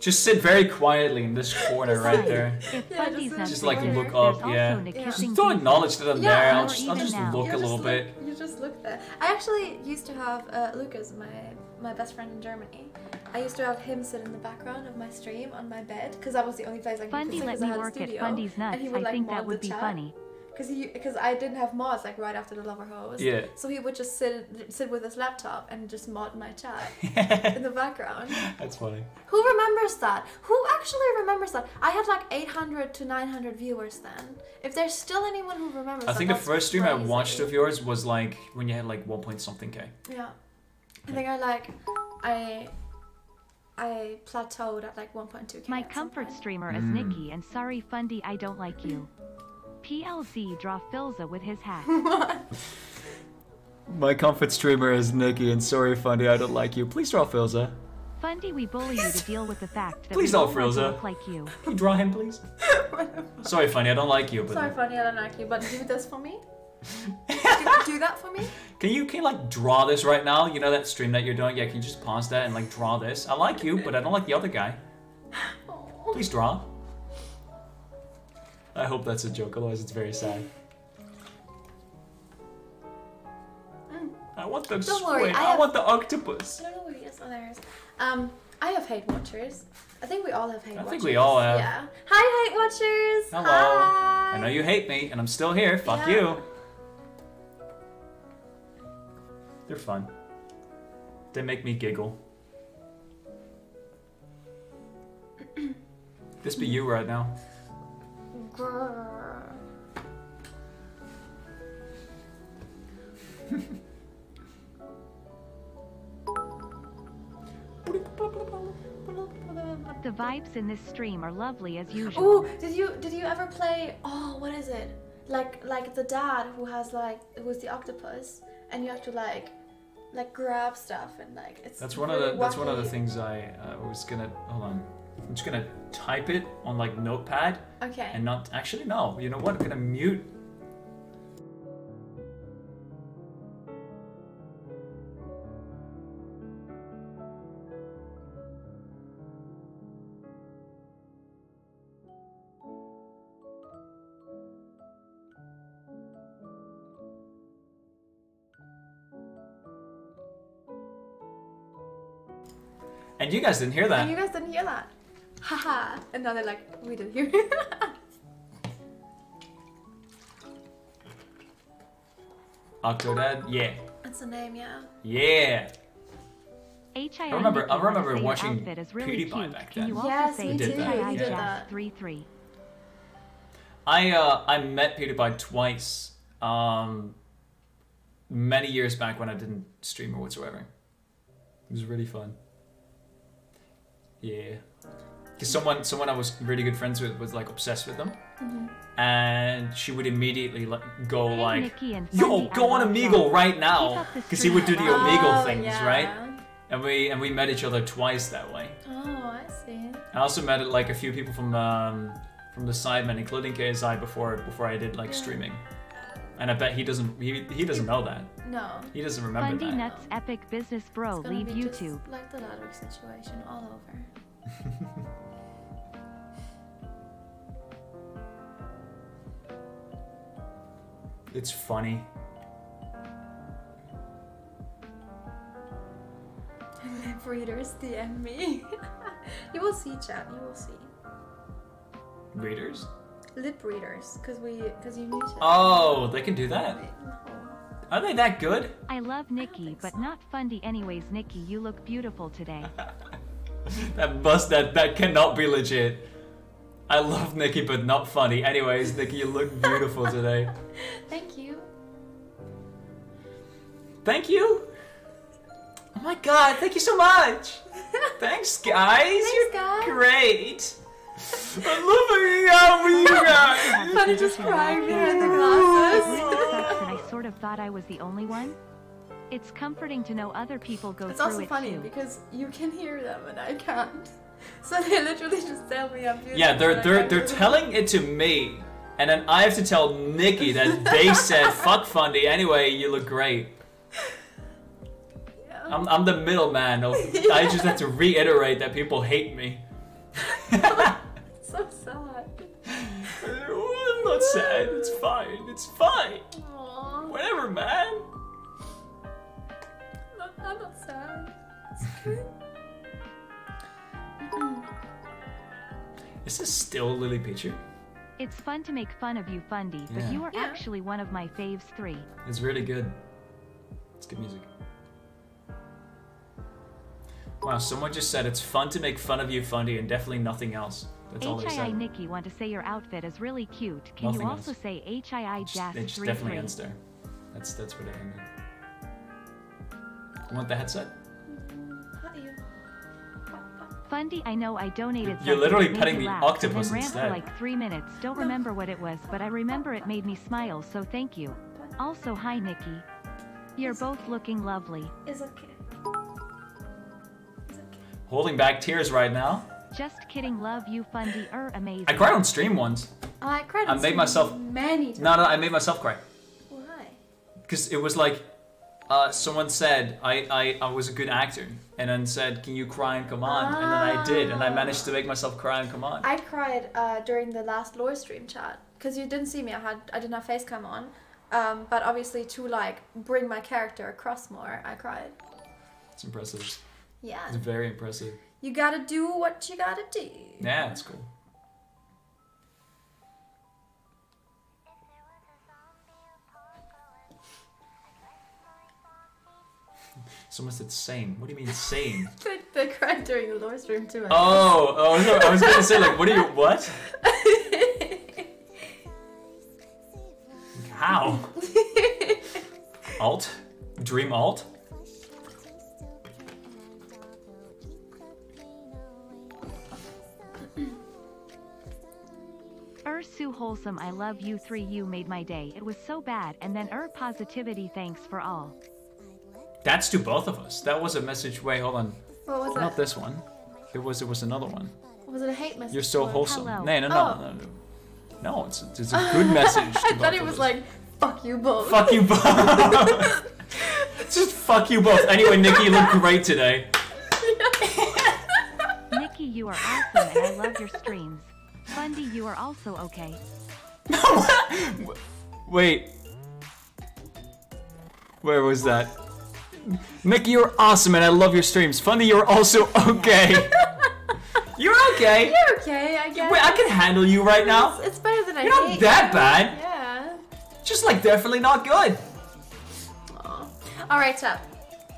Just sit very quietly in this corner right there. Yeah, just Just like look up, also yeah. Yeah. Just don't acknowledge that I'm Yeah, there. I'll just, I'll just now. look You a little just bit. Look, you just look there. I actually used to have uh, Lucas, my my best friend in Germany. I used to have him sit in the background of my stream on my bed because that was the only place I could Fundy sit let 'cause I me had a work at studio. Fundy's nuts. and he would, I like, think mod that the would be chat. funny. Because he, because I didn't have mods like right after the lover hose. Yeah. So he would just sit sit with his laptop and just mod my chat in the background. That's funny. Who remembers that? Who actually remembers that? I had like 800 to 900 viewers then. If there's still anyone who remembers I that, think the that's first stream I watched of yours was like when you had like 1 point something k. Yeah. I think I like I I plateaued at like 1.2k. My comfort point. streamer is Mm. Nikki, and sorry Fundy, I don't like you. PLZ draw Philza with his hat. My comfort streamer is Nikki, and sorry, Fundy, I don't like you. Please draw Philza. Fundy, we bully you to deal with the fact that Please we don't, all to Philza. look like you. Can you draw him, please? sorry, Fundy, I don't like you, but Sorry, Fundy, I don't like you, but do this for me. Do, do that for me. can you can you like draw this right now? You know that stream that you're doing? Yeah, can you just pause that and like draw this? I like you, but I don't like the other guy. Please draw. I hope that's a joke, otherwise it's very sad. I want the Don't squid. worry, I I, have- want the octopus. I don't know who he is. Oh, there. Um, I have hate watchers. I think we all have hate I watchers. think we all have. Yeah. Hi, hate watchers. Hello. Hi. I know you hate me, and I'm still here. Fuck Yeah. you. They're fun. They make me giggle. this be you right now. Grrr. The vibes in this stream are lovely as usual. Oh, did you did you ever play? Oh, what is it? Like like the dad who has like who's the octopus, and you have to like like grab stuff and like it's. That's one of the that's one of the things I uh, was gonna hold on. I'm just gonna type it on like notepad Okay. and not actually no. You know what? I'm gonna mute. You guys didn't hear that. and you guys didn't hear that. Haha. and now they're like, we didn't hear it. Octodad, yeah, That's the name, yeah. yeah. HII I remember- I remember watching outfit is really PewDiePie cute. back Can you then. also Yes, say me He did too. that, HII He did Jazz that. 33? I uh, I met PewDiePie twice, um, many years back when I didn't stream or whatsoever. It was really fun. Yeah, because someone someone I was really good friends with was like obsessed with them, and she would immediately like go Hey, like, Nikki "Yo, go on love Omegle y'all. right Keep now," because he would do the stream. Omegle Oh, things, yeah. right? And we and we met each other twice that way. Oh, I see. I also met like a few people from um, from the Sidemen, including KSI, before before I did like Yeah. streaming. And I bet he doesn't he, he doesn't know that. No. He doesn't remember Fundy that. Nuts Epic Business Bro, It's leave be YouTube. Just like the Ladwick situation all over. It's funny. Lip readers DM me. you will see, chat. You will see. Readers? Lip readers, because we, because you muted. Oh, they can do that. Are they that good? I love Nikki, but not Fundy anyways. Nikki, you look beautiful today. That must that that cannot be legit. I love Nikki, but not funny. Anyways, Nikki, you look beautiful today. Thank you. Thank you. Oh my god, thank you so much. Thanks, guys. You're guys. great. I'm looking out with you guys. Funny just crying behind the It glasses. I sort of thought I was the only one. It's comforting to know other people go It's through also it funny too. because you can hear them and I can't. So they literally just tell me I'm beautiful. Yeah, they're they're they're telling it to me, And then I have to tell Nikki that they said fuck Fundy. Anyway, you look great. I'm, I'm the middleman. Of, I just have to reiterate that people hate me. So sad. I'm not sad. It's fine. It's fine. Aww. Whatever, man. Not, I'm not sad. It's okay. Is this still LilyPichu? It's fun to make fun of you, Fundy, but Yeah. you are Yeah. actually one of my faves three. It's really good. It's good music. Wow, someone just said it's fun to make fun of you, Fundy, and definitely nothing else. That's all they HII. Nikki want to say your outfit is really cute. Can Nothing you also else. say HII Just- Jazz it just 3 definitely ends there. That's that's what it ended. You want the headset? Hi, you. Fundy, I know I donated You're something literally that made petting you the laugh, octopus and then ran instead. for like three minutes. Don't remember what it was, but I remember it made me smile, so thank you. Also, hi Nikki. You're both looking lovely. It's okay. It's okay. Holding back tears right now. Just kidding, love you, Fundy. Er, amazing. I cried on stream once. I cried. I on made stream myself- many times. No, no, I made myself cry. Why? Because it was like, uh, someone said I, I, I was a good actor, and then said, "Can you cry and come on?" And then I did, and I managed to make myself cry and come on. I cried uh, during the last lore stream chat because you didn't see me. I had I didn't have face cam on, um, but obviously to like bring my character across more, I cried. It's impressive. Yeah, It's very impressive. you gotta do what you gotta do. Yeah, it's cool. Someone said sane. What do you mean sane? They, they cried during the lore stream too. I Oh, oh, no, I was gonna say like, what are you? What? How? Alt? Dream alt? Er Sue Wholesome, I love you three. You made my day. It was so bad. And then Er Positivity, thanks for all. That's to both of us. That was a message. Wait, hold on. What was Not it? this one. It was. It was another one. Was it a hate message? You're so wholesome. Hello. No, no, no, Oh. no, no. No, it's it's a good message. To I both thought it of was us. like, fuck you both. Fuck you both. Just fuck you both. Anyway, Nikki, you look great today. Nikki, you are awesome and I love your streams. Fundy, you are also okay. Wait. Where was that? Nikki, you're awesome and I love your streams. Fundy, you're also okay. you're okay. You're okay, I guess. Wait, I can handle you right now. It's, it's better than I You're not that you. bad. Yeah. Just like definitely not good. Aw. All right, chap.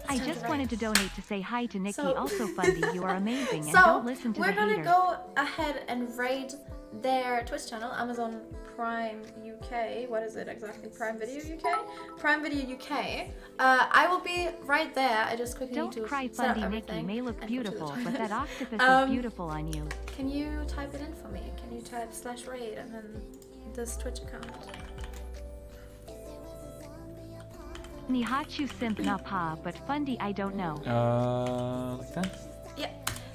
I just to wanted to donate to say hi to Nikki. So- also, Fundy, you are amazing. And don't listen to we're the gonna haters. go ahead and raid their Twitch channel, Amazon Prime UK. What is it exactly? Prime Video UK. Prime Video UK. Uh, I will be right there. I just quickly Don't need to cry, set Fundy. Nikki everything may look and go to the beautiful, but that octopus Um, is beautiful on you. Can you type it in for me? Can you type slash raid and then this Twitch account? Nihachu simp na pa, but Fundy, I don't know. Uh, like that. Yeah.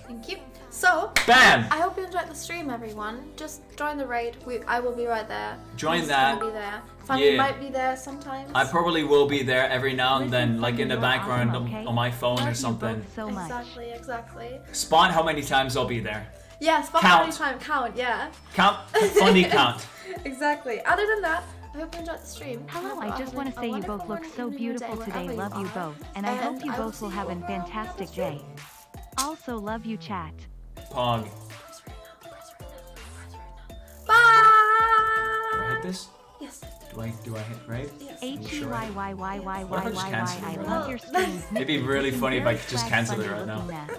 Thank you. So. Bam! I hope you enjoyed the stream, everyone. Just join the raid. We, I will be right there. Join that. Gonna be there. Fundy Yeah. might be there sometimes. I probably will be there every now and then, like in the background awesome, on, okay? on my phone Love or you something. both so much. Exactly, exactly. Spawn how many times I'll be there. Yeah, spot Count. any time count, yeah. Count, funny count. exactly. Other than that, I hope you enjoyed the stream. Hello, Have I just want to say you both look so beautiful today. Love you both, and I hope you I both will have a fantastic day. Also, love you, chat. Pog. Do I hit this? Yes, Do I do I hit right? yes. H E Y Y Y Y What if I Y just Y cancel Y. I it? love your streams. It'd be really funny if I could just Flag cancel it right now. looking mess.